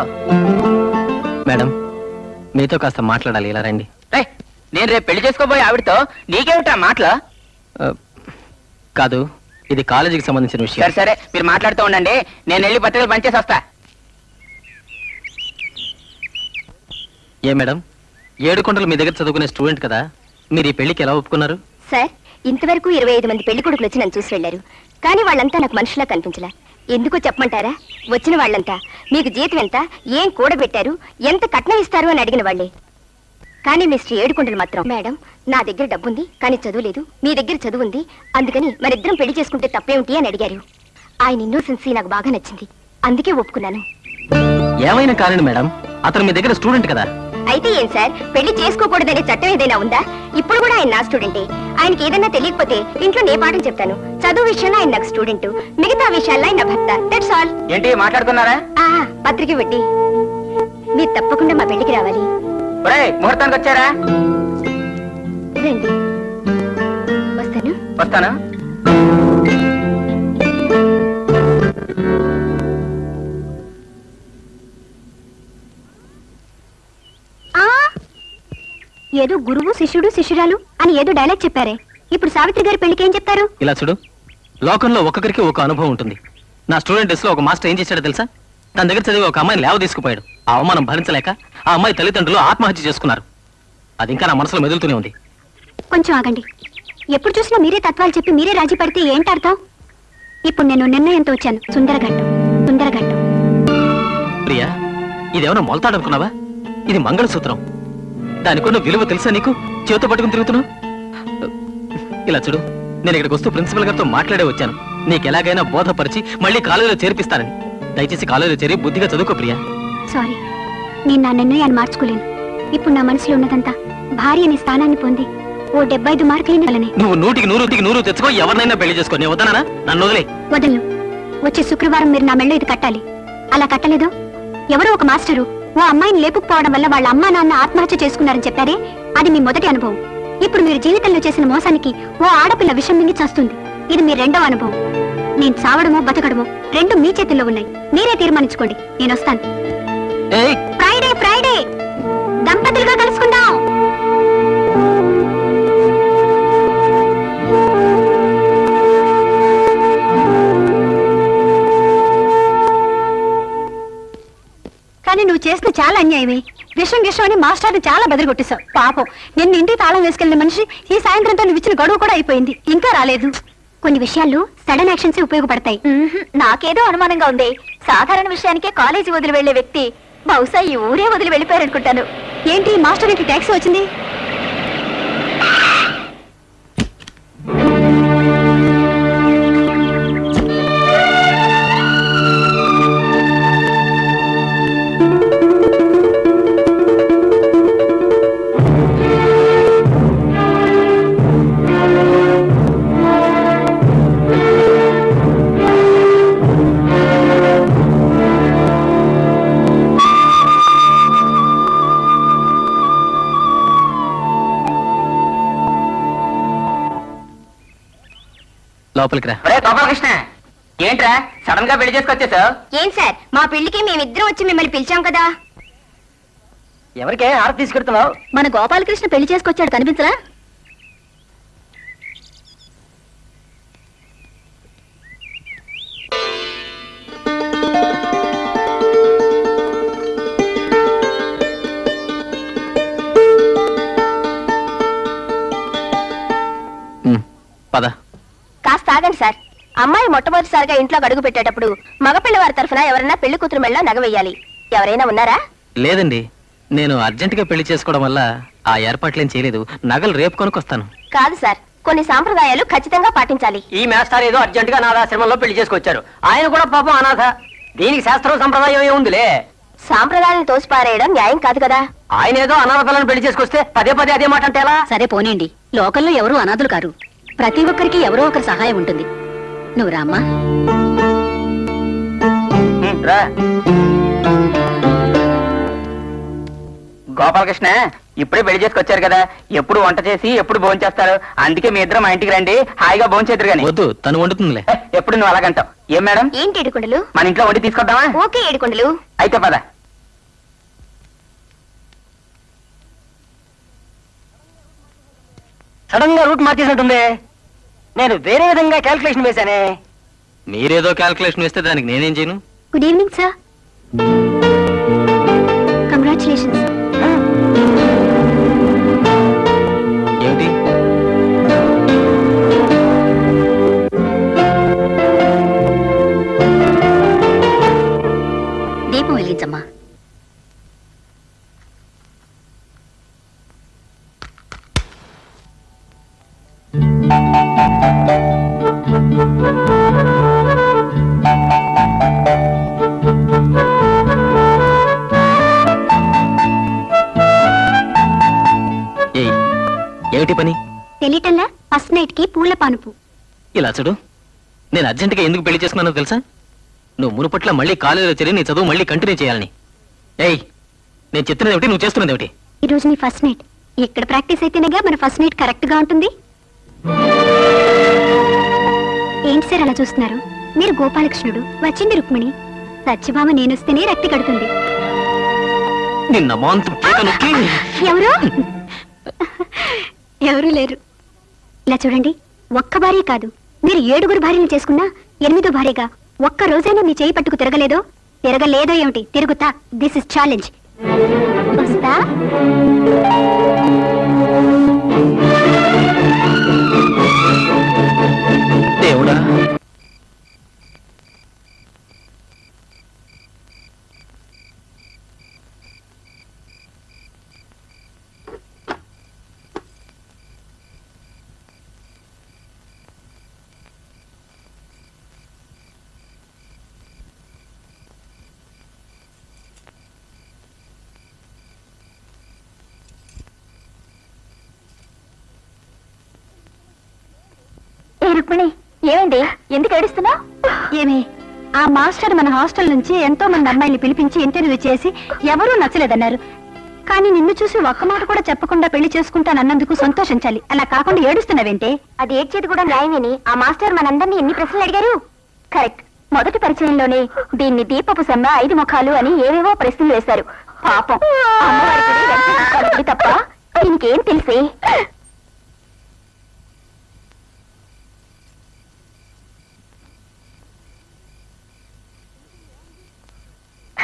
మేడం మీతో కాస్త మాట్లాడాలి. ఇలా రండి. నేను రేపు పెళ్ళి చేసుకోబోయే ఆవిడతో నీకేమిటా మాటలు? కాదు ఇది కాలేజీకి సంబంధించిన విషయం. సరే సరే మీరు మాట్లాడుతూ ఉండండి. నేను వెళ్ళి పత్రికలు పనిచేసి వస్తా ఏ మేడం? ఏడుకొండలు మీ దగ్గర చదువుకునే స్టూడెంట్ కదా? మీరు ఈ పెళ్ళికి ఎలా ఒప్పుకున్నారు? సార్ ఇంతవరకు ఇరవై ఐదు మంది పెళ్ళి కొడుకులు వచ్చి నన్ను చూసి వెళ్ళారు. కానీ వాళ్ళంతా నాకు మనుషులా కనిపించలా. ఎందుకో చెప్పమంటారా? వచ్చిన వాళ్ళంతా మీకు జీతం ఎంత ఏం కూడబెట్టారు ఎంత కట్నం ఇస్తారు అని అడిగిన వాళ్ళే. కానీ మిస్టర్ ఏడుకుంటలు మాత్రం మేడం నా దగ్గర డబ్బుంది కానీ చదువు లేదు. మీ దగ్గర చదువు ఉంది. అందుకని మరిద్దరం పెళ్ళి చేసుకుంటే తప్పేమిటి? అని అడిగారు. ఆయన ఇన్నోసెన్సీ నాకు బాగా నచ్చింది. అందుకే ఒప్పుకున్నాను. ఏమైనా కారణం మేడం? అతను మీ దగ్గర స్టూడెంట్ కదా? అయితే ఏం సార్? పెళ్ళి చేసుకోకూడదనే చట్టం ఏదైనా ఉందా? ఇప్పుడు కూడా ఆయన నా స్టూడెంటే. ఆయనకి ఏదైనా తెలియకపోతే ఇంట్లో నే పాఠం చెప్తాను. చదువు విషయంలో ఆయన నాకు స్టూడెంట్. మిగతా విషయాల్లో ఆయన భర్త. దట్స్ ఆల్ ఏంటి మాట్లాడుకున్నారా? పత్రిక పెట్టి. మీరు తప్పకుండా మా పెళ్ళికి రావాలి. ముహూర్తానికి వచ్చారా? రండి. వస్తాను. వస్తాను. ఆ? ఏదో గురువు శిష్యుడు శిష్యురాలు అని ఏదో డైలాగ్ చెప్పారే. ఇప్పుడు సావిత్రి గారి పెళ్ళికి ఏం చెప్తారు? ఇలా చూడు లోకంలో ఒక్కొక్కరికి ఒక అనుభవం ఉంటుంది. నా స్టూడెంట్ డేస్లో ఒక మాస్టర్ ఏం చేశాడో తెలుసా? తన దగ్గర చదివి ఒక అమ్మాయిని లేవ తీసుకుపోయాడు. ఆ అవమానం భరించలేక ఆ అమ్మాయి తల్లిదండ్రులు ఆత్మహత్య చేసుకున్నారు. అది ఇంకా నా మనసులో మెదులుతూనే ఉంది. కొంచెం ఆగండి. ఎప్పుడు చూసినా మీరే తత్వాలు చెప్పి మీరే రాజీ పడితే ఏంటర్థం ఇప్పుడు నేను నిర్ణయంతో వచ్చాను. సుందరఘట్టం సుందరఘట్టం ప్రియా ఇదేమైనా మొలతాడనుకున్నావా ఇది మంగళసూత్రం. దానికున్న విలువ తెలుసా నీకు? చేతితో పట్టుకుని తిరుగుతున్నావు? ఇలా చూడు నేను ఇక్కడికి వస్తూ ప్రిన్సిపల్ గారితో మాట్లాడే వచ్చాను. నీకు ఎలాగైనా బోధపరిచి మళ్ళీ కాలేజీలో చేర్పిస్తానని. దయచేసి కాలేజీలో చేరి బుద్ధిగా చదువుకో ప్రియా. సారీ నేను నా నిర్ణయాన్ని మార్చుకోలేను. ఇప్పుడు నా మనసులో ఉన్నదంతా భార్య అనే స్థానాన్ని పొంది ఓ డెబ్బై ఐదు మార్కులని వలనే నువ్వు నూటికి నూరుటికి నూరు తెచ్చుకో ఎవరినైనా పెళ్ళి చేసుకో. నేను వద్దనా నన్ను వదిలే. వదలను. వచ్చే శుక్రవారం మీరు నా మెళ్ళో ఇది కట్టాలి. అలా కట్టలేదో? ఎవరో ఒక మాస్టరు ఓ అమ్మాయిని లేపుకుపోవడం వల్ల వాళ్ళ అమ్మా నాన్న ఆత్మహత్య చేసుకున్నారని చెప్పారే? అది మీ మొదటి అనుభవం. ఇప్పుడు మీరు జీవితంలో చేసిన మోసానికి ఓ ఆడపిల్ల విషం మింగి చస్తుంది. ఇది మీ రెండవ అనుభవం. నేను చావడమో బతకడమో రెండు మీ చేతుల్లో ఉన్నాయి. మీరే తీర్మానించుకోండి. నేను వస్తాను. Friday Friday! దంపతులుగా కలుసుకుందాం! కానీ నువ్వు చేసిన చాలా అన్యాయమే. విషం విషం అని మాస్టర్ని చాలా బెదరగొట్టేశావు పాపం నిన్ను ఇంటికి తాళం వేసుకెళ్ళిన మనిషి ఈ సాయంత్రంతో నువ్వు ఇచ్చిన గడువు కూడా అయిపోయింది. ఇంకా రాలేదు. కొన్ని విషయాల్లో సడన్ యాక్షన్స్ ఉపయోగపడతాయి. నాకేదో అనుమానంగా ఉంది. సాధారణ విషయానికే కాలేజీ వదిలి వెళ్ళే వ్యక్తి బహుశా ఈ ఊరే వదిలి వెళ్ళిపోయారనుకుంటాను. ఏంటి మాస్టర్ ఇంటి ట్యాక్సీ వచ్చింది? లోపలికి రా. గోపాలకృష్ణ ఏంట్రా? సడన్గా పెళ్ళి చేసుకొచ్చేసావు ఏం సార్? మా పెళ్ళికి మేమిద్దరం వచ్చి మిమ్మల్ని పిలిచాం కదా. ఎవరికే? ఆడ తీసుకెడుతున్నావు మన గోపాలకృష్ణ పెళ్ళి చేసుకొచ్చాడు కనిపించరా ఆగండి సార్. అమ్మాయి మొట్టమొదటిసారిగా ఇంట్లో అడుగు పెట్టేటప్పుడు మగపిల్ల వారి తరఫున ఎవరైనా పెళ్ళి కూతురు మెళ్ళ నగ వెయ్యాలి ఎవరైనా ఉన్నారా? లేదండి. నేను అర్జెంటుగా పెళ్ళి చేసుకోవడం వల్ల ఆ ఏర్పాట్లేం చేయలేదు. నగలు రేపు కొనుక్కొస్తాను. కాదు సార్. కొన్ని సాంప్రదాయాలు ఖచ్చితంగా పాటించాలి. ఈ మేస్టార్ ఏదో అర్జెంట్గా అనాథాశ్రమంలో పెళ్ళి చేసుకొచ్చారు. ఆయన కూడా పాపం అనాథ. దీనికి శాస్త్రం సంప్రదాయం ఏముందిలే సాంప్రదాయాలను తోసిపారేయడం న్యాయం కాదు కదా? ఆయన ఏదో అనాథ పిల్లని పెళ్ళి చేసుకొస్తే పదే పదే అదే మాట అంటే ఎలా? సరే పోనీండి లోకల్లో ఎవరూ అనాథులు కారు. ప్రతి ఒక్కరికి ఎవరో ఒకరి సహాయం ఉంటుంది. నువ్వు రామ్మా. రా. గోపాలకృష్ణ ఇప్పుడే పెళ్ళి చేసుకొచ్చారు కదా. ఎప్పుడు వంట చేసి ఎప్పుడు భోజనం చేస్తారు? అందుకే మీ ఇద్దరు మా ఇంటికి రండి. హాయిగా భోజనం చేద్దరు గాని. వద్దు తను వండుతుందిలే. ఎప్పుడు నువ్వు అలాగంటావు? ఏం మేడం? ఏంటి ఏడుకొండలు మన ఇంట్లో వండి తీసుకొద్దామా? ఓకే ఏడుకొండలు అయితే పద. సడన్గా రూట్ మార్చేసినట్టుంది. నేను వేరే విధంగా క్యాల్కులేషన్ వేశానే. మీరేదో క్యాల్కులేషన్ వేస్తే దానికి నేనేం చేయను? గుడ్ ఈవినింగ్ సార్ కంగ్రాచులేషన్స్ ఏమిటి? దీపం వెలిగించమ్మా ఫస్ట్ నైట్కి పూల పానుపు. ఇలా చూడు. నేను అర్జెంటుగా ఎందుకు పెళ్ళి చేసుకున్నానో తెలుసా? నువ్వు మునుపట్ల మళ్ళీ కాలేజీలో చేరి నీ చదువు మళ్ళీ కంటిన్యూ చేయాలని. ఏయ్ నేను చెప్తున్నది ఏమిటి? నువ్వు చేస్తున్నది ఏమిటి? ఈ రోజు నీ ఫస్ట్ నైట్. ఇక్కడ ప్రాక్టీస్ అయితేనేగా మన ఫస్ట్ నైట్ కరెక్ట్గా ఉంటుంది. ఏంటి సార్ అలా చూస్తున్నారు? మీరు గోపాలకృష్ణుడు వచ్చింది రుక్మిణి. సత్యభామ నేనొస్తేనే రక్తి కడుతుంది. నిన్న ఎవరు? ఎవరు లేరు. ఇలా చూడండి ఒక్క భార్య కాదు. మీరు ఏడుగురు భార్యను చేసుకున్నా ఎనిమిదో భార్యగా ఒక్క రోజైనా మీ చేయి పట్టుకు తిరగలేదో? తిరగలేదో ఏమిటి? తిరుగుతా. దిస్ ఇస్ ఛాలెంజ్ వస్తా. రుక్మిణి ఏమైంది ఎందుకు ఏడుస్తున్నావు? ఏమి ఆ మాస్టర్ మన హాస్టల్ నుంచి ఎంతో మంది అమ్మాయిని పిలిపించి ఇంటర్వ్యూ చేసి ఎవరూ నచ్చలేదన్నారు. కానీ నిన్ను చూసి ఒక్క మాట కూడా చెప్పకుండా పెళ్ళి చేసుకుంటానన్నందుకు సంతోషించాలి. అలా కాకుండా ఏడుస్తున్నావేంటే? అది ఏడ్చేది కూడా న్యాయమేని. ఆ మాస్టర్ మనందరినీ ఎన్ని ప్రశ్నలు అడిగారు? కరెక్ట్. మొదటి పరిచయంలోనే దీన్ని దీపపు సమ్మ ఐదు ముఖాలు అని ఏవేవో ప్రశ్నలు వేశారు. పాపం. అమ్మవారి గుడి తప్ప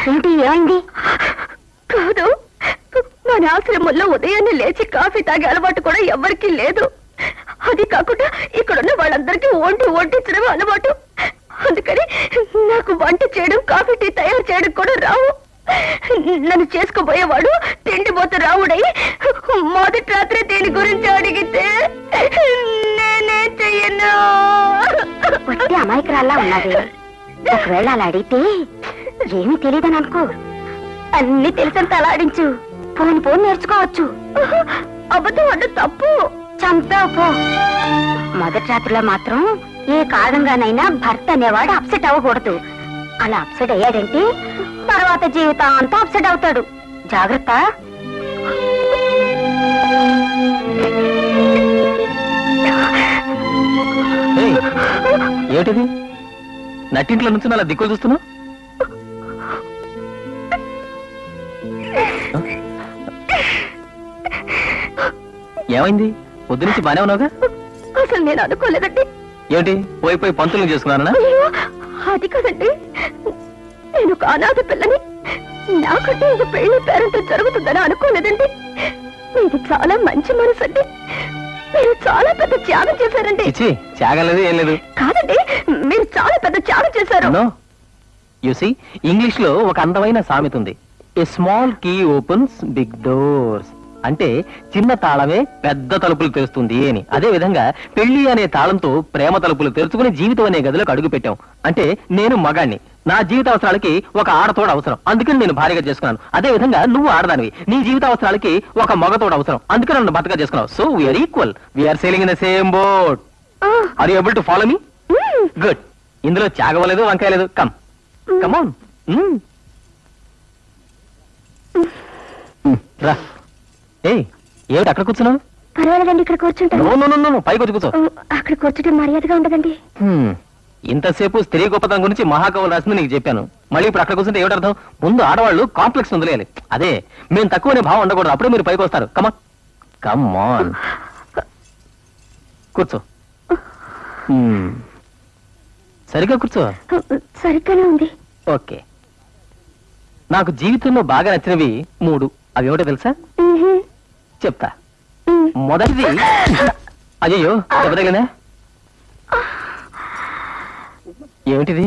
ఏంటి ఏమైంది? కాదు మన ఆశ్రమంలో ఉదయాన్నే లేచి కాఫీ తాగే అలవాటు కూడా ఎవరికీ లేదు. అది కాకుండా ఇక్కడున్న వాళ్ళందరికీ వండి వడ్డించడం అలవాటు. అందుకని నాకు వంట చేయడం కాఫీ టీ తయారు చేయడం కూడా రావు. నన్ను చేసుకోబోయేవాడు తిండిపోతు రావుడై మొదటి రాత్రి దీని గురించి అడిగితే నేనే చెయ్యను. అమాయకురాల్లా ఉన్నది ఒకవేళ అలా అడిగితే ఏమి తెలియదని అనుకో. అన్ని తెలిసంత అలాడించు. పోని పోని నేర్చుకోవచ్చు. అబద్ధం అంటే తప్పు. చంపావు పో. మొదటి రాత్రిలో మాత్రం ఏ కారణంగానైనా భర్త అనేవాడు అప్సెట్ అవ్వకూడదు. అలా అప్సెట్ అయ్యాడంటే తర్వాత జీవితాంతం అప్సెట్ అవుతాడు. జాగ్రత్త. ఏయ్, ఏమిటిది? నట్టింట్లో నుంచి అలా దిక్కులు చూస్తున్నావు? ఏమైంది? పొద్దు నుంచి బానే ఉన్నావుగా? అసలు నేను అనుకోలేదండి. ఏమిటి? పోయి పోయి పంతులు చేసుకున్నానా అది కదండి. నేను ఒక అనాథ పిల్లని. నాకంటే ఒక పెళ్ళి పేరంతో జరుగుతుందని అనుకోలేదండి. మీది చాలా మంచి మనసు అండి మీరు చాలా పెద్ద త్యాగం చేశారండి. చాగలేదు ఏం లేదు. కాదండి మీరు చాలా పెద్ద త్యాగం చేశారు. నో. సి ఇంగ్లీష్లో ఒక అందమైన సామెత ఉంది. A small key opens big doors అంటే చిన్న తాళమే పెద్ద తలుపులు తెరుస్తుంది అని. అదే విధంగా పెళ్ళి అనే తాళంతో ప్రేమ తలుపులు తెరుచుకుని జీవితం అనే గదిలోకి అడుగు పెట్టాం. అంటే నేను మగాణ్ణి. నా జీవిత అవసరాలకి ఒక ఆడతోడు అవసరం. అందుకని నేను భారీగా చేసుకున్నాను. అదే విధంగా నువ్వు ఆడదానివి. నీ జీవిత అవసరాలకి ఒక మగతోడు అవసరం. అందుకని నన్ను భర్తగా చేసుకున్నావు. So we're equal we're sailing in the same boat are able to follow me good ఇందులో త్యాగవలేదు వంకాయ లేదు. కమ్ కమాన్ రా. ఏయ్ ఏమిటి అక్కడ కూర్చున్నావు? పర్వాలేదండి ఇక్కడ కూర్చుంటాను. పైకి వచ్చి కూర్చో. అక్కడ కూర్చుంటే మర్యాదగా ఉండదండి. ఇంతసేపు స్త్రీ గొప్పతనం గురించి మహాకవులు రాసింది నీకు చెప్పాను. మళ్ళీ ఇప్పుడు అక్కడ కూర్చుంటే ఏమిటి అర్థం? ముందు ఆడవాళ్ళు కాంప్లెక్స్ వదిలేయాలి అదే మేము తక్కువనే భావం ఉండకూడదు. అప్పుడే మీరు పైకి వస్తారు. కమా కమాన్ కూర్చో. సరిగ్గా కూర్చో. సరిగ్గానే ఉంది. ఓకే. నాకు జీవితంలో బాగా నచ్చినవి మూడు. అవి ఏమిటో తెలుసా? చెప్తా. మొదటిది అయ్యో దెబ్బ తగిలిందా? ఏమిటిది?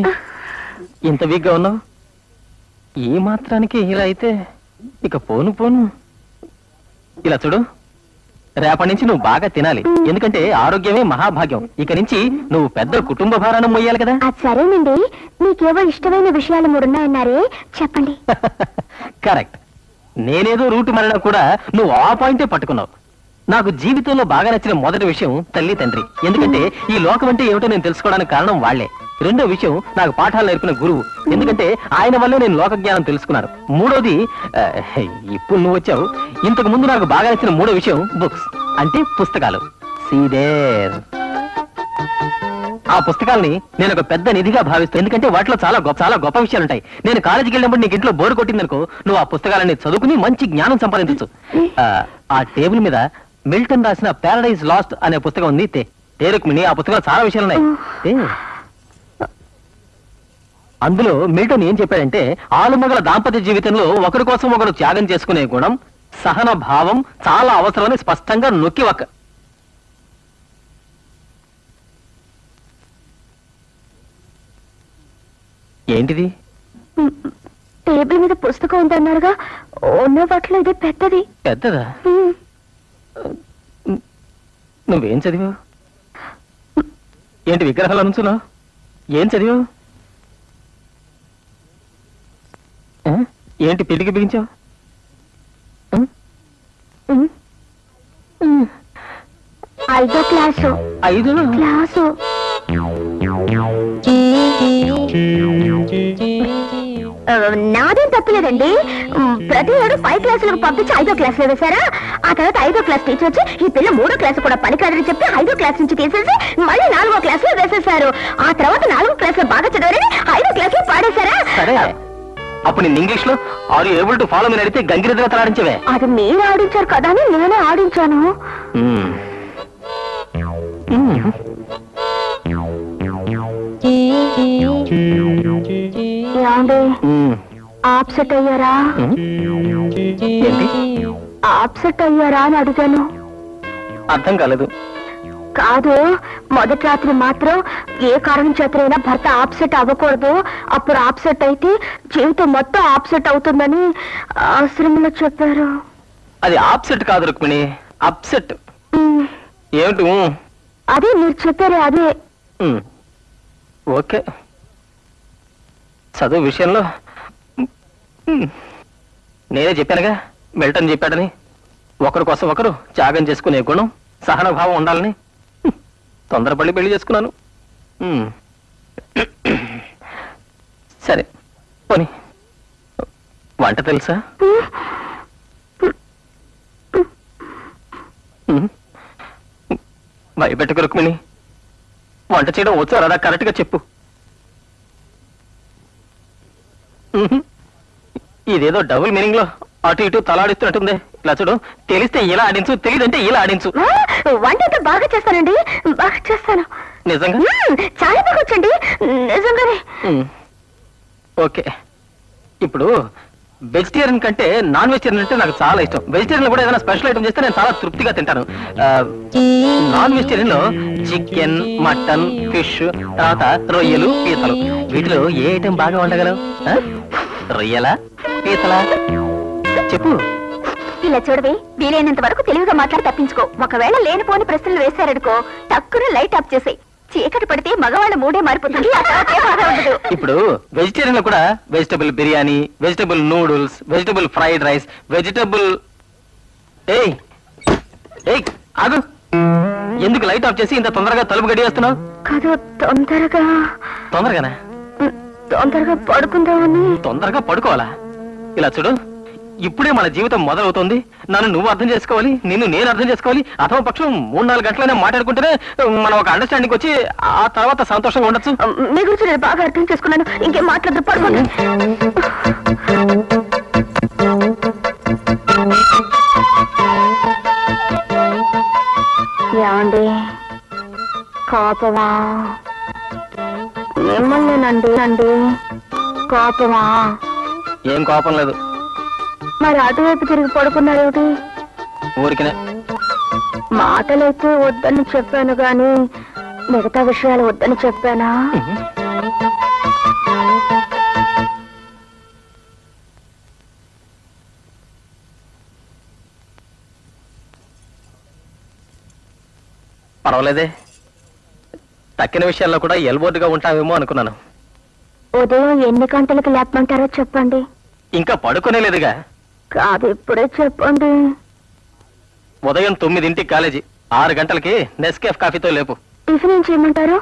ఇంత వీక్గా ఉన్నావు? ఈ మాత్రానికి ఇలా అయితే ఇక పోను పోను. ఇలా చూడు రేపటి నుంచి నువ్వు బాగా తినాలి. ఎందుకంటే ఆరోగ్యమే మహాభాగ్యం. ఇక నుంచి నువ్వు పెద్ద కుటుంబ భారాన్ని మొయ్యాలి కదా. సరేనండి. మీకేవో ఇష్టమైన విషయాలు మూడున్నాయన్నారే. చెప్పండి. <laughs> కరెక్ట్. నేనేదో రూటు మరణ కూడా నువ్వు ఆ పాయింటే పట్టుకున్నావు. నాకు జీవితంలో బాగా నచ్చిన మొదటి విషయం తల్లి తండ్రి. ఎందుకంటే ఈ లోకం అంటే ఏమిటో నేను తెలుసుకోవడానికి కారణం వాళ్ళే రెండో విషయం నాకు పాఠాలు నేర్పిన గురువు. ఎందుకంటే ఆయన వల్లే నేను లోక జ్ఞానం తెలుసుకున్నాను. మూడోది ఇప్పుడు నువ్వు వచ్చావు. ఇంతకు ముందు నాకు బాగా నచ్చిన మూడో విషయం బుక్స్ అంటే పుస్తకాలు. సీదేర్. ఆ పుస్తకాల్ని నేను ఒక పెద్ద నిధిగా భావిస్తాను ఎందుకంటే వాటిలో చాలా గొప్ప చాలా గొప్ప విషయాలు ఉంటాయి నేను కాలేజీకి వెళ్ళినప్పుడు నీకు ఇంట్లో బోరు కొట్టిందనుకో నువ్వు ఆ పుస్తకాలన్నీ చదువుకుని మంచి జ్ఞానం సంపాదించచ్చు. ఆ, టేబుల్ మీద మిల్టన్ రాసిన పారడైజ్ లాస్ట్ అనే పుస్తకం ఉంది. తే తేరుకుమిని ఆ పుస్తకంలో చాలా విషయాలు ఉన్నాయి అందులో మిల్టన్ ఏం చెప్పాడంటే ఆలుమగల దాంపత్య జీవితంలో ఒకరి కోసం ఒకరు త్యాగం చేసుకునే గుణం సహన భావం చాలా అవసరమని స్పష్టంగా నొక్కి ఒక ఏంటిది? టేబుల్ మీద పుస్తకం ఉందన్నారుగా ఉన్న వాటిలో ఇది పెద్దది. పెద్దదా? నువ్వేం చదివావు? ఏంటి విగ్రహాలు అనుచున్నావు ఏం చదివావు? ఏంటి పెళ్ళికి బిగించావు. ఐదో క్లాసు. ఐదు క్లాసు. నాదేం తప్పలేదండి. ప్రతి ఏడు పై క్లాసులకు పంపించి ఐదో క్లాస్లో వేశారా? ఆ తర్వాత ఐదో క్లాస్ టీచర్ వచ్చి ఈ పిల్ల మూడో క్లాస్ కూడా పనికాదని చెప్పి ఐదో క్లాస్ నుంచి తీసేసి మళ్ళీ నాలుగో క్లాస్లో వేసేశారు. ఆ తర్వాత నాలుగో క్లాస్లో బాగా చదవరని ఐదో క్లాస్లో పాడేశారా? సరే. అప్పుడు నేను ఇంగ్లీష్లో ఆర్ ఏబుల్ టు ఫాలో మీరు అడిగితే గంగిరెద్దుగా తలాడించవే. అది మీరు ఆడించారు కదా అని నేనే ఆడించాను. మ్మ్. ఏమండి. ఆప్సెట్ అయ్యారా? ఆప్సెట్ అయ్యారా అని అడిగాను. అర్థం కాలేదు. కాదు మొదటి రాత్రి మాత్రం ఏ కారణం చేతనైనా భర్త ఆప్సెట్ అవ్వకూడదు. అప్పుడు ఆప్సెట్ అయితే జీవితం మొత్తం ఆప్సెట్ అవుతుందని ఆశ్రమంలో చెప్పారు. అది ఆప్సెట్ కాదు రుక్మిణి అప్సెట్. ఏమిటి. అదే మీరు చెప్పారే అదే. ఓకే. చదువు విషయంలో నేనే చెప్పానుగా మిల్టన్ చెప్పాడని. ఒకరి కోసం ఒకరు త్యాగం చేసుకునే గుణం సహనభావం ఉండాలని. తొందరపడి పెళ్ళి చేసుకున్నాను. సరే పోనీ. వంట తెలుసా? భయపెట్టకు రుక్మిణి వంట చేయడం వచ్చారా కరెక్ట్గా చెప్పు. ఇదేదో డబుల్ మీనింగ్లో అటు ఇటు తలాడిస్తున్నట్టుంది. ఇలా చూడు తెలిస్తే ఇలా ఆడించు తెలియదంటే ఇలా ఆడించు. వంట అయితే బాగా చేస్తానండి. బాగా చేస్తాను. నిజంగా? చాలా బాగా వచ్చండి. నిజంగానే. ఓకే. ఇప్పుడు వెజిటేరియన్ కంటే నాన్ వెజిటేరియన్ అంటే నాకు చాలా ఇష్టం. వెజిటేరియన్ కూడా ఏదైనా స్పెషల్ ఐటమ్ చేస్తే నేను చాలా తృప్తిగా తింటాను. నాన్ వెజిటేరియన్లో చికెన్ మటన్ ఫిష్ తర్వాత రొయ్యలు పీతలు. వీటిలో ఏ ఐటమ్ బాగా వండగలవు? రొయ్యలా? పీతలా? చెప్పు. ఇలా చూడవి వీలైనంత వరకు తెలివిగా మాట్లాడి తప్పించుకో. ఒకవేళ లేనిపోని ప్రశ్నలు వేశారనుకో టక్కున లైట్ ఆఫ్ చేసాయి. చీకటి పడితే మగవాళ్ళ మూడే మారిపోతుంది. <laughs> ఇప్పుడు వెజిటేరియన్లో కూడా vegetable biryani vegetable noodles vegetable fried rice vegetable ఏయ్! ఏయ్ ఆగు! ఎందుకు లైట్ ఆఫ్ చేసి ఇంత తొందరగా తలుపు గడియేస్తున్నావు కాదు తొందరగా. తొందరగానా? తొందరగా పడుకుందామని. తొందరగా పడుకోవాలా? ఇలా చూడు. ఇప్పుడే మన జీవితం మొదలవుతుంది. నన్ను నువ్వు అర్థం చేసుకోవాలి నిన్ను నేను అర్థం చేసుకోవాలి. అథవా పక్షం మూడు నాలుగు గంటలనే మాట్లాడుకుంటేనే మనం ఒక అండర్స్టాండింగ్ వచ్చి ఆ తర్వాత సంతోషంగా ఉండొచ్చు. మీ గురించి నేను బాగా అర్థం చేసుకున్నాను. ఇంకేం మాట్లాడదు పడుకోండి. ఏమండి? కోపమా? మిమ్మల్నేనండి. అండి కోపమా? ఏం కోపం లేదు. మరి అటువైపు తిరిగి పడుకున్నారేమిటి? ఊరికినే. మాటలైతే వద్దని చెప్పాను గాని మిగతా విషయాలు వద్దని చెప్పానా? పర్వాలేదే. తక్కిన విషయాల్లో కూడా ఎల్బోర్డుగా ఉంటావేమో అనుకున్నాను. ఉదయం ఎన్ని గంటలకు లేపమంటారో చెప్పండి. ఇంకా పడుకునే లేదుగా కాదు ఇప్పుడే చెప్పండి. ఉదయం తొమ్మిదింటికి కాలేజీ. ఆరు గంటలకి నెస్కేఫ్ కాఫీతో లేపు. టిఫిన్ ఏం చేయమంటారు?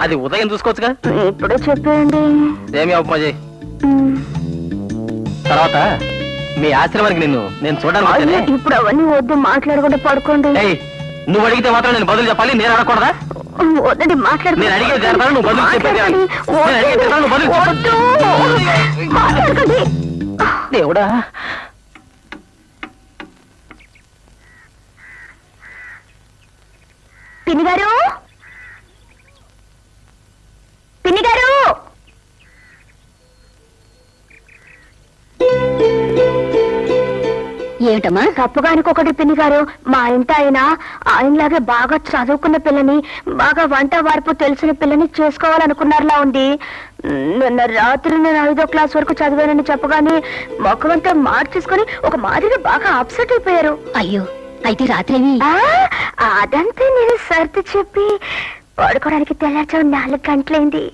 అది ఉదయం చూసుకోవచ్చుగా. ఇప్పుడే చెప్పేయండి. ఏమి అవపమా చేయి మ్, తర్వాత మీ ఆశ్రమానికి నిన్ను నేను చూడడానికి. ఇప్పుడు అవన్నీ వద్దు మాట్లాడకుండా పడుకోండి. నువ్వు అడిగితే మాత్రం నేను బదులు చెప్పాలి నేను అడగకూడదా? వద్దండి మాట్లాడు నేను అడిగే జరపాలి, నువ్వు బదులు. నేను అడిగే జరపాలి, నువ్వు బదులు దేవుడా పిన్నిగారు? పిన్నిగారు? పిన్ని గారు ఏమిటమ్మా? తప్పుగా అనుకోకండి పిన్ని గారు మా ఇంట ఆయన ఆయనలాగే బాగా చదువుకున్న పిల్లని బాగా వంట వార్పు తెలిసిన పిల్లని చేసుకోవాలనుకున్నారులా ఉంది నిన్న రాత్రి నేను ఐదో క్లాస్ వరకు చదివానని చెప్పగానే మొక్కవంతా మార్చేసుకొని ఒక మాదిరిగా బాగా అప్సెట్ అయిపోయారు. అయ్యో అయితే రాత్రేమి అదంతా నేను సర్ది చెప్పి పడుకోవడానికి తెల్లార్చావు నాలుగు గంటలైంది.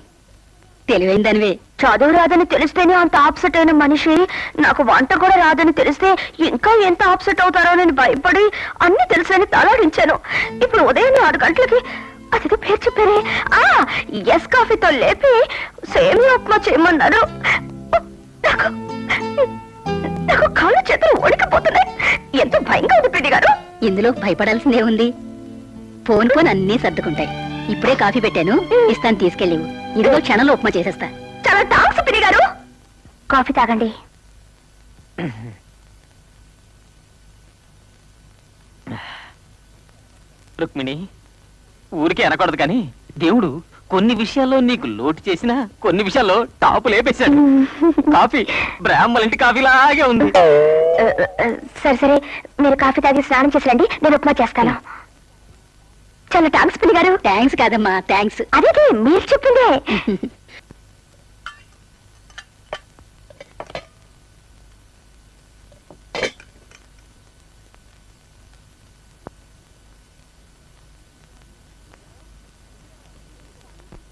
తెలివైన దానివే. చదువు రాదని తెలిస్తేనే అంత ఆప్సెట్ అయిన మనిషి. నాకు వంట కూడా రాదని తెలిస్తే ఇంకా ఎంత ఆప్సెట్ అవుతారో నేను భయపడి అన్ని తెలుసని తలాడించాను. ఇప్పుడు ఉదయం ఆరు గంటలకి అదిగా పేరు చెప్పారే. ఆ ఎస్ కాఫీతో లేపి సేమియా ఉప్మా చేయమన్నారు. నాకు నాకు కాళ్ళు చేతులు వణికిపోతున్నాయి. ఎంత భయంగా ఉంది పిడి గారు. ఇందులో భయపడాల్సిందే ఉంది. ఫోన్ ఫోన్ అన్నీ సర్దుకుంటాయి. ఇప్పుడే కాఫీ పెట్టాను. ఇస్తాను తీసుకెళ్ళివు ఇదిగో క్షణంలో ఉప్మా చేసేస్తా. చాలా థాంక్స్ పిడి గారు. కాఫీ తాగండి. రుక్మిణి ఊరికే అనకూడదు కానీ దేవుడు కొన్ని విషయాల్లో నీకు లోటు చేసినా కొన్ని విషయాల్లో టాపు లేపేశాడు. <laughs> కాఫీ బ్రాహ్మణ ఇంటి కాఫీ లాగే ఉంది సరే సరే. మీరు కాఫీ తాగి స్నానం చేసి రండి నేను ఉప్మా చేస్తాను. చాలా థ్యాంక్స్ పిల్లి గారు. థ్యాంక్స్ కాదమ్మా థ్యాంక్స్ అదే మీరు చెప్పిందే? <laughs>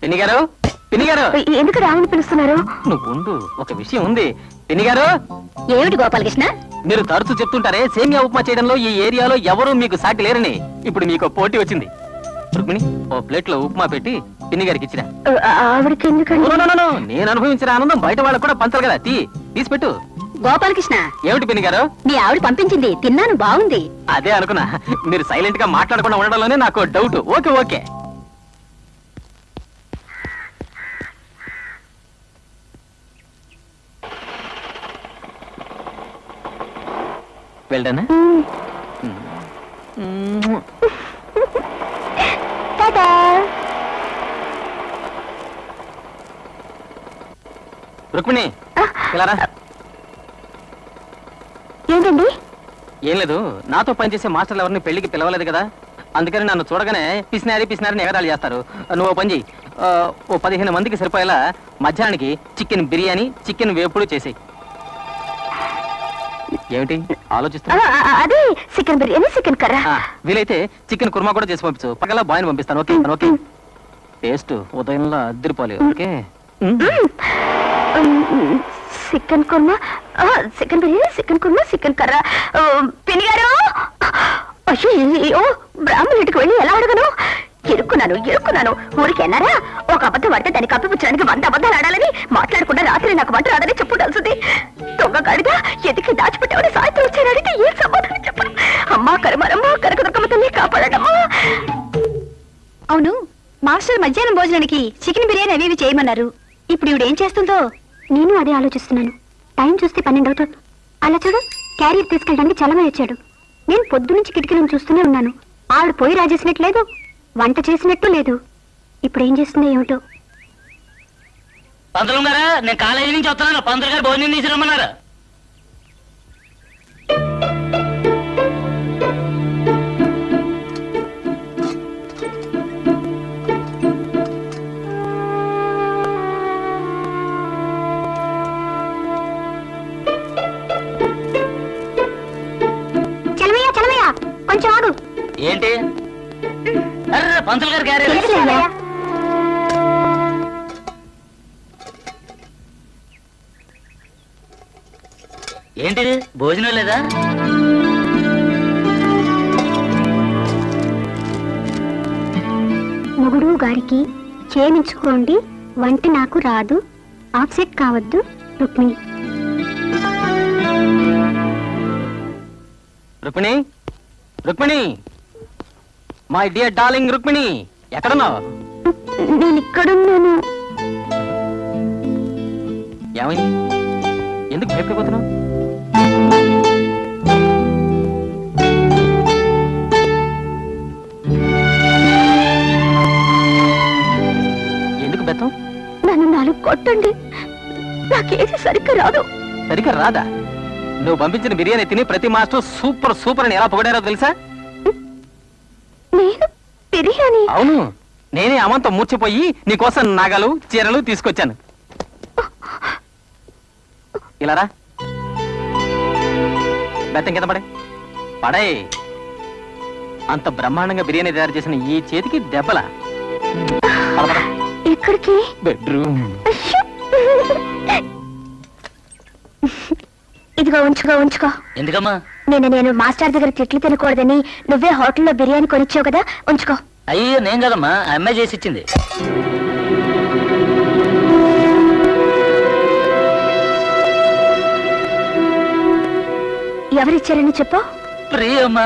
పిన్ని గారు పిన్ని గారు. ఎందుకు రామని పిలుస్తున్నారు? నువ్వు ఉండు ఒక విషయం ఉంది. పిన్ని గారు. ఏమిటి గోపాలకృష్ణ? మీరు తరచూ చెప్తుంటారే సేమియా ఉప్మా చేయడంలో ఈ ఏరియాలో ఎవరూ మీకు సాటి లేరని. ఇప్పుడు మీకు పోటీ వచ్చింది. రుక్మిణి ఓ ప్లేట్లో ఉప్మా పెట్టి పిన్ని గారికి ఇచ్చిన. నేను అనుభవించిన ఆనందం బయట వాళ్ళకు కూడా పంచాలి కదా. తీ తీసి పెట్టు. గోపాలకృష్ణ. ఏమిటి పిన్ని గారు? మీ ఆవిడ పంపించింది తిన్నాను బాగుంది. అదే అనుకున్నా. మీరు సైలెంట్గా మాట్లాడకుండా ఉండడంలోనే నాకు డౌట్ ఓకే ఓకే. వెళ్ళానా? రుక్మిణి. ఏంటండి? ఏం లేదు నాతో పనిచేసే మాస్టర్లు ఎవరిని పెళ్ళికి పిలవలేదు కదా. అందుకని నన్ను చూడగానే పిసినారి పిసినారిని ఎగరాలు చేస్తారు. నువ్వు పని చెయ్యి. ఓ పదిహేను మందికి సరిపోయేలా మధ్యాహ్నానికి చికెన్ బిర్యానీ చికెన్ వేపుడు చేసేయి. ఏమిటి? ఆలోచిస్తున్నా? అదే చికెన్ బిర్యానీ చికెన్ కర్రా. వీలైతే చికెన్ కుర్మా కూడా చేసి పంపించు. పక్కల బాయ్ని పంపిస్తాను ఓకే? ఓకే? టేస్ట్ ఉదయంలో అద్దరిపోలే okay? Chicken korma? Chicken biryani chicken korma chicken కర్రా. ఆ, పిన్ని గారు! అయ్యో బ్రాహ్మణుడికి వెళ్ళి ఎలా అడగను? ఇరుక్కున్నాను ఇరుక్కున్నాను. ఊరికి అన్నారా? ఒక అబద్ధం పడితే దాన్ని కప్పిపుచ్చడానికి వంద అబద్ధాలు ఆడాలని మాట్లాడకుండా రాత్రి నాకు వంట రాదని చెప్పుడాల్సింది దొంగ గాడిగా ఎదికి దాచిపెట్టేవాడి సాయంత్రం వచ్చాను అడిగితే ఏం సమాధానం చెప్పను? అమ్మా కరమరమ్మా కనకదుర్గమ్మ తల్లి కాపాడమ్మా అవును మాస్టర్ మధ్యాహ్నం భోజనానికి చికెన్ బిర్యానీ అవి ఇవి చేయమన్నారు. ఇప్పుడు ఇవిడ చేస్తుందో? నేను అదే ఆలోచిస్తున్నాను. టైం చూస్తే పన్నెండు అవుతుంది. అలా చూడు క్యారియర్ తీసుకెళ్ళడానికి చలమే వచ్చాడు. నేను పొద్దు నుంచి కిటికీలను చూస్తూనే ఉన్నాను. ఆవిడ పోయి రాజేసినట్టు లేదు. వంట చేసినట్టు లేదు. ఇప్పుడు ఏం చేస్తుందో ఏమిటో. పంతులు గారా నేను కాలేజీ నుంచి వస్తున్నాను. పంతులు గారు భోజనం తీసుకురమ్మన్నారు. ఏంటి? పంతులు గారు. ఏంటిది? భోజనం లేదా? మొగుడు గారికి చేయించుకోండి వంట నాకు రాదు ఆఫ్సెట్ కావద్దు Rukmini. Rukmini? Rukmini? My dear darling Rukmini ఎక్కడున్నావు? నేను ఇక్కడున్నాను. ఏమైంది ఎందుకు భయపడిపోతున్నావు? ఎందుకు బెత్తం? నన్ను నాలుగు కొట్టండి. నాకేది సరిగ్గా రాదు. సరిగ్గా రాదా? నువ్వు పంపించిన బిర్యానీ తిని ప్రతి మాస్టర్ సూపర్ సూపర్ అని ఎలా పొగిడారో తెలుసా? నేను బిర్యానీ? అవును. నేనే అమంతం మూర్చిపోయి నీకోసం నగలు చీరలు తీసుకొచ్చాను. ఇలా రా. బెత్తం కింద పడే. పడే అంత బ్రహ్మాండంగా బిర్యానీ తయారు చేసిన ఈ చేతికి దెబ్బలా. ఎక్కడికి? బెడ్రూమ్. ఇదిగో ఉంచుకో ఉంచుకో. ఎందుకమ్మా? నేను నేను మాస్టర్ దగ్గర తిట్లు తినకూడదని నువ్వే హోటల్లో బిర్యానీ కొనిచ్చావు కదా ఉంచుకో. అయ్యో నేను కదమ్మా. అమ్మాయి చేసి ఇచ్చింది. ఎవరిచ్చారని చెప్పు. ప్రియమ్మా.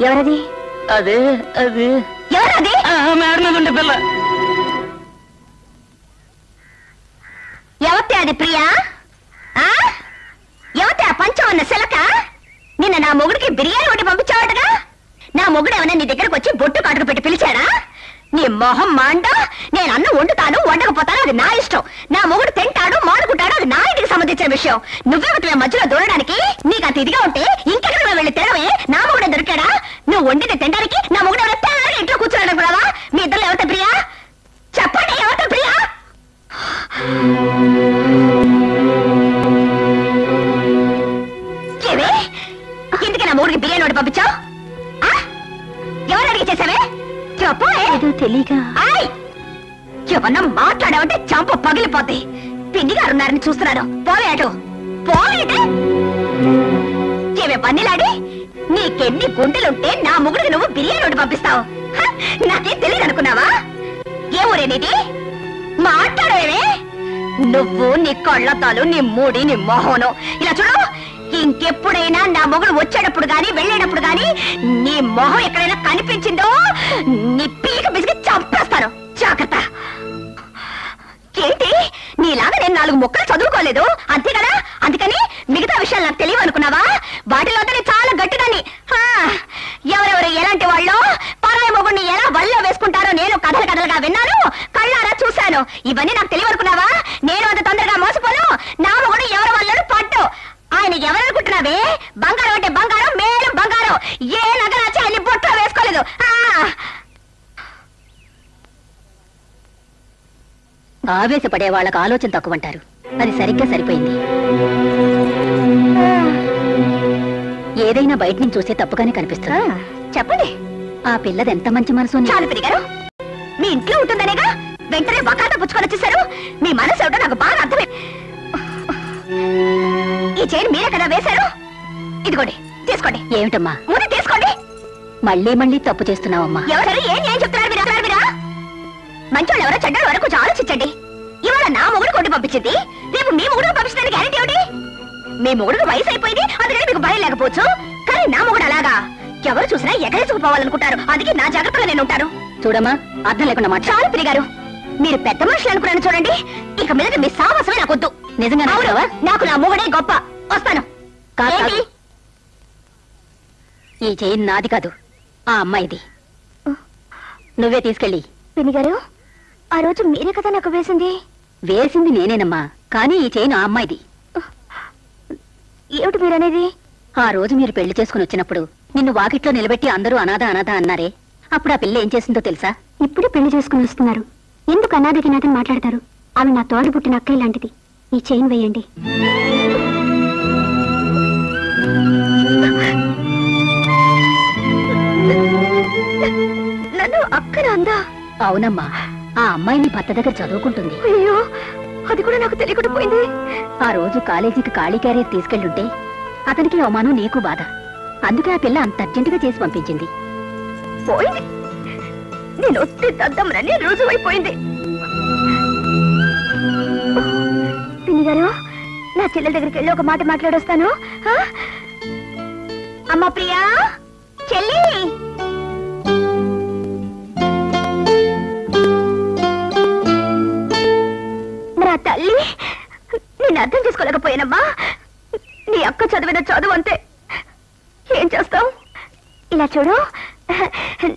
ఎవరది? అదే అది. ఎవరది? మేడ మీద ఉండే పిల్ల. ఎవతే అది ప్రియా? ఎవతే పంచం ఉన్న శిలక? నిన్న నా మొగుడికి బిర్యానీ ఒకటి పంపించావాడుగా నా మొగుడు ఏమైనా నీ దగ్గరకు వచ్చి బొట్టు కాటుకు పెట్టి పిలిచాడా? నీ మొహం మాండా నేను అన్నం వండుతాను వండకపోతాను అది నా ఇష్టం. నా మొగుడు తింటాడు మాడుకుంటాడు అది నా ఇంటికి సంబంధించిన విషయం. నువ్వే మధ్యలో దూరడానికి నీకు అంత ఇదిగా ఉంటే ఇంకెక్కడ వెళ్ళి తినవే నా మొగుడే దొరికాడా? నువ్వు వండిన తినడానికి నా మొగుడు ఎవరైనా ఇంట్లో కూర్చున్నాడు అనుకున్నావా? మీ ఇద్దరు ఎవరితో ప్రియా? చెప్పండి ఎవరితో ప్రియా? నా మూడికి బిర్యానీ ఒకటి పంపించావు ఎవరు అడిగి చేసావే చెప్పు ఏదో తెలియక. ఎవరన్నా మాట్లాడావంటే చంప పగిలిపోద్ది. పిండి గారు ఉన్నారని చూస్తున్నాను. పోవే అటు. పోవేటే ఏమే పన్నీలాడి? నీకెన్ని గుండెలుంటే నా ముగ్గురికి నువ్వు బిర్యానీ ఒకటి పంపిస్తావు. నాకేం తెలియదు అనుకున్నావా? ఏ ఊరే నీది? మాట్లాడేవే? నువ్వు నీ కళ్ళతాలు నీ మూడి నీ మొహను. ఇలా చూడు. ఇంకెప్పుడైనా నా మొగుడు వచ్చేటప్పుడు గాని వెళ్ళేటప్పుడు గాని నీ మొహం ఎక్కడైనా కనిపించిందో నీ పీక బిసికి చంపేస్తాను. జాగ్రత్త. ఏంటి? నీలాగా నేను నాలుగు మొక్కలు చదువుకోలేదు. అంతే కదా? అందుకని మిగతా విషయాలు నాకు తెలియవు అనుకున్నావా? వాటిలోనే చాలా గట్టిగాని ఎవరెవరు ఎలాంటి వాళ్ళు పరాయి మొగుడిని ఎలా వల్ల వేసుకుంటారో నేను కథలు కథలుగా విన్నాను కళ్ళారా చూశాను. ఇవన్నీ నాకు తెలియవనుకున్నావా నేను అంత తొందరగా ఎవరనుకుంటున్నావే బంగారం అంటే బంగారం మేలు బంగారం. ఏ నగర వచ్చి బొట్లో వేసుకోలేదు! ఆవేశపడే వాళ్ళకు ఆలోచన తక్కువంటారు. అది సరిగ్గా సరిపోయింది. ఏదైనా బయట నుంచి చూస్తే తప్పుగానే కనిపిస్తుంది. చెప్పండి. ఆ పిల్లది ఎంత మంచి మనసు మీ ఇంట్లో ఉంటుందనేగా వెంటనే బకాట పుచ్చుకొని వచ్చేసారు మీ మనసు ఏమిటో నాకు బాగా అర్థమే. ఈ చైన్ మీరే కదా వేశారు? ఇదిగోండి తీసుకోండి. ఏమిటమ్మా? ముందు తీసుకోండి. మళ్ళీ మళ్ళీ తప్పు చేస్తున్నావమ్మా. ఎవరు ఏం ఏం చెప్తున్నారు మీరు? అసలు మీరా? మంచోళ్ళు ఎవరో చెడ్డ వరకు కొంచెం ఆలోచించండి. ఇవాళ నా మొగుడు కొట్టి పంపించింది. రేపు మీ మొగుడు పంపించడానికి గ్యారెంటీ ఏమిటి? మీ మొగుడు వయసు అయిపోయింది అందుకని మీకు భయం లేకపోవచ్చు. కానీ నా మొగుడు అలాగా. ఎవరు చూసినా ఎగరేసుకుపోవాలనుకుంటారు. అందుకే నా జాగ్రత్తగా నేను ఉంటాను. చూడమ్మా అర్థం లేకుండా మాట చాలు పిరిగారు మీరు పెద్ద మనుషులు అనుకున్నాను చూడండి. ఇక మీద మీ సాహసమే నాకొద్దు. నిజంగా అవును, నాకు నా మొగుడే గొప్ప. వస్తాను? ఈ చైన్ నాది కాదు. ఆ అమ్మాయిది. నువ్వే తీసుకెళ్ళి. పిన్ని గారు ఆ రోజు మీరే కదా నాకు వేసింది? వేసింది నేనేనమ్మా. కానీ ఈ చైన్ ఆ అమ్మాయిది. ఏమిటి మీరనేది? ఆ రోజు మీరు పెళ్ళి చేసుకుని వచ్చినప్పుడు నిన్ను వాకిట్లో నిలబెట్టి అందరూ అనాథ అనాథ అన్నారే. అప్పుడు ఆ పిల్ల ఏం చేసిందో తెలుసా? ఇప్పుడే పెళ్ళి చేసుకుని వస్తున్నారు. ఎందుకు అనాథకి నాథని మాట్లాడతారు? ఆమె నా తోడు పుట్టిన అక్కయ్య లాంటిది. ఈ చైన్ వేయండి. నన్ను అక్కన అందా? అవునమ్మా ఆ అమ్మాయి నీ భర్త దగ్గర చదువుకుంటుంది. అయ్యో అది కూడా నాకు తెలియకుండా పోయింది. ఆ రోజు కాలేజీకి ఖాళీ క్యారియర్ తీసుకెళ్ళుంటే అతనికి అవమానం నీకు బాధ. అందుకే ఆ పిల్ల అంత అర్జెంటుగా చేసి పంపించింది. పోయింది. నేను వస్తే దద్దమ్మనని రుజువైపోయింది. పిన్ని గారు నా చెల్లెల దగ్గరికి వెళ్ళి ఒక మాట మాట్లాడొస్తాను. అమ్మ ప్రియా చెల్లి! నా తల్లి నేను అర్థం చేసుకోలేకపోయానమ్మా. నీ అక్క చదివిన చదువు అంతే ఏం చేస్తావు? ఇలా చూడు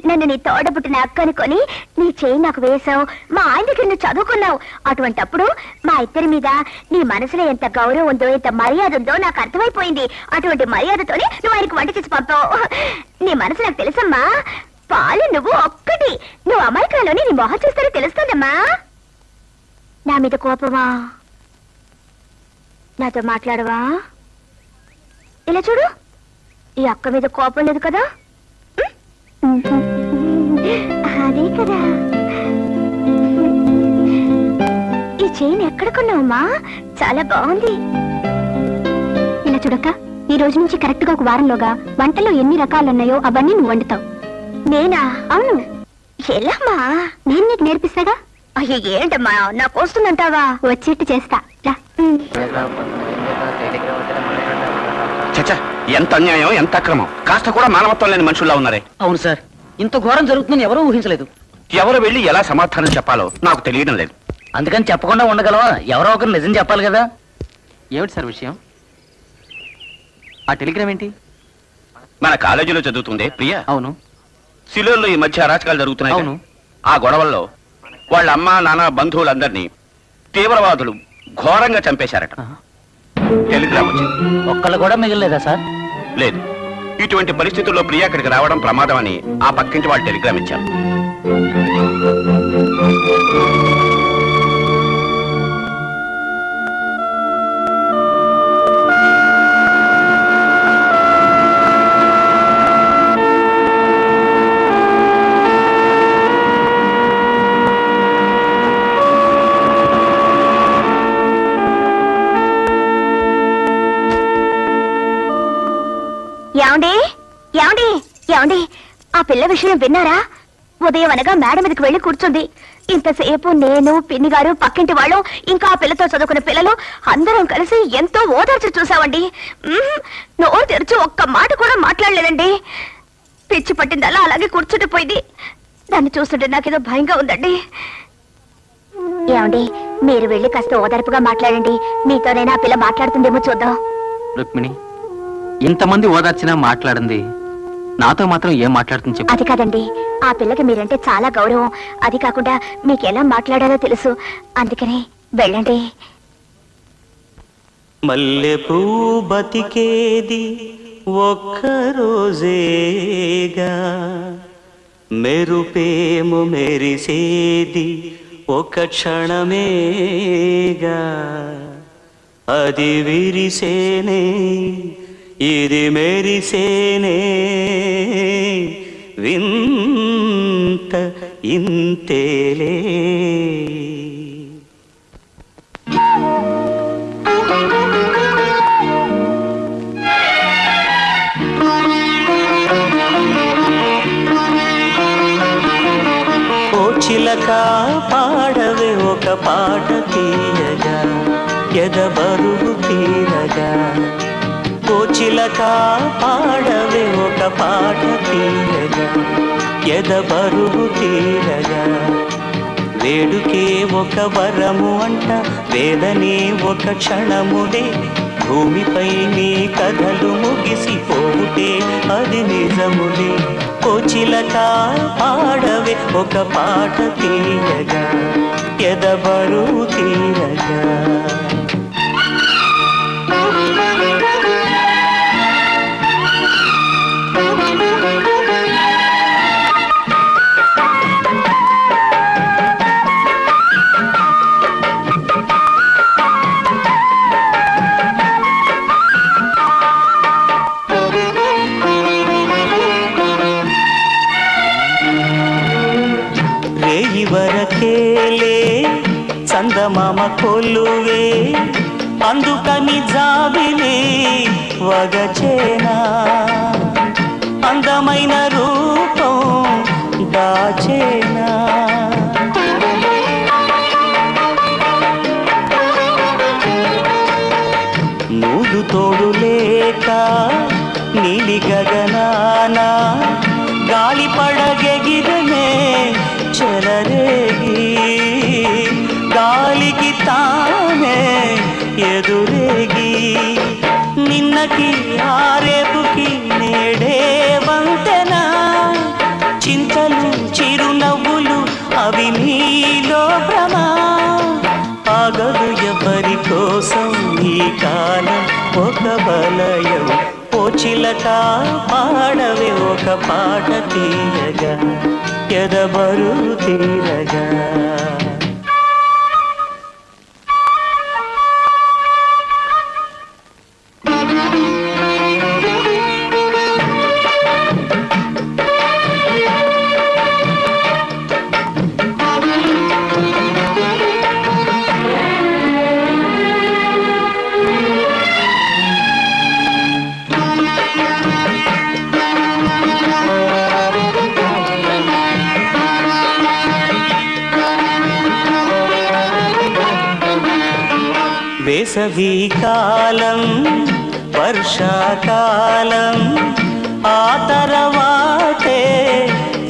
నన్ను నీ తోడబుట్టిన పుట్టిన నీ చేయి నాకు వేశావు. మా ఆయన దగ్గర నువ్వు చదువుకున్నావు. అటువంటప్పుడు మా ఇద్దరి మీద నీ మనసులో ఎంత గౌరవం ఉందో ఎంత మర్యాద ఉందో నాకు అర్థమైపోయింది. అటువంటి మర్యాదతోనే నువ్వు ఆయనకు వంట చేసి పంపావు. నీ మనసు నాకు తెలుసమ్మా. పాలు నువ్వు ఒక్కటి. నువ్వు అమెరికాలోనే నీ మొహం చూస్తారో తెలుస్తుందమ్మా. నా మీద కోపమా? నాతో మాట్లాడవా? ఇలా చూడు. ఈ అక్క మీద కోపం లేదు కదా? అదే కదా. ఈ చైన్ ఎక్కడ కొన్నావమ్మా? చాలా బాగుంది. ఇలా చూడక్క ఈ రోజు నుంచి కరెక్ట్గా ఒక వారంలోగా వంటలో ఎన్ని రకాలు ఉన్నాయో అవన్నీ నువ్వు వండుతావు. నేనా? అవును. ఎలామ్మా? నేను నీకు నేర్పిస్తాగా? అయ్యో ఏంటమ్మా? నాకు వస్తుందంటావా వచ్చేట్టు చేస్తా. రా. చచ్చా. ఎంత అన్యాయం ఎంత అక్రమం కాస్త కూడా మానవత్వం లేని మనుషుల్లా ఉన్నారే. అవును సార్. ఇంత ఘోరం జరుగుతుందని ఎవరూ ఊహించలేదు. ఎవరు వెళ్ళి ఎలా సమాధానం చెప్పాలో నాకు తెలియడం లేదు. అందుకని చెప్పకుండా ఉండగలవా? ఎవరో ఒకరు నిజం చెప్పాలి కదా. ఏమిటి సార్ విషయం? ఆ టెలిగ్రామ్ ఏంటి? మన కాలేజీలో చదువుతుందే ప్రియ? అవును. సిలోల్లో ఈ మధ్య అరాచకాలు జరుగుతున్నాయి అవును. ఆ గొడవల్లో వాళ్ళ అమ్మ నాన్న బంధువులందరినీ తీవ్రవాదులు ఘోరంగా చంపేశారట. ఆహా. టెలిగ్రామ్ వచ్చింది ఒక్కళ్ళు కూడా మిగలలేదా సార్? లేదు. ఇటువంటి పరిస్థితుల్లో ప్రియ అక్కడికి రావడం ప్రమాదం అని ఆ పక్కింటి వాళ్ళు టెలిగ్రామ్ ఇచ్చారు. పిల్ల విషయం విన్నారా? ఉదయం అనగా మేడ మీదకి వెళ్ళి కూర్చుంది. ఇంతసేపు నేను పిన్ని గారు పక్కింటి వాళ్ళు ఇంకా ఆ పిల్లతో చదువుకున్న పిల్లలు అందరం కలిసి ఎంతో ఓదార్చి చూసామండి నోరు తెరిచి ఒక్క మాట కూడా మాట్లాడలేదండి. పిచ్చి పట్టిందల్లా అలాగే కూర్చుండిపోయింది దాన్ని చూస్తుంటే నాకేదో భయంగా ఉందండి. ఏమండి మీరు వెళ్ళి కాస్త ఓదార్పుగా మాట్లాడండి. మీతోనైనా ఆ పిల్ల మాట్లాడుతుందేమో చూద్దాం. రుక్మిణి ఇంతమంది ఓదార్చినా మాట్లాడింది నాతో మాత్రం ఏం మాట్లాడుతుంది చెప్పు. అది కాదండి. ఆ పిల్లకి మీరంటే చాలా గౌరవం. అది కాకుండా మీకు ఎలా మాట్లాడాలో తెలుసు. అందుకనే వెళ్ళండి. మల్లె పూ బతికేది ఒక్కరోజేగా. మెరుపేము మెరిసేది ఒక క్షణమేగా. అది విరిసేనే ఇది మెరిసేనే వింత ఇంతేలే ఎద బరువు తీరగా వేడుకే ఒక వరము అంట వేదనే ఒక క్షణములే. భూమిపై నీ కథలు ముగిసిపోతే అది నిజములే. కోచిలక పాడవే ఒక పాట తీరగా ఎదబరు తీరగా? కొలువే అందుకని జాబిలి వగచేనా. అందమైన రూపం దాచ కాలం ఒక బలయం ఓ చిలక పాడవే ఒక పాట తీయగా ఎదబరు తీరగా వేసవి కాలం వర్షాకాలం ఆ తర్వాతే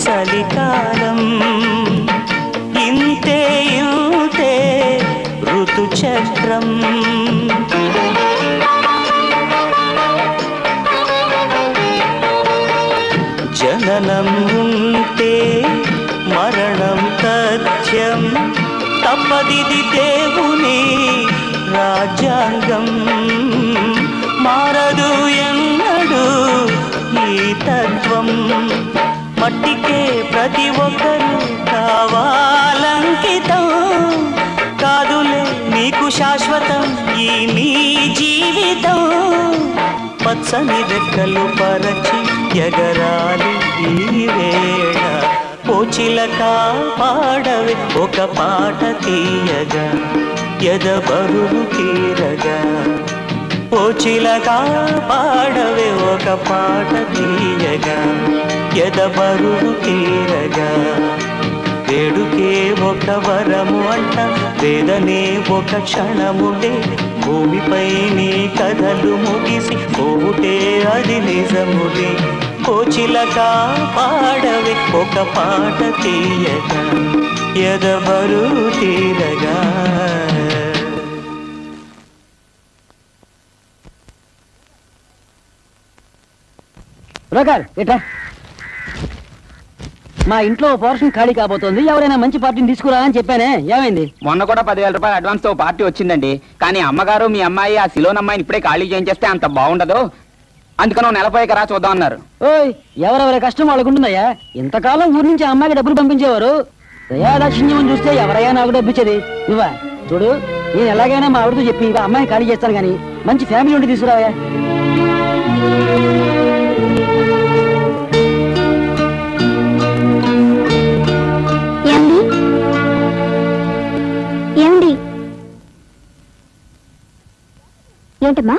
చలికాలం. ఇంతే ఇంతే ఋతుచక్రం. మట్టికే ప్రతి ఒక్కరూ కావాలంకితం. కాదులే నీకు శాశ్వతం ఈ నీ జీవితం. పచ్చని రెక్కలు పరచి ఎగరాలి ఈ వేళ. ఓ చిలక పాడవే ఒక పాట తీయగా ఎద బరువు తీరగా. ఓ చిలక పాడవే ఒక పాట తీయగా ఎద బరువు తీరగా. వేడుకే ఒక వరము అంట వేదనే ఒక క్షణములే భూమిపై నీ కథలు ముగిసి పోవుటే అది నిజములే ఓ పాడవే ఒక పాట తీయగా ఎదబరు తీరగా. బ్రోకర్ ఇట్రా మా ఇంట్లో పోర్షన్ ఖాళీ కాబోతోంది ఎవరైనా మంచి పార్టీని తీసుకురా అని చెప్పానే? ఏమైంది? మొన్న కూడా పదివేల రూపాయలు అడ్వాన్స్తో పార్టీ వచ్చిందండి. కానీ అమ్మగారు మీ అమ్మాయి ఆ సిలోన్ అమ్మాయిని ఇప్పుడే ఖాళీ చేయించేస్తే అంత బాగుండదు. అందుకని ఓ నెల పోయాక రా చూద్దాం అన్నారు. ఓయ్ ఎవరెవరి కష్టం వాళ్ళకు ఉంటుందయ్యా? ఇంతకాలం ఊరి నుంచి ఆ అమ్మాయికి డబ్బులు పంపించేవారు? దయాదాక్షిణ్యం చూస్తే ఎవరైనా నాకు డబ్బు ఇచ్చేది నువ్వా? చూడు నేను ఎలాగైనా మా ఆవిడతో చెప్పి అమ్మాయిని ఖాళీ చేస్తాను కానీ మంచి ఫ్యామిలీ ఉండి తీసుకురావయ్యా. ఏంటమ్మా?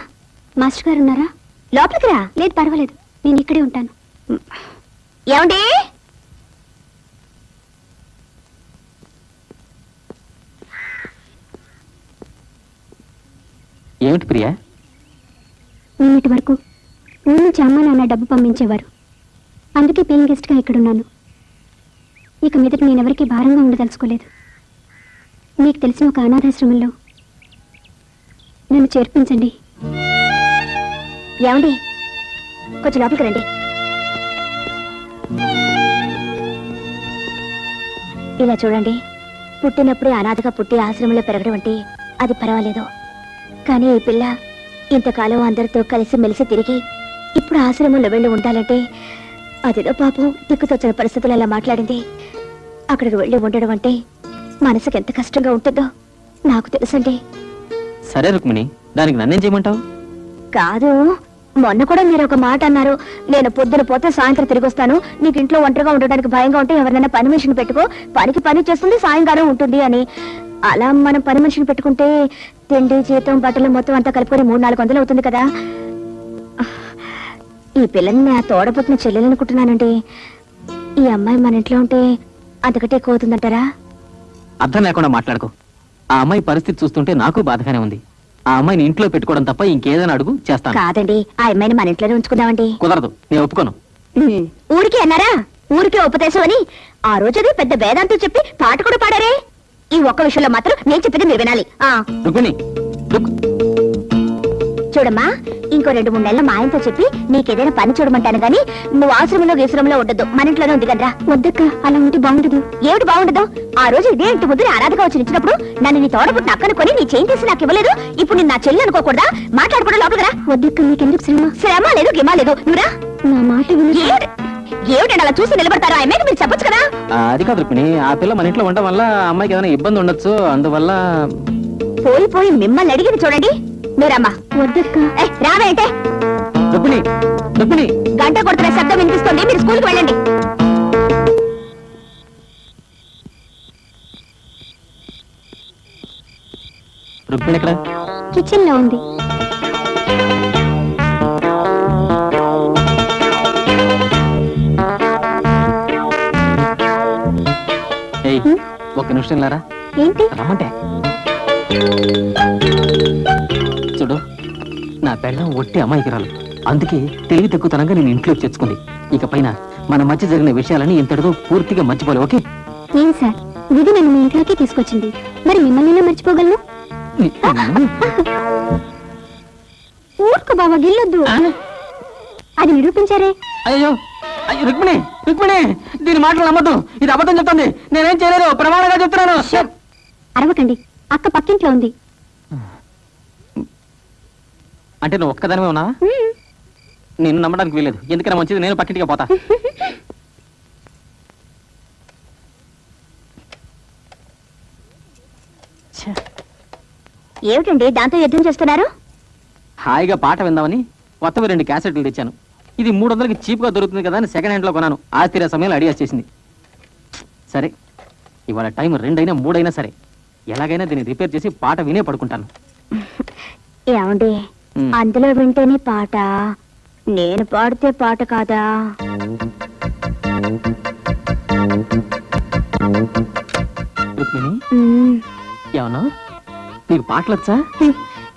మాస్టర్ గారు ఉన్నారా? లోపలికి రా. లేదు పర్వాలేదు. నేను ఇక్కడే ఉంటాను. ఏమండి? ఏమిటి ప్రియా? నిన్నటి వరకు ఊరి నుంచి అమ్మ నాన్న డబ్బు పంపించేవారు. అందుకే పేయింగ్ గెస్ట్గా ఇక్కడున్నాను. ఇక మీదట నేను ఎవరికి భారంగా ఉండదలుచుకోలేదు. మీకు తెలిసిన ఒక అనాథాశ్రమంలో నన్ను చేర్పించండి. ఏమండి? కొంచెం లోపలికి రండి. ఇలా చూడండి పుట్టినప్పుడే అనాథగా పుట్టి ఆశ్రమంలో పెరగడం అంటే అది పర్వాలేదు. కానీ ఈ పిల్ల ఇంతకాలం అందరితో కలిసి మెలిసి తిరిగి ఇప్పుడు ఆశ్రమంలో వెళ్ళి ఉండాలంటే అదేదో పాపం దిక్కుతొచ్చిన పరిస్థితులు అలా మాట్లాడింది. అక్కడికి వెళ్ళి ఉండడం అంటే మనసుకు ఎంత కష్టంగా ఉంటుందో నాకు తెలుసండి. సరే రుక్మిణి దానికి నన్నేం చేయమంటావు? కాదు మొన్న కూడా మీరు ఒక మాట అన్నారు. నేను పొద్దున పోతే సాయంత్రం తిరిగి వస్తాను నీకు ఇంట్లో ఒంటరిగా ఉండడానికి భయంగా ఉంటే ఎవరైనా పని మనిషిని పెట్టుకో. పనికి పని చేస్తుంది సాయంకాలం ఉంటుంది అని. అలా మనం పని మనిషిని పెట్టుకుంటే తిండి జీతం బట్టలు మొత్తం అంతా కలుపుకొని మూడు నాలుగు వందలు అవుతుంది కదా. ఈ పిల్లని నా తోడపుట్టిన చెల్లెలు అనుకుంటున్నానండి. ఈ అమ్మాయి మన ఇంట్లో ఉంటే అంతకంటే ఎక్కువ అవుతుందంటారా అర్థం లేకుండా మాట్లాడుకో. ఆ అమ్మాయి పరిస్థితి చూస్తుంటే నాకు బాధగానే ఉంది. ఆ అమ్మాయిని ఇంట్లో పెట్టుకోవడం తప్ప ఇంకేదైనా అడుగు చేస్తాను. కాదండి ఆ అమ్మాయిని మన ఇంట్లోనే ఉంచుకుందామండి. కుదరదు నేను ఒప్పుకోను. ఊరికే అన్నారా? ఊరికే ఉపదేశం అని? ఆ రోజు అది పెద్ద వేదాంతం చెప్పి పాట కూడా పాడారే? ఈ ఒక్క విషయంలో మాత్రం నేను చెప్పింది మీరు వినాలి. ఆ. రుక్మిణి రుక్. చూడమ్మా. ఇంకో రెండు మూడు నెలలు మా ఆయనతో చెప్పి నీకేదైనా పని చూడమంటాను గాని నువ్వు ఆశ్రమంలో గీశ్రమంలో ఉండదు మన ఇంట్లోనే ఉంది కదరా. వద్దక్క అలా ఉంటే బాగుండదు. ఏమిటి బాగుండదు? ఆ రోజు ఇదే ఇంటి ముందు ఆరాధగా వచ్చి నిచ్చినప్పుడు నన్ను నీ తోడబుట్టిన అక్కనుకొని నీ చేయి తీసి నాకు ఇవ్వలేదు. ఇప్పుడు నేను నా చెల్లి అనుకోకూడదా? మాట్లాడకూడదు లోపలికి రా వద్దక్క నీకెందుకు శ్రమ? శ్రమ లేదు గిమా లేదు. నువ్వురా నా మాట ఏమిటండి అలా చూసి నిలబడతారా? ఆ అమ్మాయికి మీరు చెప్పొచ్చు కదా? ఆ, అది కాదు రుక్మిణి. ఆ పిల్ల మన ఇంట్లో ఉండడం వల్ల అమ్మాయికి ఏదైనా ఇబ్బంది ఉండొచ్చు. అందువల్ల పోయి పోయి మిమ్మల్ని అడిగింది చూడండి. మీరమ్మా. వద్దక్క రావే అంటే రుక్మిణి రుక్మిణి గంట కొడుతున్న శబ్దం వినిపిస్తుంది. మీరు స్కూల్కి వెళ్ళండి. రుక్మిణి ఎక్కడ? కిచెన్లో ఉంది. ఏయ్ ఒక్క నిమిషం లారా. ఏంటి? రమ్మంటే. నా పెళ్ళం ఒట్టి అమాయకురాలు. అందుకే తెలివి తక్కువతనంగా నేను ఇంట్లోకి తెచ్చుకుంది ఇక పైన మన మధ్య జరిగిన విషయాలని ఇంతటితో పూర్తిగా మర్చిపోలే ఓకే? ఏం సార్? విధి నన్ను మీ ఇంట్లోకి తీసుకొచ్చింది. మరి మిమ్మల్ని మర్చిపోగలను? ఊరుకు బాబా గిల్లొద్దు. అది నిరూపించారే. అయ్యో అయ్యో రుక్మిణి! రుక్మిణి! దీని మాటలు నమ్మద్దు. ఇది అబద్ధం చెప్తుంది. నేనేం చేయలేదు. ప్రమాణంగా చెప్తున్నాను. అరవకండి. అక్క పక్కింట్లో ఉంది. అంటే నువ్వు ఒక్కదానివే ఉన్నా నేను నమ్మడానికి వీలేదు ఎందుకన్నా మంచిది. నేను పక్కింటికి పోతా. <laughs> ఏమిటండి దాంతో యుద్ధం చేస్తున్నారు? హాయిగా పాట విందామని కొత్తవి రెండు క్యాసెట్లు తెచ్చాను. ఇది మూడు వందలకి చీప్గా దొరుకుతుంది కదా అని సెకండ్ హ్యాండ్లో కొన్నాను. ఆస్తిర సమయంలో అడియాస్ చేసింది సరే ఇవాళ టైం రెండైనా మూడైనా సరే. ఎలాగైనా దీన్ని రిపేర్ చేసి పాట వినే పడుకుంటాను. <laughs> ఏమండి. అందులో వింటేనే పాట. నేను పాడితే పాట కాదా? రుక్మిణి ఏమన్నా? నీకు పాటలు వచ్చా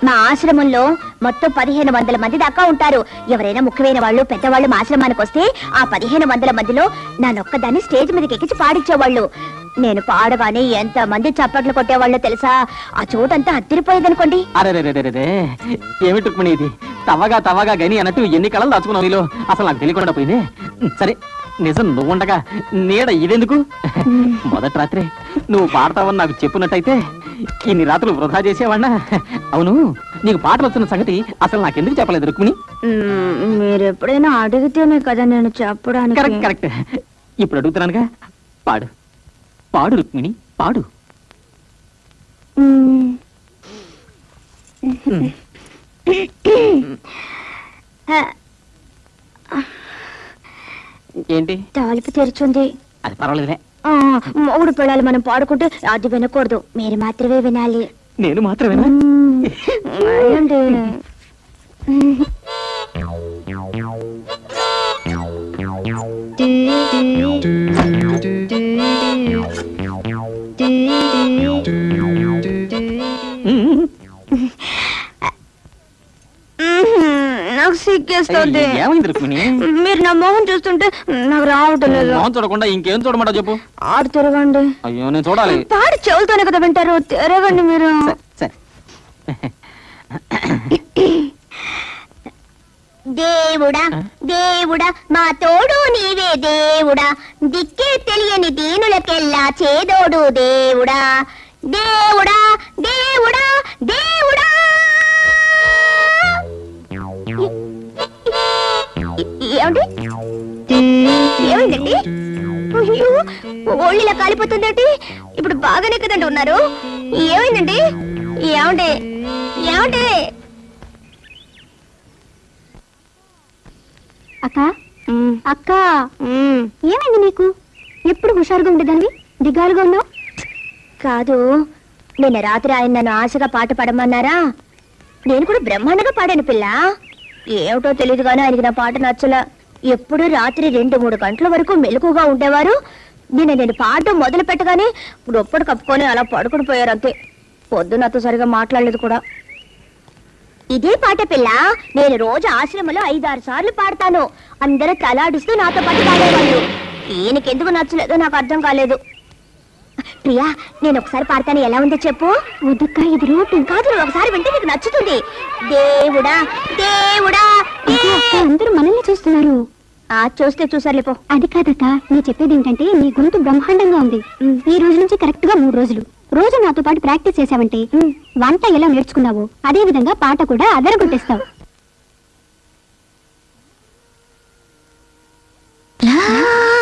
మా ఆశ్రమంలో మొత్తం పదిహేను వందల మంది దాకా ఉంటారు. ఎవరైనా ముఖ్యమైన వాళ్ళు పెద్దవాళ్ళు మా ఆశ్రమానికి వస్తే ఆ పదిహేను వందల మందిలో నన్నొక్కదాన్ని స్టేజ్ మీదకి ఎక్కించి పాడించేవాళ్ళు నేను పాడగానే ఎంత మంది చప్పట్లు కొట్టేవాళ్ళు తెలుసా? ఆ చోటంతా అత్తిరిపోయేదనుకోండి అరే రే రే ఏమిటి ఇది? తవ్వగా తవ్వగా గని అన్నట్టు ఎన్ని కళలు దాచుకున్నావు నీలో? అసలు నాకు తెలియకుండా పోయింది. సరే నిజం నువ్వు ఉండగా నీడ ఇదెందుకు? మొదటి రాత్రే నువ్వు పాడతావని నాకు చెప్పినట్టయితే ఇన్ని రాత్రులు వృధా చేసేవాడినా? అవును నీకు పాటలు వచ్చిన సంగతి అసలు నాకెందుకు చెప్పలేదు రుక్మిణి? మీరు ఎప్పుడైనా అడిగితేనే కదా నేను చెప్పడానికి. Correct correct. ఇప్పుడు అడుగుతున్నానుగా. పాడు. పాడు రుక్మిణి పాడు. ఏంటి తలుపు తెరుచుంది. అది పర్వాలేదులే ఆ, మొగుడు పిల్లలు మనం పాడుకుంటే అది వినకూడదు. మీరు మాత్రమే వినాలి. నేను మాత్రమేనా? వెళ్ళండి. నాకు సిగ్గేస్తుంది ఏమైంది రుక్మిణి? మీరు నా మొహం చూస్తుంటే నాకు రావటం లేదు. మొహం చూడకుండా ఇంకేం చూడమంటావు చెప్పు. ఆడు తిరగండి. అయ్యో నేను చూడాలి. పాడి చెవులతోనే కదా వింటారు. తిరగండి మీరు. దేవుడా దేవుడా మా తోడు నీవే దేవుడా. దిక్కే తెలియని దీనులకెల్లా చేదోడు దేవుడా. దేవుడా దేవుడా దేవుడా. ఏమండి? ఏమైందండి? ఒళ్ళిలా కాలిపోతుందేంటి ఇప్పుడు బాగానే కదండి ఉన్నారు. ఏమైందండి? ఏమండి? ఏమండి? అక్క? అక్క? ఏమైంది నీకు? ఎప్పుడు హుషారుగా ఉండేదాన్ని దిగాలుగా ఉన్నావు? కాదు నిన్న రాత్రి ఆయన నన్ను ఆశగా పాట పాడమన్నారా? నేను కూడా బ్రహ్మాండంగా పాడాను పిల్ల. ఏమిటో తెలియదు కానీ ఆయనకి నా పాట నచ్చలా. ఎప్పుడు రాత్రి రెండు మూడు గంటల వరకు మెలకుగా ఉండేవారు. నిన్న నేను పాడడం మొదలు పెట్టగానే ఇప్పుడు ఒప్పుడు కప్పుకొని అలా పడుకుని పోయారు అంతే. పొద్దు నాతో సరిగా మాట్లాడలేదు కూడా. ఇదే పాట పిల్ల నేను రోజు ఆశ్రమంలో ఐదారు సార్లు పాడతాను. అందరూ తలాడిస్తూ నాతో పాటు పాడేవాళ్ళు. ఈయనకెందుకు నచ్చలేదో నాకు అర్థం కాలేదు. ప్రియా నేను ఒకసారి పాడతాను. ఎలా ఉందో చెప్పు? వద్దుక్క ఇది రూటు కాదు ఒకసారి వింటే నీకు నచ్చుతుంది. దేవుడా దేవుడా అందరూ మనల్ని చూస్తున్నారు. ఆ చూస్తే చూసారులే పో. అది కాదక్క నేను చెప్పేది ఏంటంటే నీ గొంతు బ్రహ్మాండంగా ఉంది. ఈ రోజు నుంచి కరెక్ట్గా మూడు రోజులు. రోజు నాతో పాటు ప్రాక్టీస్ చేసావంటే వంట ఎలా నేర్చుకున్నావు అదే విధంగా పాట కూడా అదరగొట్టేస్తావు. ఏమిటి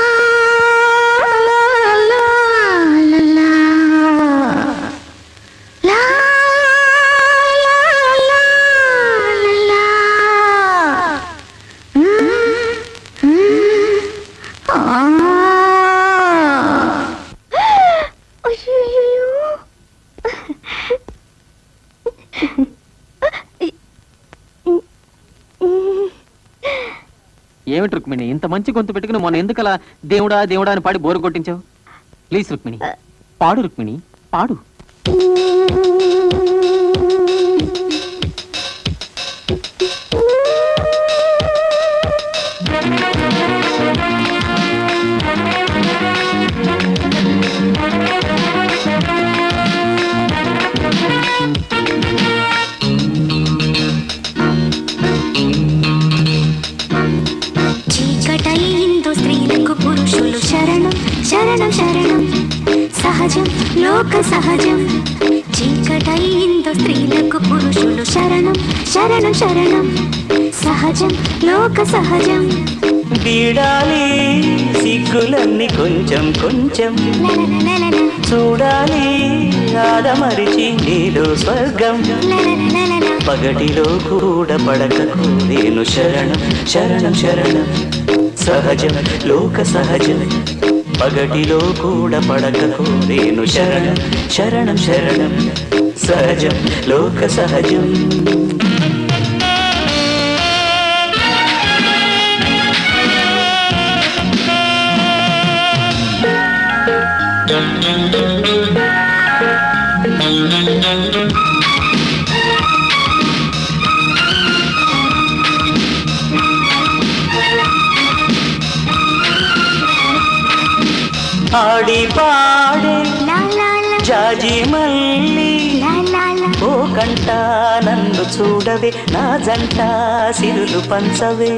మంచి గొంతు పెట్టుకుని మొన్న ఎందుకలా దేవుడా దేవుడా అని పాడి బోరు కొట్టించావు? ప్లీజ్ రుక్మిణి. పాడు రుక్మిణి. పాడు. <laughs> శరణం శరణం సహజం లోక సహజం చీకటైందో స్త్రీలకు పురుషులు శరణం శరణం శరణం సహజం లోక సహజం వీడాలి సిగ్గులన్నీ కొంచెం। కొంచెం చూడాలి ఆదమరిచి నీలో స్వర్గం। పగటిలో కూడా పడకకు నేను శరణం శరణం శరణం। సహజం లోక సహజం పగటిలో కూడా పడకకు నేను శరణం శరణం శరణం సహజం లోక సహజం ఆడి పాడే. జాజి మల్లి ఓ కంట నన్ను చూడవే నా జంట సిరులు పంచవే.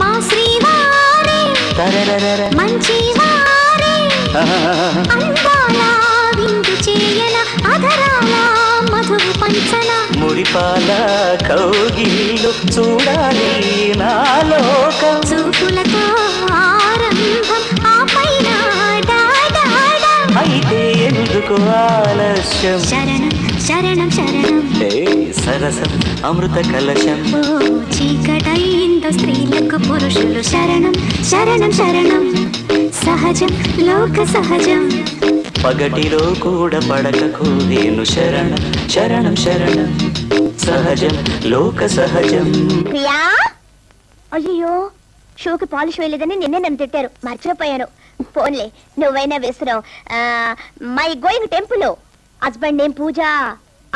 మా శ్రీవారే. మంచి వారే పంచన మురిపాల చూడాలి నా లోకం. చూపులతో ఆరంభం. అయితే ఎందుకు ఆలస్యం? శరణం శరణం శరణం. సరసం అమృత కలశం. చీకటైందో స్త్రీలకు పురుషులు శరణం శరణం శరణం. సహజం లోక సహజం. పగటిలో కూడా పడకకు నేను శరణం శరణం శరణం. సహజం లోక సహజం. ప్రియా? అయ్యో షూకి పాలిష్ వేయలేదని నిన్నే నన్ను తిట్టారు. మర్చిపోయాను. ఫోన్లే నువ్వైనా వేస్తున్నావు. My going temple husband name puja?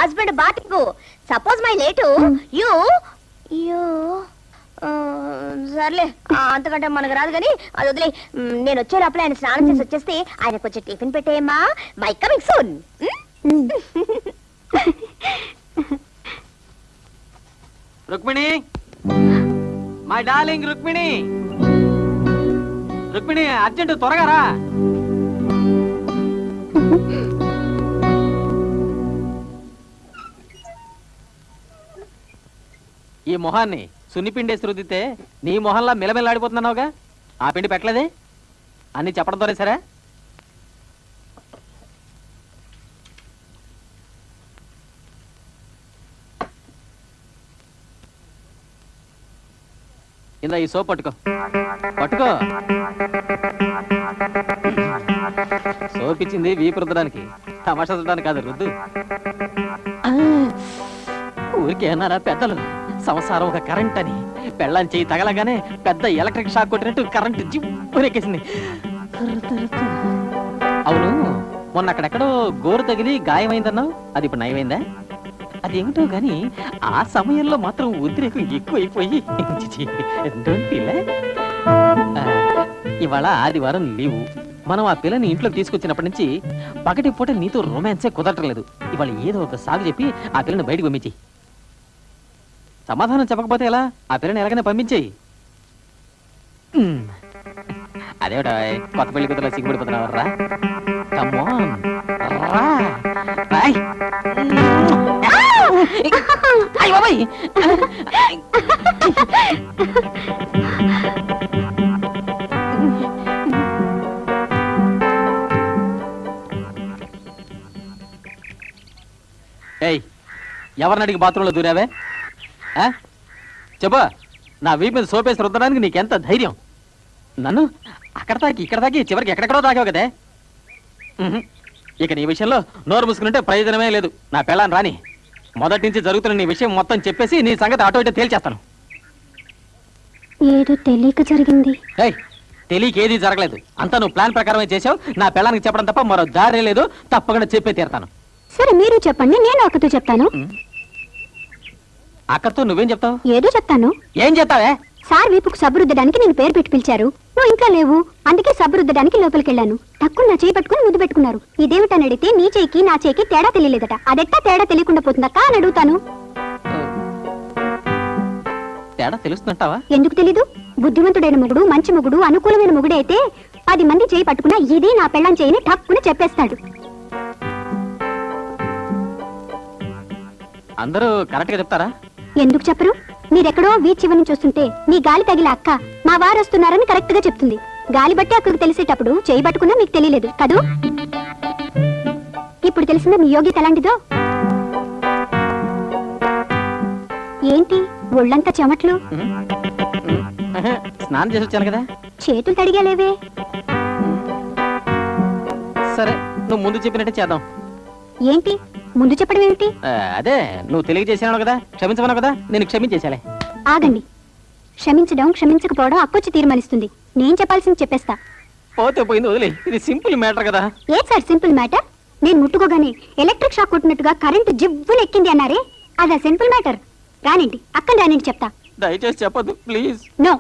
Husband batting suppose my late you you. సర్లే ఆ, అంతకంటే మనకు రాదు కానీ అది వదిలే. నేను వచ్చే లోపల ఆయన స్నానం చేసి వచ్చేస్తే ఆయన కొంచెం tiffin పెట్టేయమ్మా. My coming soon. Rukmini. My darling Rukmini. Rukmini urgent త్వరగా రా. ఈ మొహాన్ని సున్నిపిండేసి రుద్దితే నీ మొహంలా మిలమిలాడిపోతున్నావుగా? ఆ పిండి పెట్టలేదే? అన్ని చెప్పడంతోనే సరే ఇందా ఈ సోప్ పట్టుకో. పట్టుకో. సోప్ ఇచ్చింది వీపు రుద్దడానికి. తమాషా రుద్దడానికి కాదు రుద్దు. ఊరికే అన్నారా పెద్దలు? సంసారం ఒక కరెంట్ అని. పెళ్ళాన్ని చేయి తగలగానే పెద్ద ఎలక్ట్రిక్ షాక్ కొట్టినట్టు కరెంట్ జిప్పురెక్కేసింది అవును మొన్న అక్కడెక్కడో గోరు తగిలి గాయమైందన్నావు? అది ఇప్పుడు నయమైందా? అది ఏమిటో గాని ఆ సమయంలో మాత్రం ఉద్రేకం ఎక్కువైపోయి. ఇవాళ ఆదివారం లీవు. మనం ఆ పిల్లని ఇంట్లోకి తీసుకొచ్చినప్పటి నుంచి పగటి పూట నీతో రొమాన్సే కుదరటం లేదు. ఇవాళ ఏదో ఒక సాగు చెప్పి ఆ పిల్లని బయటకు పంపించి సమాధానం చెప్పకపోతే ఎలా? ఆ పిల్లని ఎలాగైనా పంపించేయి. అదేవిడ కొత్త పెళ్ళి కుదరలో సిగ్గుపడిపోతున్నావు రా. కమ్మోన్ రా. రాయ్ అయ్య బాబాయ్. ఏయ్ ఎవరిని అడిగి బాత్రూంలో దూరావే? చెప్పు. నా వీపు మీద సోపేసి రుద్దడానికి నీకెంత ధైర్యం? నన్ను అక్కడ దాకి ఇక్కడ దాకి చివరికి ఎక్కడెక్కడో తాకావు కదే. ఇక నీ విషయంలో నోరు మూసుకుంటే ప్రయోజనమే లేదు. నా పెళ్ళాన్ని రాని. మొదటి నుంచి జరుగుతున్న నీ విషయం మొత్తం చెప్పేసి నీ సంగతి అటో ఇటో తేల్చేస్తాను. ఏదో తెలియక జరిగింది. తెలియక ఏది జరగలేదు. అంతా నువ్వు ప్లాన్ ప్రకారమే చేసావు నా పెళ్ళానికి చెప్పడం తప్ప మరో దారే లేదు. తప్పకుండా చెప్పే తీరతాను. సరే మీరు చెప్పండి. నేను అక్కతో చెప్తాను. అక్కతో నువ్వేం చెప్తావు? ఏదో చెప్తాను. ఏం చెప్తావే? సార్ వీపుకు సబ్బు రుద్దడానికి నేను పేరు పెట్టి పిలిచారు. నువ్వు ఇంకా లేవు. అందుకే సబ్బు రుద్దడానికి లోపలికి వెళ్ళాను తక్కువ నా చేయి పట్టుకుని ముద్దు పెట్టుకున్నారు. ఇదేమిటని అడిగితే నీ చేయికి నా చేయికి తేడా తెలియలేదట. అదెట్టా తేడా తెలియకుండా పోతుందక్క అని అడుగుతాను. తేడా తెలుస్తుంటావా ఎందుకు తెలీదు? బుద్ధిమంతుడైన మొగుడు మంచి మొగుడు అనుకూలమైన మొగుడే అయితే పది మంది చేయి పట్టుకున్నా ఇది నా పెళ్ళం చేయని ఠక్కుని చెప్పేస్తాడు. అందరూ కరెక్ట్గా చెప్తారా? ఎందుకు చెప్పరు? మీరెక్కడో బీచ్ చివరి నుంచి వస్తుంటే మీ గాలి తగిలి అక్క మా వారు వస్తున్నారని కరెక్ట్గా చెప్తుంది. గాలి బట్టి అక్కడికి తెలిసేటప్పుడు చేయి పట్టుకున్నా మీకు తెలియలేదు కదూ? ఇప్పుడు తెలిసిందా మీ యోగ్యత ఎలాంటిదో? ఏంటి ఒళ్ళంతా చెమట్లు? స్నానం చేసి వచ్చాను కదా. చేతులు తడిగాలేవే? సరే నువ్వు ముందు చెప్పినట్టే చేద్దాం. ఏంటి? ముందు చెప్పడం ఏమిటి? అదే నువ్వు తెలియజేసాను కదా క్షమించమన్నావు కదా నేను క్షమించేసాలే ఆగండి. క్షమించడం క్షమించకపోవడం అక్కొచ్చి తీర్మానిస్తుంది. నేను చెప్పాల్సింది చెప్పేస్తా. పోతే పోయింది వదిలే ఇది సింపుల్ మ్యాటర్ కదా. ఏ సార్ సింపుల్ మ్యాటర్? నేను ముట్టుకోగానే ఎలక్ట్రిక్ షాక్ కొట్టినట్టుగా కరెంటు జివ్వులు ఎక్కింది అన్నారే? అదా సింపుల్ మ్యాటర్. రానండి అక్కని రానండి చెప్తా. దయచేసి చెప్పొద్దు ప్లీజ్. నో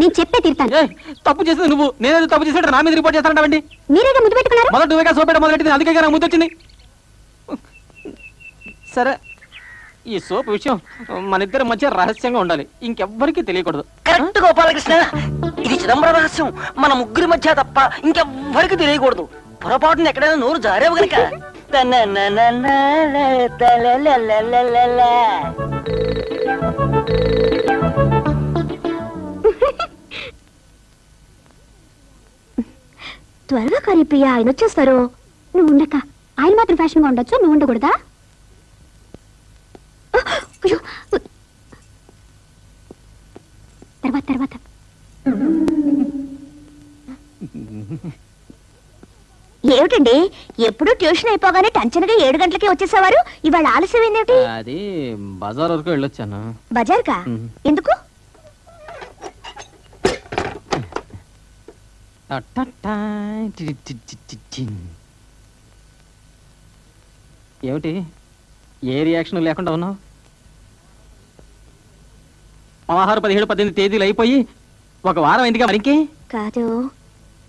నేను చెప్పే తీరుతాను. ఏయ్, తప్పు చేసింది నువ్వు. నేనేదో తప్పు చేసినట్టు నా మీద రిపోర్ట్ చేస్తానంటావండి? మీరేగా ముద్దు పెట్టుకున్నారు? మొదట నువ్వేగా సోపేట మొదలెట్టింది? అందుకే నాకు ముద్దు వచ్చింది సరే ఈ సోప్ విషయం మన ఇద్దరి మధ్య రహస్యంగా ఉండాలి. ఇంకెవ్వరికీ తెలియకూడదు. కరెక్ట్ గోపాలకృష్ణ. ఇది చిదంబర రహస్యం. మన ముగ్గురి మధ్య తప్ప ఇంకెవ్వరికి తెలియకూడదు. పొరపాటున ఎక్కడైనా నోరు జారేవు గనక. త్వరగా కానీ ప్రియా ఆయన వచ్చేస్తారు. నువ్వు ఉండక. ఆయన మాత్రం ఫ్యాషన్గా ఉండొచ్చు నువ్వు ఉండకూడదా? అయ్యో. తర్వాత తర్వాత. ఏమిటండి? ఎప్పుడు ట్యూషన్ అయిపోగానే టంచనగా ఏడు గంటలకే వచ్చేసేవారు? ఇవాళ ఆలస్యం ఏందేమిటి? అది బజార్ వరకు వెళ్ళొచ్చాను. బజార్కా. ఎందుకు. ఏమిటి? ఏ రియాక్షన్ లేకుండా ఉన్నావు? పదహారు పదిహేడు పద్దెనిమిది తేదీలు అయిపోయి ఒక వారం అయిందిగా మరింకే? కాదు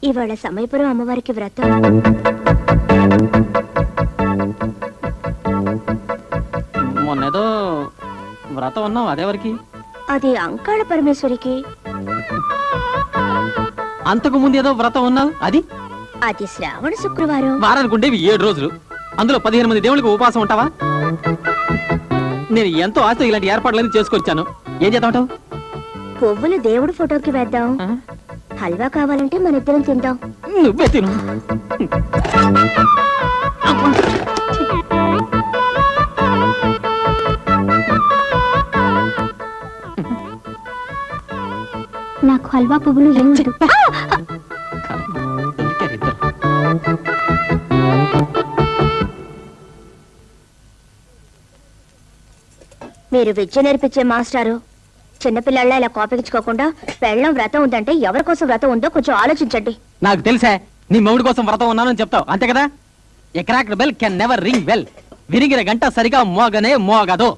ఇవాళ సమయపురం అమ్మవారికి వ్రతం. మొన్నేదో వ్రతం ఉన్నావు అదేవరికి? అది అంకాళ పరమేశ్వరికి. అంతకు ముందు ఏదో వ్రతం ఉన్నావు? అది? అది శ్రావణ శుక్రవారం. వారానికి ఉండేవి ఏడు రోజులు. అందులో పదిహేను మంది దేవుళ్ళకి ఉపవాసం ఉంటావా? నేను ఎంతో ఆశ ఇలాంటి ఏర్పాట్లన్నీ చేసుకొచ్చాను. ఏం చేద్దామంటావు? పువ్వులు దేవుడి ఫోటోకి వేద్దాం. హల్వా కావాలంటే మన ఇద్దరం తిందాం. నువ్వే తిను. నాకు హల్వా పువ్వులు ఏం మీరు విద్య నేర్పించే మాస్టారు. చిన్నపిల్లల ఇలా కోపగించుకోకుండా పెళ్ళం వ్రతం ఉందంటే ఎవరి కోసం వ్రతం ఉందో కొంచెం ఆలోచించండి. నాకు తెలుసా నీ మౌడి కోసం వ్రతం ఉన్నానని చెప్తావు. అంతే కదా? A cracked bell can never ring well విరిగిన గంట సరిగా మోగనే మోగదు.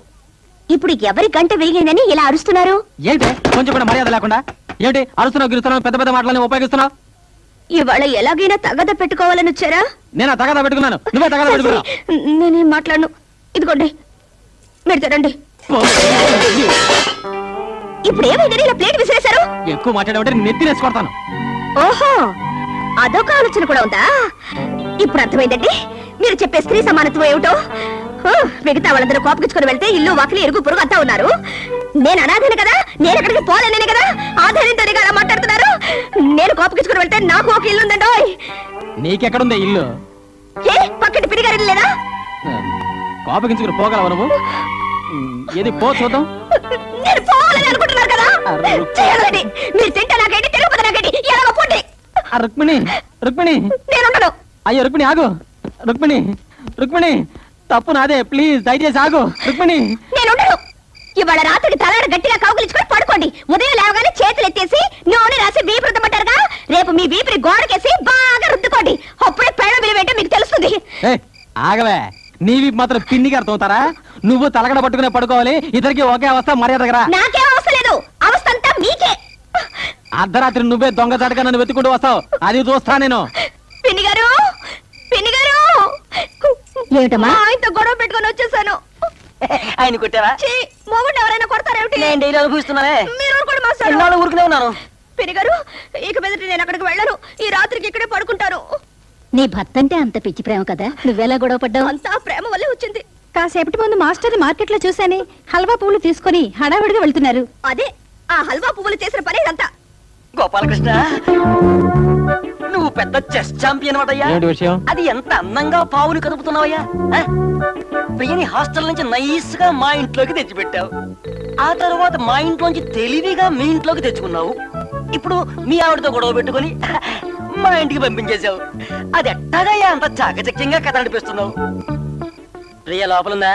ఇప్పుడు ఎవరి గంట విరిగిందని ఇలా అరుస్తున్నారు? ఏంటి? కొంచెం కూడా మర్యాద లేకుండా? ఏంటి? అరుస్తున్నావు గిరుస్తున్నావు పెద్ద పెద్ద మాటలని ఉపయోగిస్తున్నావు? ఇవాళ ఎలాగైనా తగద పెట్టుకోవాలని వచ్చారా? నేను ఆ తగదా పెట్టుకున్నాను? నువ్వే తగదా పెట్టుకున్నావు? నేనేం మాట్లాడను. ఇదిగోండి. మీరు తినండి. ఇప్పుడు ఏమైందని ఇలా ప్లేట్ విసిరేశారు? ఎక్కువ మాట్లాడమంటే నెత్తినేసి కొడతాను. ఓహో అదొక ఆలోచన కూడా ఉందా? ఇప్పుడు అర్థమైందండి. మీరు చెప్పే స్త్రీ సమానత్వం ఏమిటో? హో, మిగతా వాళ్ళందరూ కోపగించుకొని వెళ్తే ఇల్లు వాకిలి ఎరుగు పొరుగు అంతా ఉన్నారు. నేను అనాథని కదా? నేను ఎక్కడికి పోలేనే కదా? ఆధారంతోనే కదా మాట్లాడుతున్నారు? నేను కోపగించుకొని వెళ్తే నాకు ఒక ఇల్లు ఉందండోయ్ నీకెక్కడుందే ఇల్లు? ఏ పిడిగారి లేదా? కోపగించుకుని పోగలవు నువ్వు? ఏది పో చూద్దాం. నేను పోవాలని అనుకుంటున్నారు కదా? చేయాలండి. మీరు తింటే నాకేంటి నాకేంటి? ఎలాగో పోండి. ఆ రుక్మిణి రుక్మిణి. నేను ఉండను అయ్యో రుక్మిణి ఆగు. రుక్మిణి రుక్మిణి తప్పు నాదే. ప్లీజ్ దయచేసి ఆగు. రుక్మిణి. నేను ఉండను ఇవాళ రాత్రికి తలాడ గట్టిగా కౌగులించుకొని పడుకోండి. ఉదయం లేవగానే చేతులు ఎత్తేసి నూనె రాసి వీపు రుద్దమంటారుగా రేపు మీ వీపుని గోడకేసి బాగా రుద్దుకోండి. అప్పుడే పెళ్ళ విలువేంటో మీకు తెలుస్తుంది. ఆగవే. నీవి మాత్రం పిన్నికి అర్థమవుతారా? నువ్వు తలగడ పట్టుకునే పడుకోవాలి ఇద్దరికి ఒకే అవస్థ మర్యాద దగ్గర నాకేం అవసరం లేదు. అవస్థ అంతా మీకే. అర్ధరాత్రి నువ్వే దొంగ చాటుగా నన్ను వెతుకుంటూ వస్తావు. అది చూస్తా నేను. పిన్ని గారు పిన్ని గారు ఏమిటమ్మా ఆయనతో గొడవ పెట్టుకొని వచ్చేసాను. ఆయన కొట్టారా ఎవరైనా కొడతారేమిటి నేను డైలీ అనుభవిస్తున్నానే మీరు కూడా ఊరుకునే ఉన్నాను? పిన్ని గారు ఇక మీదట నేను అక్కడికి వెళ్ళను. ఈ రాత్రికి ఇక్కడే పడుకుంటాను. నీ భర్త అంటే అంత పిచ్చి ప్రేమ కదా? నువ్వెలా గొడవ పడ్డావు? అంతా ప్రేమ వల్లే వచ్చింది. కాసేపటి ముందు మాస్టర్ మార్కెట్లో చూసాని హల్వా పువ్వులు తీసుకొని హడావిడిగా వెళ్తున్నారు. అదే ఆ హల్వా పువ్వులు చేసిన పని ఇదంతా. గోపాలకృష్ణ నువ్వు పెద్ద చెస్ ఛాంపియన్ విషయం? అది ఎంత అందంగా పావులు కదుపుతున్నావయ్యా? ప్రియని హాస్టల్ నుంచి నైస్గా మా ఇంట్లోకి తెచ్చిపెట్టావు. ఆ తర్వాత మా ఇంట్లోంచి తెలివిగా మీ ఇంట్లోకి తెచ్చుకున్నావు. ఇప్పుడు మీ ఆవిడతో గొడవ పెట్టుకొని మా ఇంటికి పంపించేశావు. అది ఎట్టగయ్యా అంత చాకచక్యంగా కథ నడిపిస్తున్నావు? ప్రియ లోపలుందా?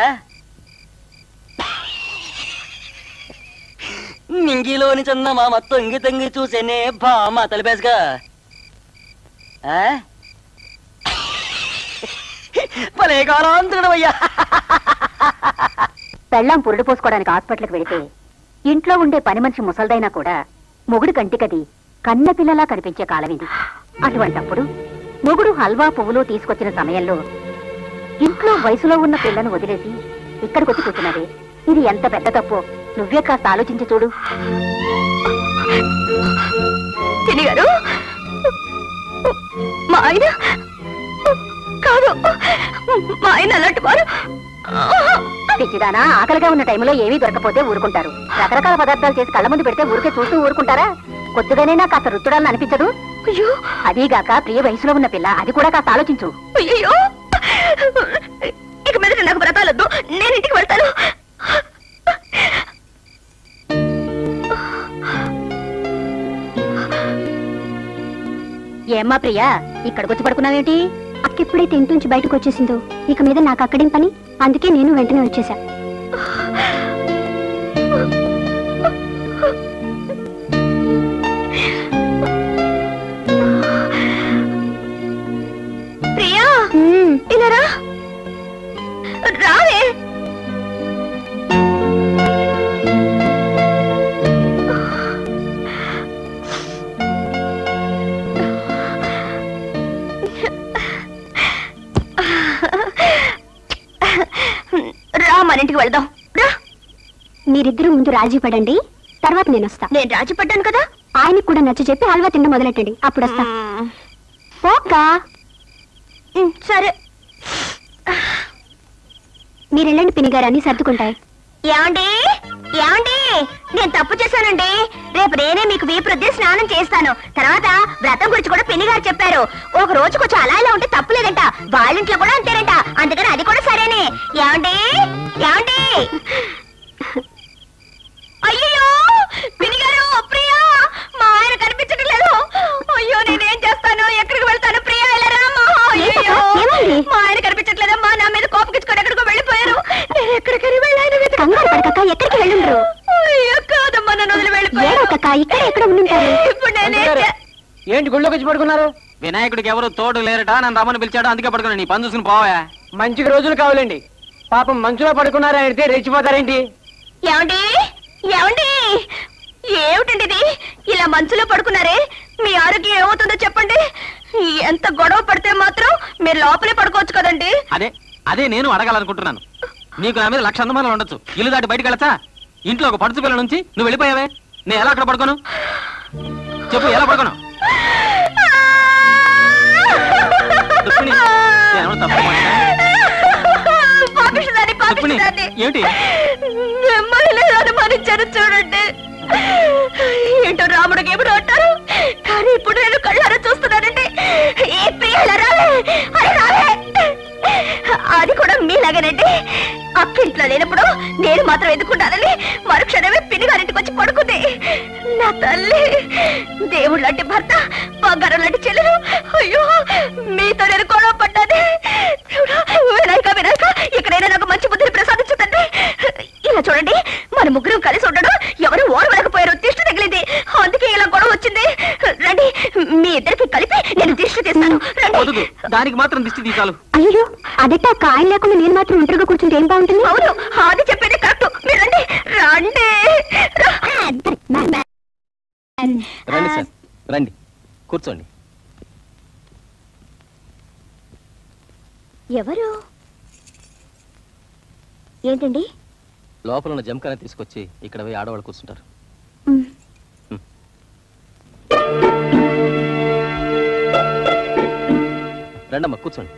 నింగిలోని చిన్న మామ తొంగి తొంగి చూసేనే బామ తలిపేసుగా పలే భలే కాలాంతరుడవయ్యా పెళ్ళాం పురుడు పోసుకోవడానికి హాస్పిటల్కి వెళితే ఇంట్లో ఉండే పని మనిషి ముసల్దైనా కూడా మొగుడు కంటికది. కన్నపిల్లలా కనిపించే కాలం ఇది అటువంటప్పుడు మొగుడు హల్వా పువ్వులు తీసుకొచ్చిన సమయంలో ఇంట్లో వయసులో ఉన్న పిల్లను వదిలేసి ఇక్కడికొచ్చి కూర్చున్నదే. ఇది ఎంత పెద్ద తప్పు నువ్వే కాస్త ఆలోచించి చూడు. గారు. మా ఆయన. కాదు. మా ఆయన అలాంటి వారు. పిచ్చిదానా ఆకలిగా ఉన్న టైంలో ఏమీ దొరకపోతే ఊరుకుంటారు. రకరకాల పదార్థాలు చేసి కళ్ళ ముందు పెడితే ఊరికే చూస్తూ ఊరుకుంటారా? కొద్దిగానైనా కాస్త రుచుడాలని అనిపించదు? అయ్యో. అదీగాక ప్రియ వయసులో ఉన్న పిల్ల అది కూడా కాస్త ఆలోచించు. ఇక మీద నాకు బ్రతాలొద్దు నేను ఇంటికి వెళ్తాను. ఏమ్మా ప్రియా ఇక్కడికొచ్చి పడుకున్నావేంటి? అక్కెప్పుడైతే ఇంటి నుంచి బయటకు వచ్చేసిందో. ఇక మీద నాకు అక్కడేం పని? అందుకే నేను వెంటనే వచ్చేసా. ప్రియా! ఇలా రా రావే! మన ఇంటికి వెళ్దాం. రా. మీరిద్దరూ ముందు రాజీ పడండి. తర్వాత నేను వస్తా. నేను రాజీ పడ్డాను కదా? ఆయనకు కూడా నచ్చ చెప్పి హల్వా తిండి మొదలెట్టండి. అప్పుడు వస్తా. పోకా. ఉమ్, సరే. మీరు వెళ్ళండి పినిగారు అన్ని సర్దుకుంటాయి. ఏమండి? ఏమండి? నేను తప్పు చేశానండి. రేపు నేనే మీకు వీపు రుద్ది స్నానం చేస్తాను తర్వాత వ్రతం గురించి కూడా పిన్ని గారు చెప్పారు. ఒక రోజు కొంచెం అలా ఇలా ఉంటే తప్పులేదంట వాళ్ళింట్లో కూడా అంతేనంట. అందుకని అది కూడా సరేనే. ఏమండి? ఏమండి? <laughs> అయ్యో పిన్ని గారు ఆయన కనిపించడం లేదు. అయ్యో నేనేం చేస్తాను? ఎక్కడికి వెళ్తాను? ప్రియా వెళ్ళరా అమ్మా. అయ్యో? మా ఆయన కనిపించట్లేదమ్మా. నా మీద కోపగించుకొని ఎక్కడికో వెళ్ళిపోయారు. నేను ఎక్కడికని వెళ్ళాను ఎక్కడికి వెళ్ళుండ్రు? అయ్యో కాదమ్మా నన్ను వదిలి వెళ్ళిపోయారు. ఇక్కడ ఎక్కడ ఉండుంటారు? ఇప్పుడు నేనేం చే- ఏంటి గుళ్ళోకి వచ్చి పడుకున్నారు? వినాయకుడికి ఎవరు తోడు లేరట? నన్ను రమ్మని పిలిచాడు. అందుకే పడుకున్నా నీ పని చూసుకుని పోవా? మంచికి రోజులు కావాలండి. పాపం మంచులో పడుకున్నారా అంటే రెచ్చిపోతారేంటి? ఏమండి? ఏమండి? ఏమిటండి ఇది? ఇలా మంచులో పడుకున్నారే? మీ ఆరోగ్యం ఏమవుతుందో చెప్పండి. ఎంత గొడవ పడితే మాత్రం మీరు లోపలే పడుకోవచ్చు కదండి. అదే అదే నేను అడగాలనుకుంటున్నాను. నీకు నా మీద లక్ష అనుమానాలు ఉండొచ్చు. ఇల్లు దాటి బయటకు వెళ్ళచ్చా? ఇంట్లో ఒక పడుచు పిల్ల నుంచి నువ్వు వెళ్ళిపోయావే? నేను ఎలా అక్కడ పడుకోను? చెప్పు ఎలా పడుకోను? ఏమిటి? చూడండి. ఏంటో రాముడు ఎప్పుడు అంటారు? కానీ ఇప్పుడు నేను కళ్ళారా చూస్తున్నానండి. ఈ ప్రియాల రాలే అరే రాలే అది కూడా మీలాగేనండి. అక్కింట్లో లేనప్పుడు నేను మాత్రం ఎందుకుంటానని మరుక్షణమే పిన్నిగారింటికి వచ్చి పడుకుంది. నా తల్లి దేవుడు లాంటి భర్త బంగారం లాంటి చెల్లెలు. అయ్యో మీతో నేను గొడవ పడ్డాది వినాయక వినాయక ఇక్కడైనా నాకు మంచి బుద్ధిని ప్రసాదించుతండి ఇలా చూడండి మన ముగ్గురం కలిసి ఉండడం ఎవరు ఓడవలేకపోయారు దిష్టి తగిలింది అందుకే ఇలా గొడవ వచ్చింది రండి మీ ఇద్దరికి కలిపి నేను దిష్టి తీస్తాను. దానికి మాత్రం దిష్టి తీసాలు అయ్యో అదట లేకుండా నేను మాత్రం ఒంటరిగా కూర్చుంటే ఏం బాగుంటుంది? అవును అది చెప్పేది కరెక్ట్. మీరు రండి. రండి. రండి సార్. రండి. కూర్చోండి. ఎవరు? ఏంటండి? లోపల ఉన్న జంకాన తీసుకొచ్చి ఇక్కడ పోయి ఆడవాళ్ళు కూర్చుంటారు. రండమ్మా కూర్చోండి.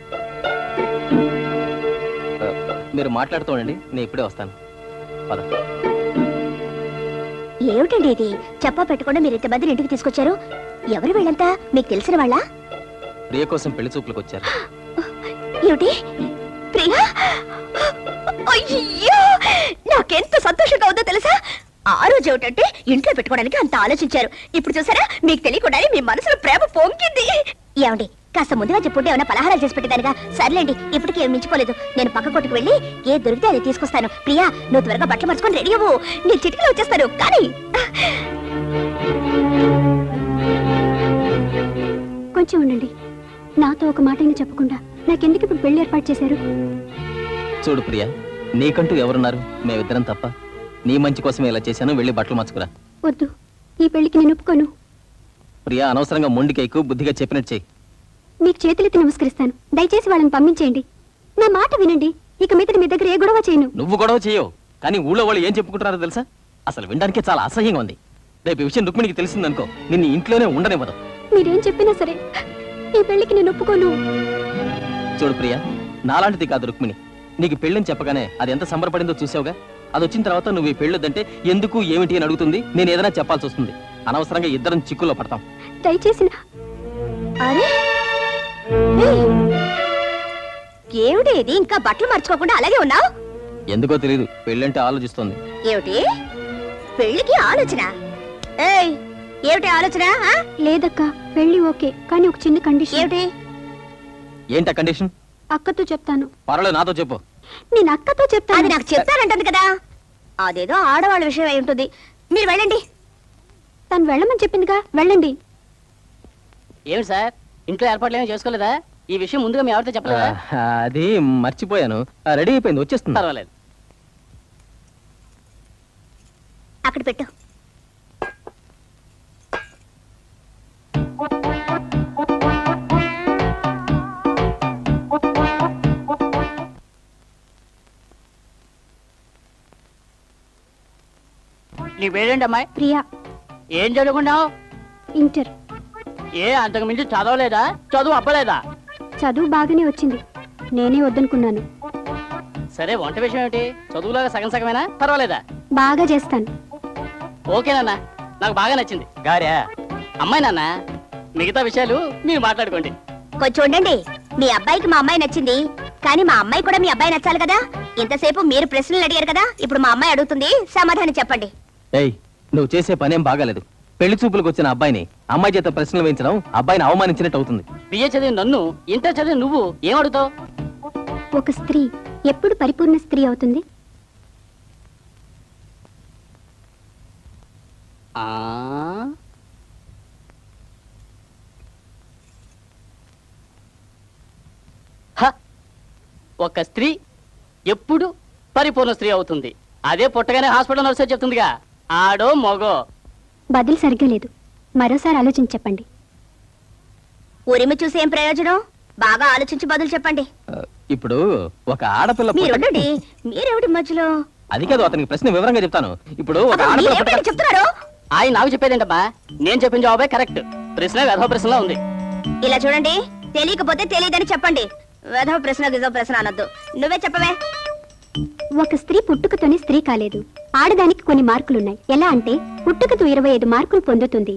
మీరు మాట్లాడుతూ ఉండండి నేను ఇప్పుడే వస్తాను. పద. ఏమిటండి ఇది? చెప్పా పెట్టకుండా మీరు ఇంతమందిని ఇంటికి తీసుకొచ్చారు? ఎవరు వీళ్ళంతా? మీకు తెలిసిన వాళ్ళ? ప్రియ కోసం పెళ్ళి చూపులకు వచ్చారు. ఏమిటి? ప్రియా? అయ్యో! నాకెంత సంతోషంగా ఉందో తెలుసా? ఆ రోజు ఏమిటంటే ఇంట్లో పెట్టుకోవడానికి అంత ఆలోచించారు. ఇప్పుడు చూసారా? మీకు తెలియకుండానే మీ మనసులో ప్రేమ పొంగింది. ఏమండి? కాస్త ముందుగా చెప్పుంటే ఏమైనా పలహారాలు చేసి పెట్టేదానిగా? సర్లేండి ఇప్పటికి ఏం మించిపోలేదు. నేను పక్క కొట్టుకు వెళ్ళి ఏ దొరికితే అది తీసుకొస్తాను. ప్రియా నువ్వు త్వరగా బట్టలు మర్చుకొని రెడీ అవ్వు. నేను చిటికలో వచ్చేస్తాను. కానీ కొంచెం ఉండండి. నాతో ఒక మాటైనా చెప్పకుండా నాకెందుకు ఇప్పుడు పెళ్ళి ఏర్పాటు చేశారు? చూడు ప్రియ నీకంటూ ఎవరున్నారు? మేమిద్దరం తప్ప. నీ మంచి కోసమే ఇలా చేశాను. వెళ్ళి బట్టలు మార్చుకురా. వద్దు. ఈ పెళ్ళికి నేను ఒప్పుకోను. ప్రియా అనవసరంగా మొండికి ఎక్కువ బుద్ధిగా చెప్పినట్టు చెయ్యి మీకు చేతులెత్తి నమస్కరిస్తాను. దయచేసి వాళ్ళని పంపించేయండి. నా మాట వినండి. ఇక మీదట మీ దగ్గర ఏ గొడవ చేయను. నువ్వు గొడవ చేయవు. కానీ ఊళ్ళో వాళ్ళు ఏం చెప్పుకుంటున్నారో తెలుసా? అసలు వినడానికే చాలా అసహ్యంగా ఉంది. రేపు ఈ విషయం రుక్మిణికి తెలిసిందనుకో నిన్ను ఇంట్లోనే ఉండనివ్వదు. మీరేం చెప్పినా సరే ఈ పెళ్ళికి నేను ఒప్పుకోను. చూడు ప్రియా నాలాంటిది కాదు రుక్మిణి. నీకు పెళ్ళని చెప్పగానే అది ఎంత సంబరపడిందో చూసావుగా? అది వచ్చిన తర్వాత నువ్వు ఈ పెళ్ళొద్దంటే ఎందుకు ఏమిటి అని అడుగుతుంది? నేను ఏదైనా చెప్పాల్సి వస్తుంది. అనవసరంగా ఇద్దరం చిక్కుల్లో పడతాం. దయచేసి అరే! ఏమిటి ఇది? ఇంకా బట్టలు మర్చుకోకుండా అలాగే ఉన్నావు? ఎందుకో తెలియదు పెళ్ళంటే ఆలోచిస్తోంది. ఏమిటి? పెళ్ళికి ఆలోచన? ఏయ్ ఏమిటి ఆలోచన ఆ? లేదక్క పెళ్ళి ఓకే కానీ ఒక చిన్న కండిషన్ ఏమిటి? ఏంటా కండిషన్ అక్కతో చెప్తాను. పర్వాలేదు నాతో చెప్పు. నేను అక్కతో చెప్తాను. అది నాకు చెప్తానంటుంది కదా. అదేదో ఆడవాళ్ళ విషయం అయి ఉంటుంది. మీరు వెళ్ళండి. తను వెళ్ళమని చెప్పిందిగా వెళ్ళండి. ఏమిటి సార్? ఇంట్లో ఏర్పాట్లు ఏమీ చేసుకోలేదా? ఈ విషయం ముందుగా మీ ఎవరితో చెప్పలేదా? అది మర్చిపోయాను. రెడీ అయిపోయింది వచ్చేస్తుంది పర్వాలేదు. అక్కడ పెట్టు. నీ పేరేంటి అమ్మాయి? ప్రియా. ఏం చదువుకున్నావు ఇంటర్. ఏ అంతకు మించి చదవలేదా? చదువు అప్పలేదా? చదువు బాగానే వచ్చింది. నేనే వద్దనుకున్నాను. సరే వంట విషయం ఏమిటి? చదువులాగా సగం సగమేనా? పర్వాలేదా? బాగా చేస్తాను. ఓకేనన్నా నాకు బాగా నచ్చింది. గారా. అమ్మాయి నాన్న మిగతా విషయాలు మీరు మాట్లాడుకోండి. కొంచెం ఉండండి. మీ అబ్బాయికి మా అమ్మాయి నచ్చింది. కానీ మా అమ్మాయి కూడా మీ అబ్బాయి నచ్చాలి కదా? ఇంతసేపు మీరు ప్రశ్నలు అడిగారు కదా? ఇప్పుడు మా అమ్మాయి అడుగుతుంది. సమాధానం చెప్పండి. ఏయ్ నువ్వు చేసే పనేం బాగాలేదు. పెళ్ళి చూపులకు వచ్చిన అబ్బాయిని అమ్మాయి చేత ప్రశ్నలు వేయించడం అబ్బాయిని అవమానించినట్టు అవుతుంది. బిఏ చదివి నన్ను ఇంటర్ చదివి నువ్వు ఏం అడుగుతావు? ఒక స్త్రీ ఎప్పుడు పరిపూర్ణ స్త్రీ అవుతుంది? ఆ? హ! ఒక స్త్రీ ఎప్పుడు పరిపూర్ణ స్త్రీ అవుతుంది. అదే పుట్టగానే హాస్పిటల్ నర్సే చెప్తుందిగా ఆడో మగో. బదులు సరిగ్గా లేదు. మరోసారి ఆలోచించి చెప్పండి. ఉరిమి చూసి ఏం ప్రయోజనం? బాగా ఆలోచించి బదులు చెప్పండి. ఇప్పుడు ఒక ఆడపిల్ల మీరు పుట్ట- ఉండండి. మీరేమిటి మధ్యలో? అది కాదు అతనికి ప్రశ్న వివరంగా చెప్తాను. ఇప్పుడు ఒక ఆడపిల్ల చెప్తున్నారు? ఆయన నాకు చెప్పేదేంటమ్మా? నేను చెప్పిన జవాబే కరెక్ట్. ప్రశ్న వెధవ ప్రశ్నలా ఉంది. ఇలా చూడండి. తెలియకపోతే తెలియదని చెప్పండి. వెధవ ప్రశ్న గిజవ ప్రశ్న అనొద్దు. నువ్వే చెప్పవే. ఒక స్త్రీ పుట్టుకతోనే స్త్రీ కాలేదు. ఆడదానికి కొన్ని మార్కులున్నాయి. ఎలా అంటే పుట్టుకతో ఇరవై ఐదు మార్కులు పొందుతుంది.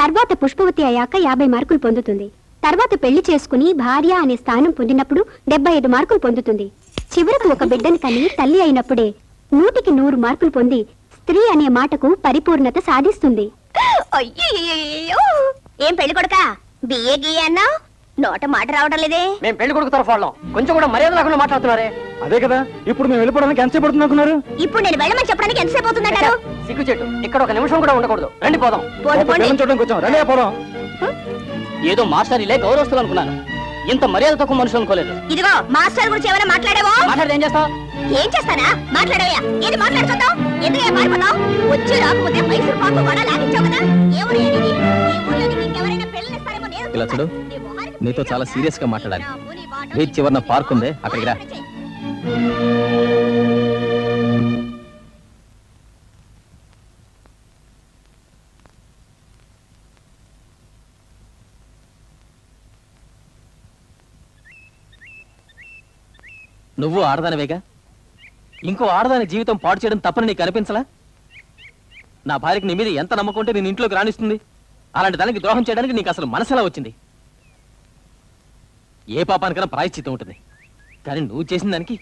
తర్వాత పుష్పవతి అయ్యాక యాభై మార్కులు పొందుతుంది. తర్వాత పెళ్ళి చేసుకుని భార్య అనే స్థానం పొందినప్పుడు డెబ్బై ఐదు మార్కులు పొందుతుంది. చివరకు ఒక బిడ్డను కని తల్లి అయినప్పుడే నూటికి నూరు మార్కులు పొంది స్త్రీ అనే మాటకు పరిపూర్ణత సాధిస్తుంది. ఏం పెళ్ళి కొడుక బిఏ గీయన్నావు నోట మాట రావడం లేదే. మేము పెళ్ళి కొడుకు తరఫు వాళ్ళం. కొంచెం కూడా మర్యాద లేకుండా మాట్లాడుతున్నారే. అదే కదా ఇప్పుడు మేము వెళ్ళిపోవడానికి ఎంతసేపు పడుతుంది అనుకున్నారు? ఇప్పుడు నేను వెళ్ళమని చెప్పడానికి ఎంతసేపు అవుతుందంటారు సిగ్గు చెట్టు. ఇక్కడ ఒక నిమిషం కూడా ఉండకూడదు. రండి పోదాం. పోండి. పోండి చూడడానికి వచ్చాం. రండి పోదాం. ఏదో మాస్టర్ ఇలే గౌరవస్తులు అనుకున్నాను. ఇంత మర్యాద తక్కువ మనుషులు అనుకోలేదు. ఇదిగో మాస్టర్ గురించి ఏమైనా మాట్లాడావో? మాట్లాడితే ఏం చేస్తావు? ఏం చేస్తానా? మాట్లాడవయ్యా. ఏది మాట్లాడుతుందాం ఎందుకే మారిపోతావు వచ్చి రాకపోతే మైసూరు పాకు కూడా లాగించావు కదా. ఎవరు ఏది ఈ నీకు ఇంకెవరైనా పెళ్ళిస్తారేమో నేను ఇలా చూడు. నీతో చాలా సీరియస్గా మాట్లాడాలి. బీచ్ చివరిన చివరన పార్క్ ఉంది అక్కడికి రా. నువ్వు ఆడదానివేగా? ఇంకో ఆడదాని జీవితం పాడు చేయడం తప్పని నీకు అనిపించలా? నా భార్యకి నీ మీద ఎంత నమ్మకం ఉంటే నేను ఇంట్లోకి రాణిస్తుంది. అలాంటి దానికి ద్రోహం చేయడానికి నీకు అసలు మనసులా వచ్చింది? ఏ పాపానికైనా ప్రాయశ్చిత్తం ఉంటుంది. కానీ నువ్వు చేసిన దానికి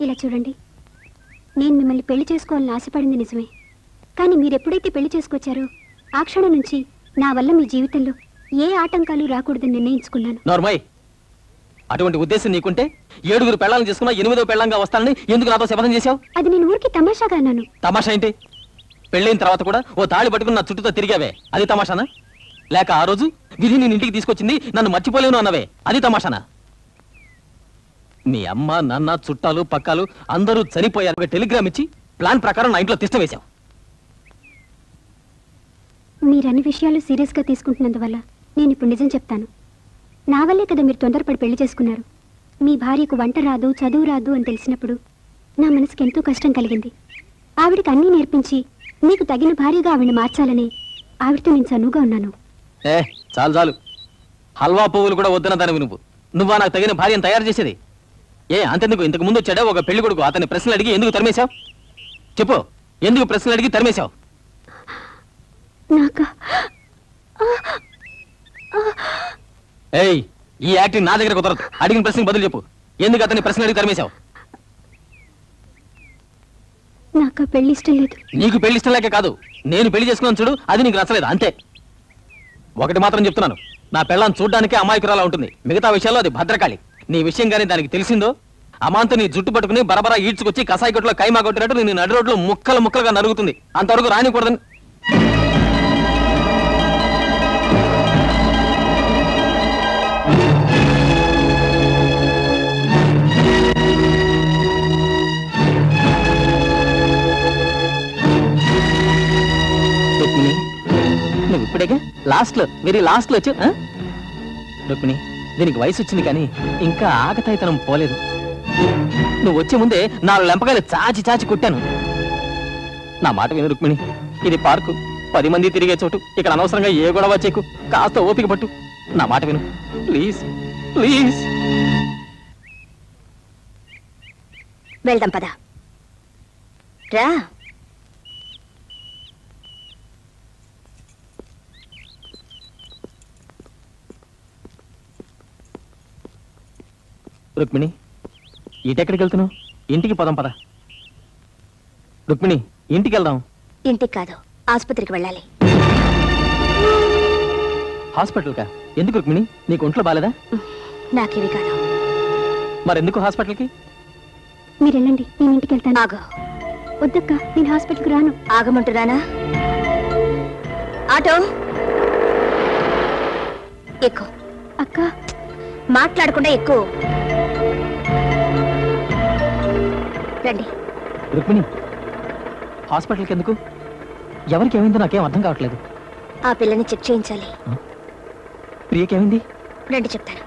ఇలా చూడండి. నేను మిమ్మల్ని పెళ్ళి చేసుకోవాలని ఆశపడింది నిజమే. కానీ మీరు ఎప్పుడైతే పెళ్ళి చేసుకొచ్చారో ఆ క్షణం నుంచి నా వల్ల మీ జీవితంలో ఏ ఆటంకాలు రాకూడదని నిర్ణయించుకున్నాను. నోర్మయ్ అటువంటి ఉద్దేశం నీకుంటే ఏడుగురు పెళ్ళాలను చేసుకున్నా ఎనిమిదో పెళ్ళంగా వస్తానని ఎందుకు నాతో శపథం చేశావు? అది నేను ఊరికి తమాషాగా అన్నాను. తమాషా ఏంటి? పెళ్ళైన తర్వాత కూడా ఓ తాళి పట్టుకుని నా చుట్టూతో తిరిగావే. అది తమాషానా? లేక ఆ రోజు విధి నేను ఇంటికి తీసుకొచ్చింది నన్ను మర్చిపోలేను అన్నవే. అది తమాషానా? మీ అమ్మ నాన్న చుట్టాలు పక్కాలు అందరూ చనిపోయారు. ఒక టెలిగ్రామ్ ఇచ్చి ప్లాన్ ప్రకారం నా ఇంట్లో తిష్ట వేశావు. మీరు అన్ని విషయాలు సీరియస్గా తీసుకుంటున్నందువల్ల నేను ఇప్పుడు నిజం చెప్తాను. నా వల్లే కదా మీరు తొందరపడి పెళ్ళి చేసుకున్నారు. మీ భార్యకు వంట రాదు చదువు రాదు అని తెలిసినప్పుడు నా మనసుకి ఎంతో కష్టం కలిగింది. ఆవిడకి అన్నీ నేర్పించి మీకు తగిన భార్యగా ఆవిడని మార్చాలని ఆవిడతో నేను చనువుగా ఉన్నాను. ఏ చాలు చాలు. హల్వా పువ్వులు కూడా వద్దన దాని నువ్వు నువ్వా నాకు తగిన భార్యను తయారు చేసేది? ఏ అంతెందుకు? ఇంతకు ముందు వచ్చాడే ఒక పెళ్ళి కొడుకు అతని ప్రశ్నలు అడిగి ఎందుకు తరిమేశావు? చెప్పు ఎందుకు ప్రశ్నలు అడిగి తరిమేశావు? ఏయ్ ఈ యాక్టింగ్ నా దగ్గర కుదరదు. అడిగిన ప్రశ్నకు బదులు చెప్పు. ఎందుకు అతని ప్రశ్న అడిగి తరిమేశావు? నాకు పెళ్ళి ఇష్టం లేదు. నీకు పెళ్ళి ఇష్టం లేక కాదు. నేను పెళ్ళి చేసుకున్నాను చూడు అది నీకు నచ్చలేదు అంతే. ఒకటి మాత్రం చెప్తున్నాను. నా పెళ్ళాన్ని చూడ్డానికి అమాయకురాలా ఉంటుంది. మిగతా విషయాల్లో అది భద్రకాళి. నీ విషయం కానీ దానికి తెలిసిందో? అమాంత నీ జుట్టు పట్టుకుని బరబరా ఈడ్చుకొచ్చి కసాయి కొట్టులో కైమా కొట్టినట్టు నేను నడి రోడ్లో ముక్కలు ముక్కలుగా నరుగుతుంది. అంతవరకు రానికూడదని ఇప్పుడేగా? లాస్ట్లో. వెరీ లాస్ట్లో వచ్చి రుక్మిణి దీనికి వయసు వచ్చింది కానీ ఇంకా ఆకతాయితనం పోలేదు. నువ్వు వచ్చే ముందే నాలుగు లెంపకాయలు చాచి చాచి కుట్టాను. నా మాట విను రుక్మిణి. ఇది పార్కు. పది మంది తిరిగే చోటు. ఇక్కడ అనవసరంగా ఏ గొడవ చేకు కాస్త ఓపిక పట్టు. నా మాట విను. ప్లీజ్ ప్లీజ్ వెళ్దాం పదా. రా. రుక్మిణి ఇటెక్కడికి వెళ్తున్నావు ఇంటికి పదం పద. రుక్మిణి ఇంటికి వెళ్దాం ఇంటికి కాదు ఆసుపత్రికి వెళ్ళాలి. హాస్పిటల్కా? ఎందుకు రుక్మిణి? నీకు ఒంట్లో బాలేదా? నాకివి కాదు. మరెందుకు హాస్పిటల్కి? మీరు వెళ్ళండి నేను ఇంటికి వెళ్తాను ఆగు. వద్దక్క నేను హాస్పిటల్కి రాను. ఆగమంటున్నానా? ఆటో? ఎక్కువ అక్క. మాట్లాడకుండా ఎక్కువ రండి రుక్మిణి హాస్పిటల్కి ఎందుకు? ఎవరికి ఏమైందో నాకేం అర్థం కావట్లేదు. ఆ పిల్లని చెక్ చేయించాలి. ప్రియకేమైంది? రండి చెప్తాను.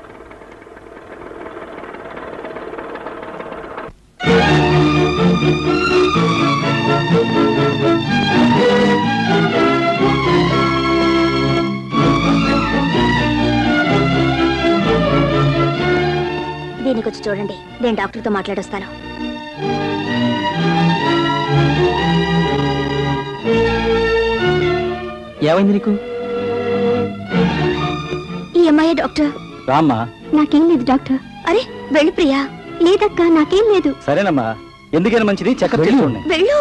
దీనికి వచ్చి చూడండి. నేను డాక్టర్తో మాట్లాడొస్తాను. ఏమైంది నీకు? ఈ అమ్మాయి డాక్టర్. రామ్మా. నాకేం లేదు డాక్టర్. అరే వెళ్ళి ప్రియా. లేదక్క నాకేం లేదు. సరేనమ్మా. ఎందుకైనా మంచిది? చెకప్ చేసుకోండి వెళ్ళు.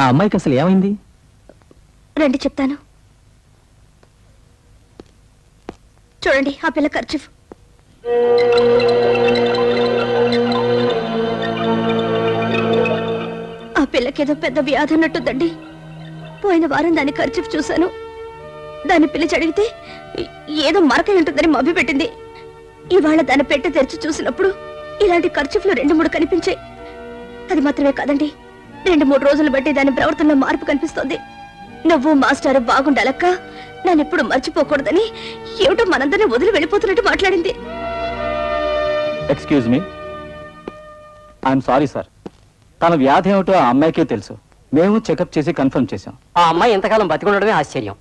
ఆ అమ్మాయికి అసలు ఏమైంది? రండి చెప్తాను. చూడండి ఆ పిల్ల ఖర్చు ఆ పిల్లకేదో పెద్ద వ్యాధి ఉన్నట్టుందండి. పోయిన వారం దాని ఖర్చు చూశాను. దాన్ని పిలిచి అడిగితే ఏదో మరకై ఉంటుందని మభ్య పెట్టింది. ఇవాళ దాన్ని పెట్టె తెరిచి చూసినప్పుడు ఇలాంటి ఖర్చులు రెండు మూడు కనిపించాయి. అది మాత్రమే కాదండి రెండు మూడు రోజులు బట్టి దాని ప్రవర్తనలో మార్పు కనిపిస్తోంది. నువ్వు మాస్టర్ బాగుండాలక్క. నన్ను ఎప్పుడు మర్చిపోకూడదని ఏమిటో మనందరినీ వదిలి వెళ్ళిపోతున్నట్టు మాట్లాడింది. Excuse me I'm sorry sir తన వ్యాధి ఏమిటో ఆ అమ్మాయికే తెలుసు. మేము చెకప్ చేసి కన్ఫర్మ్ చేశాం. ఆ అమ్మాయి ఎంతకాలం బతికుండడమే ఆశ్చర్యం.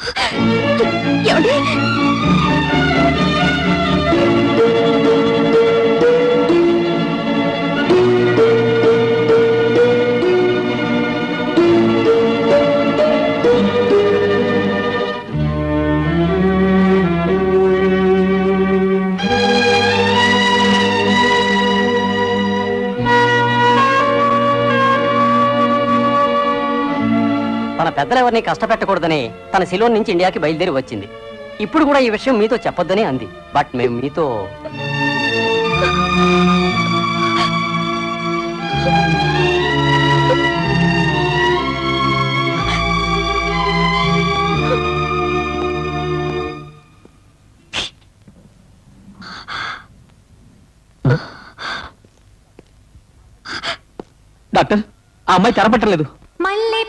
పెద్దలెవరిని కష్టపెట్టకూడదని తన సిలోన్ నుంచి ఇండియాకి బయలుదేరి వచ్చింది. ఇప్పుడు కూడా ఈ విషయం మీతో చెప్పొద్దని అంది. బట్ మేము మీతో డాక్టర్ ఆ అమ్మాయి తెరపట్టలేదు. మళ్ళీ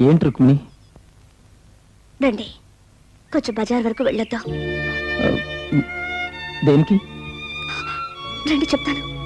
ఏంటి రుక్మిణి? రండి. కొంచెం బజార్ వరకు వెళ్ళొద్దాం. దేనికి? రండి చెప్తాను.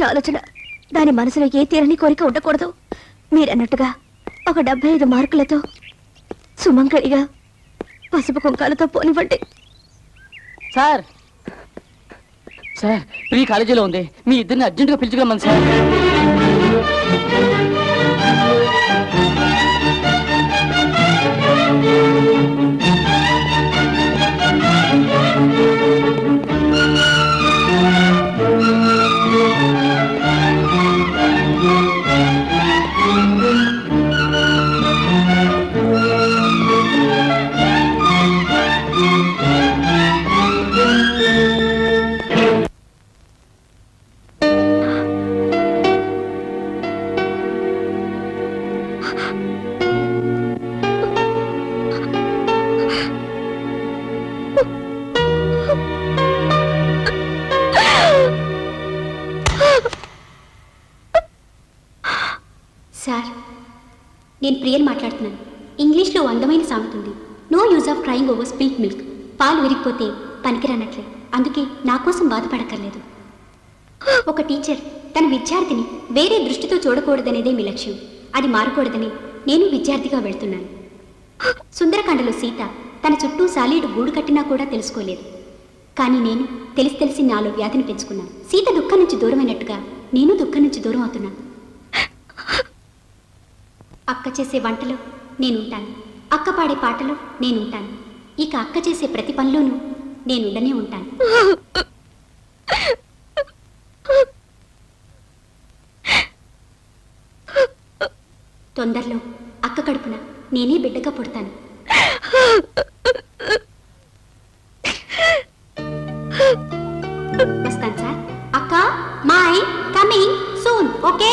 గురించి ఆలోచన. దాని మనసులో ఏ తీరని కోరిక ఉండకూడదు. మీరన్నట్టుగా ఒక డెబ్బై ఐదు మార్కులతో సుమంగళిగా పసుపు కుంకాలతో పోనివ్వండి. సార్! సార్ ప్రీ కాలేజీలో ఉంది. మీ ఇద్దరిని అర్జెంటుగా పిలుచుకోమని సార్ సార్. వేరే దృష్టితో చూడకూడదనేదే మీ లక్ష్యం. అది మారకూడదని నేను విద్యార్థిగా వెళ్తున్నాను. సుందరకాండలో సీత తన చుట్టూ సాలీడు గూడు కట్టినా కూడా తెలుసుకోలేదు. కానీ నేను తెలిసి తెలిసి నాలో వ్యాధిని పెంచుకున్నాను. సీత దుఃఖం నుంచి దూరమైనట్టుగా నేను దుఃఖం నుంచి దూరం అవుతున్నాను. అక్క చేసే వంటలో నేనుంటాను అక్క పాడే పాటలో నేనుంటాను ఇక అక్క చేసే ప్రతి పనిలోనూ నేనుండనే ఉంటాను. తొందరలో అక్క కడుపున నేనే బిడ్డగా పుడతాను. వస్తాను సార్. అక్క మై కమింగ్ సూన్ ఓకే?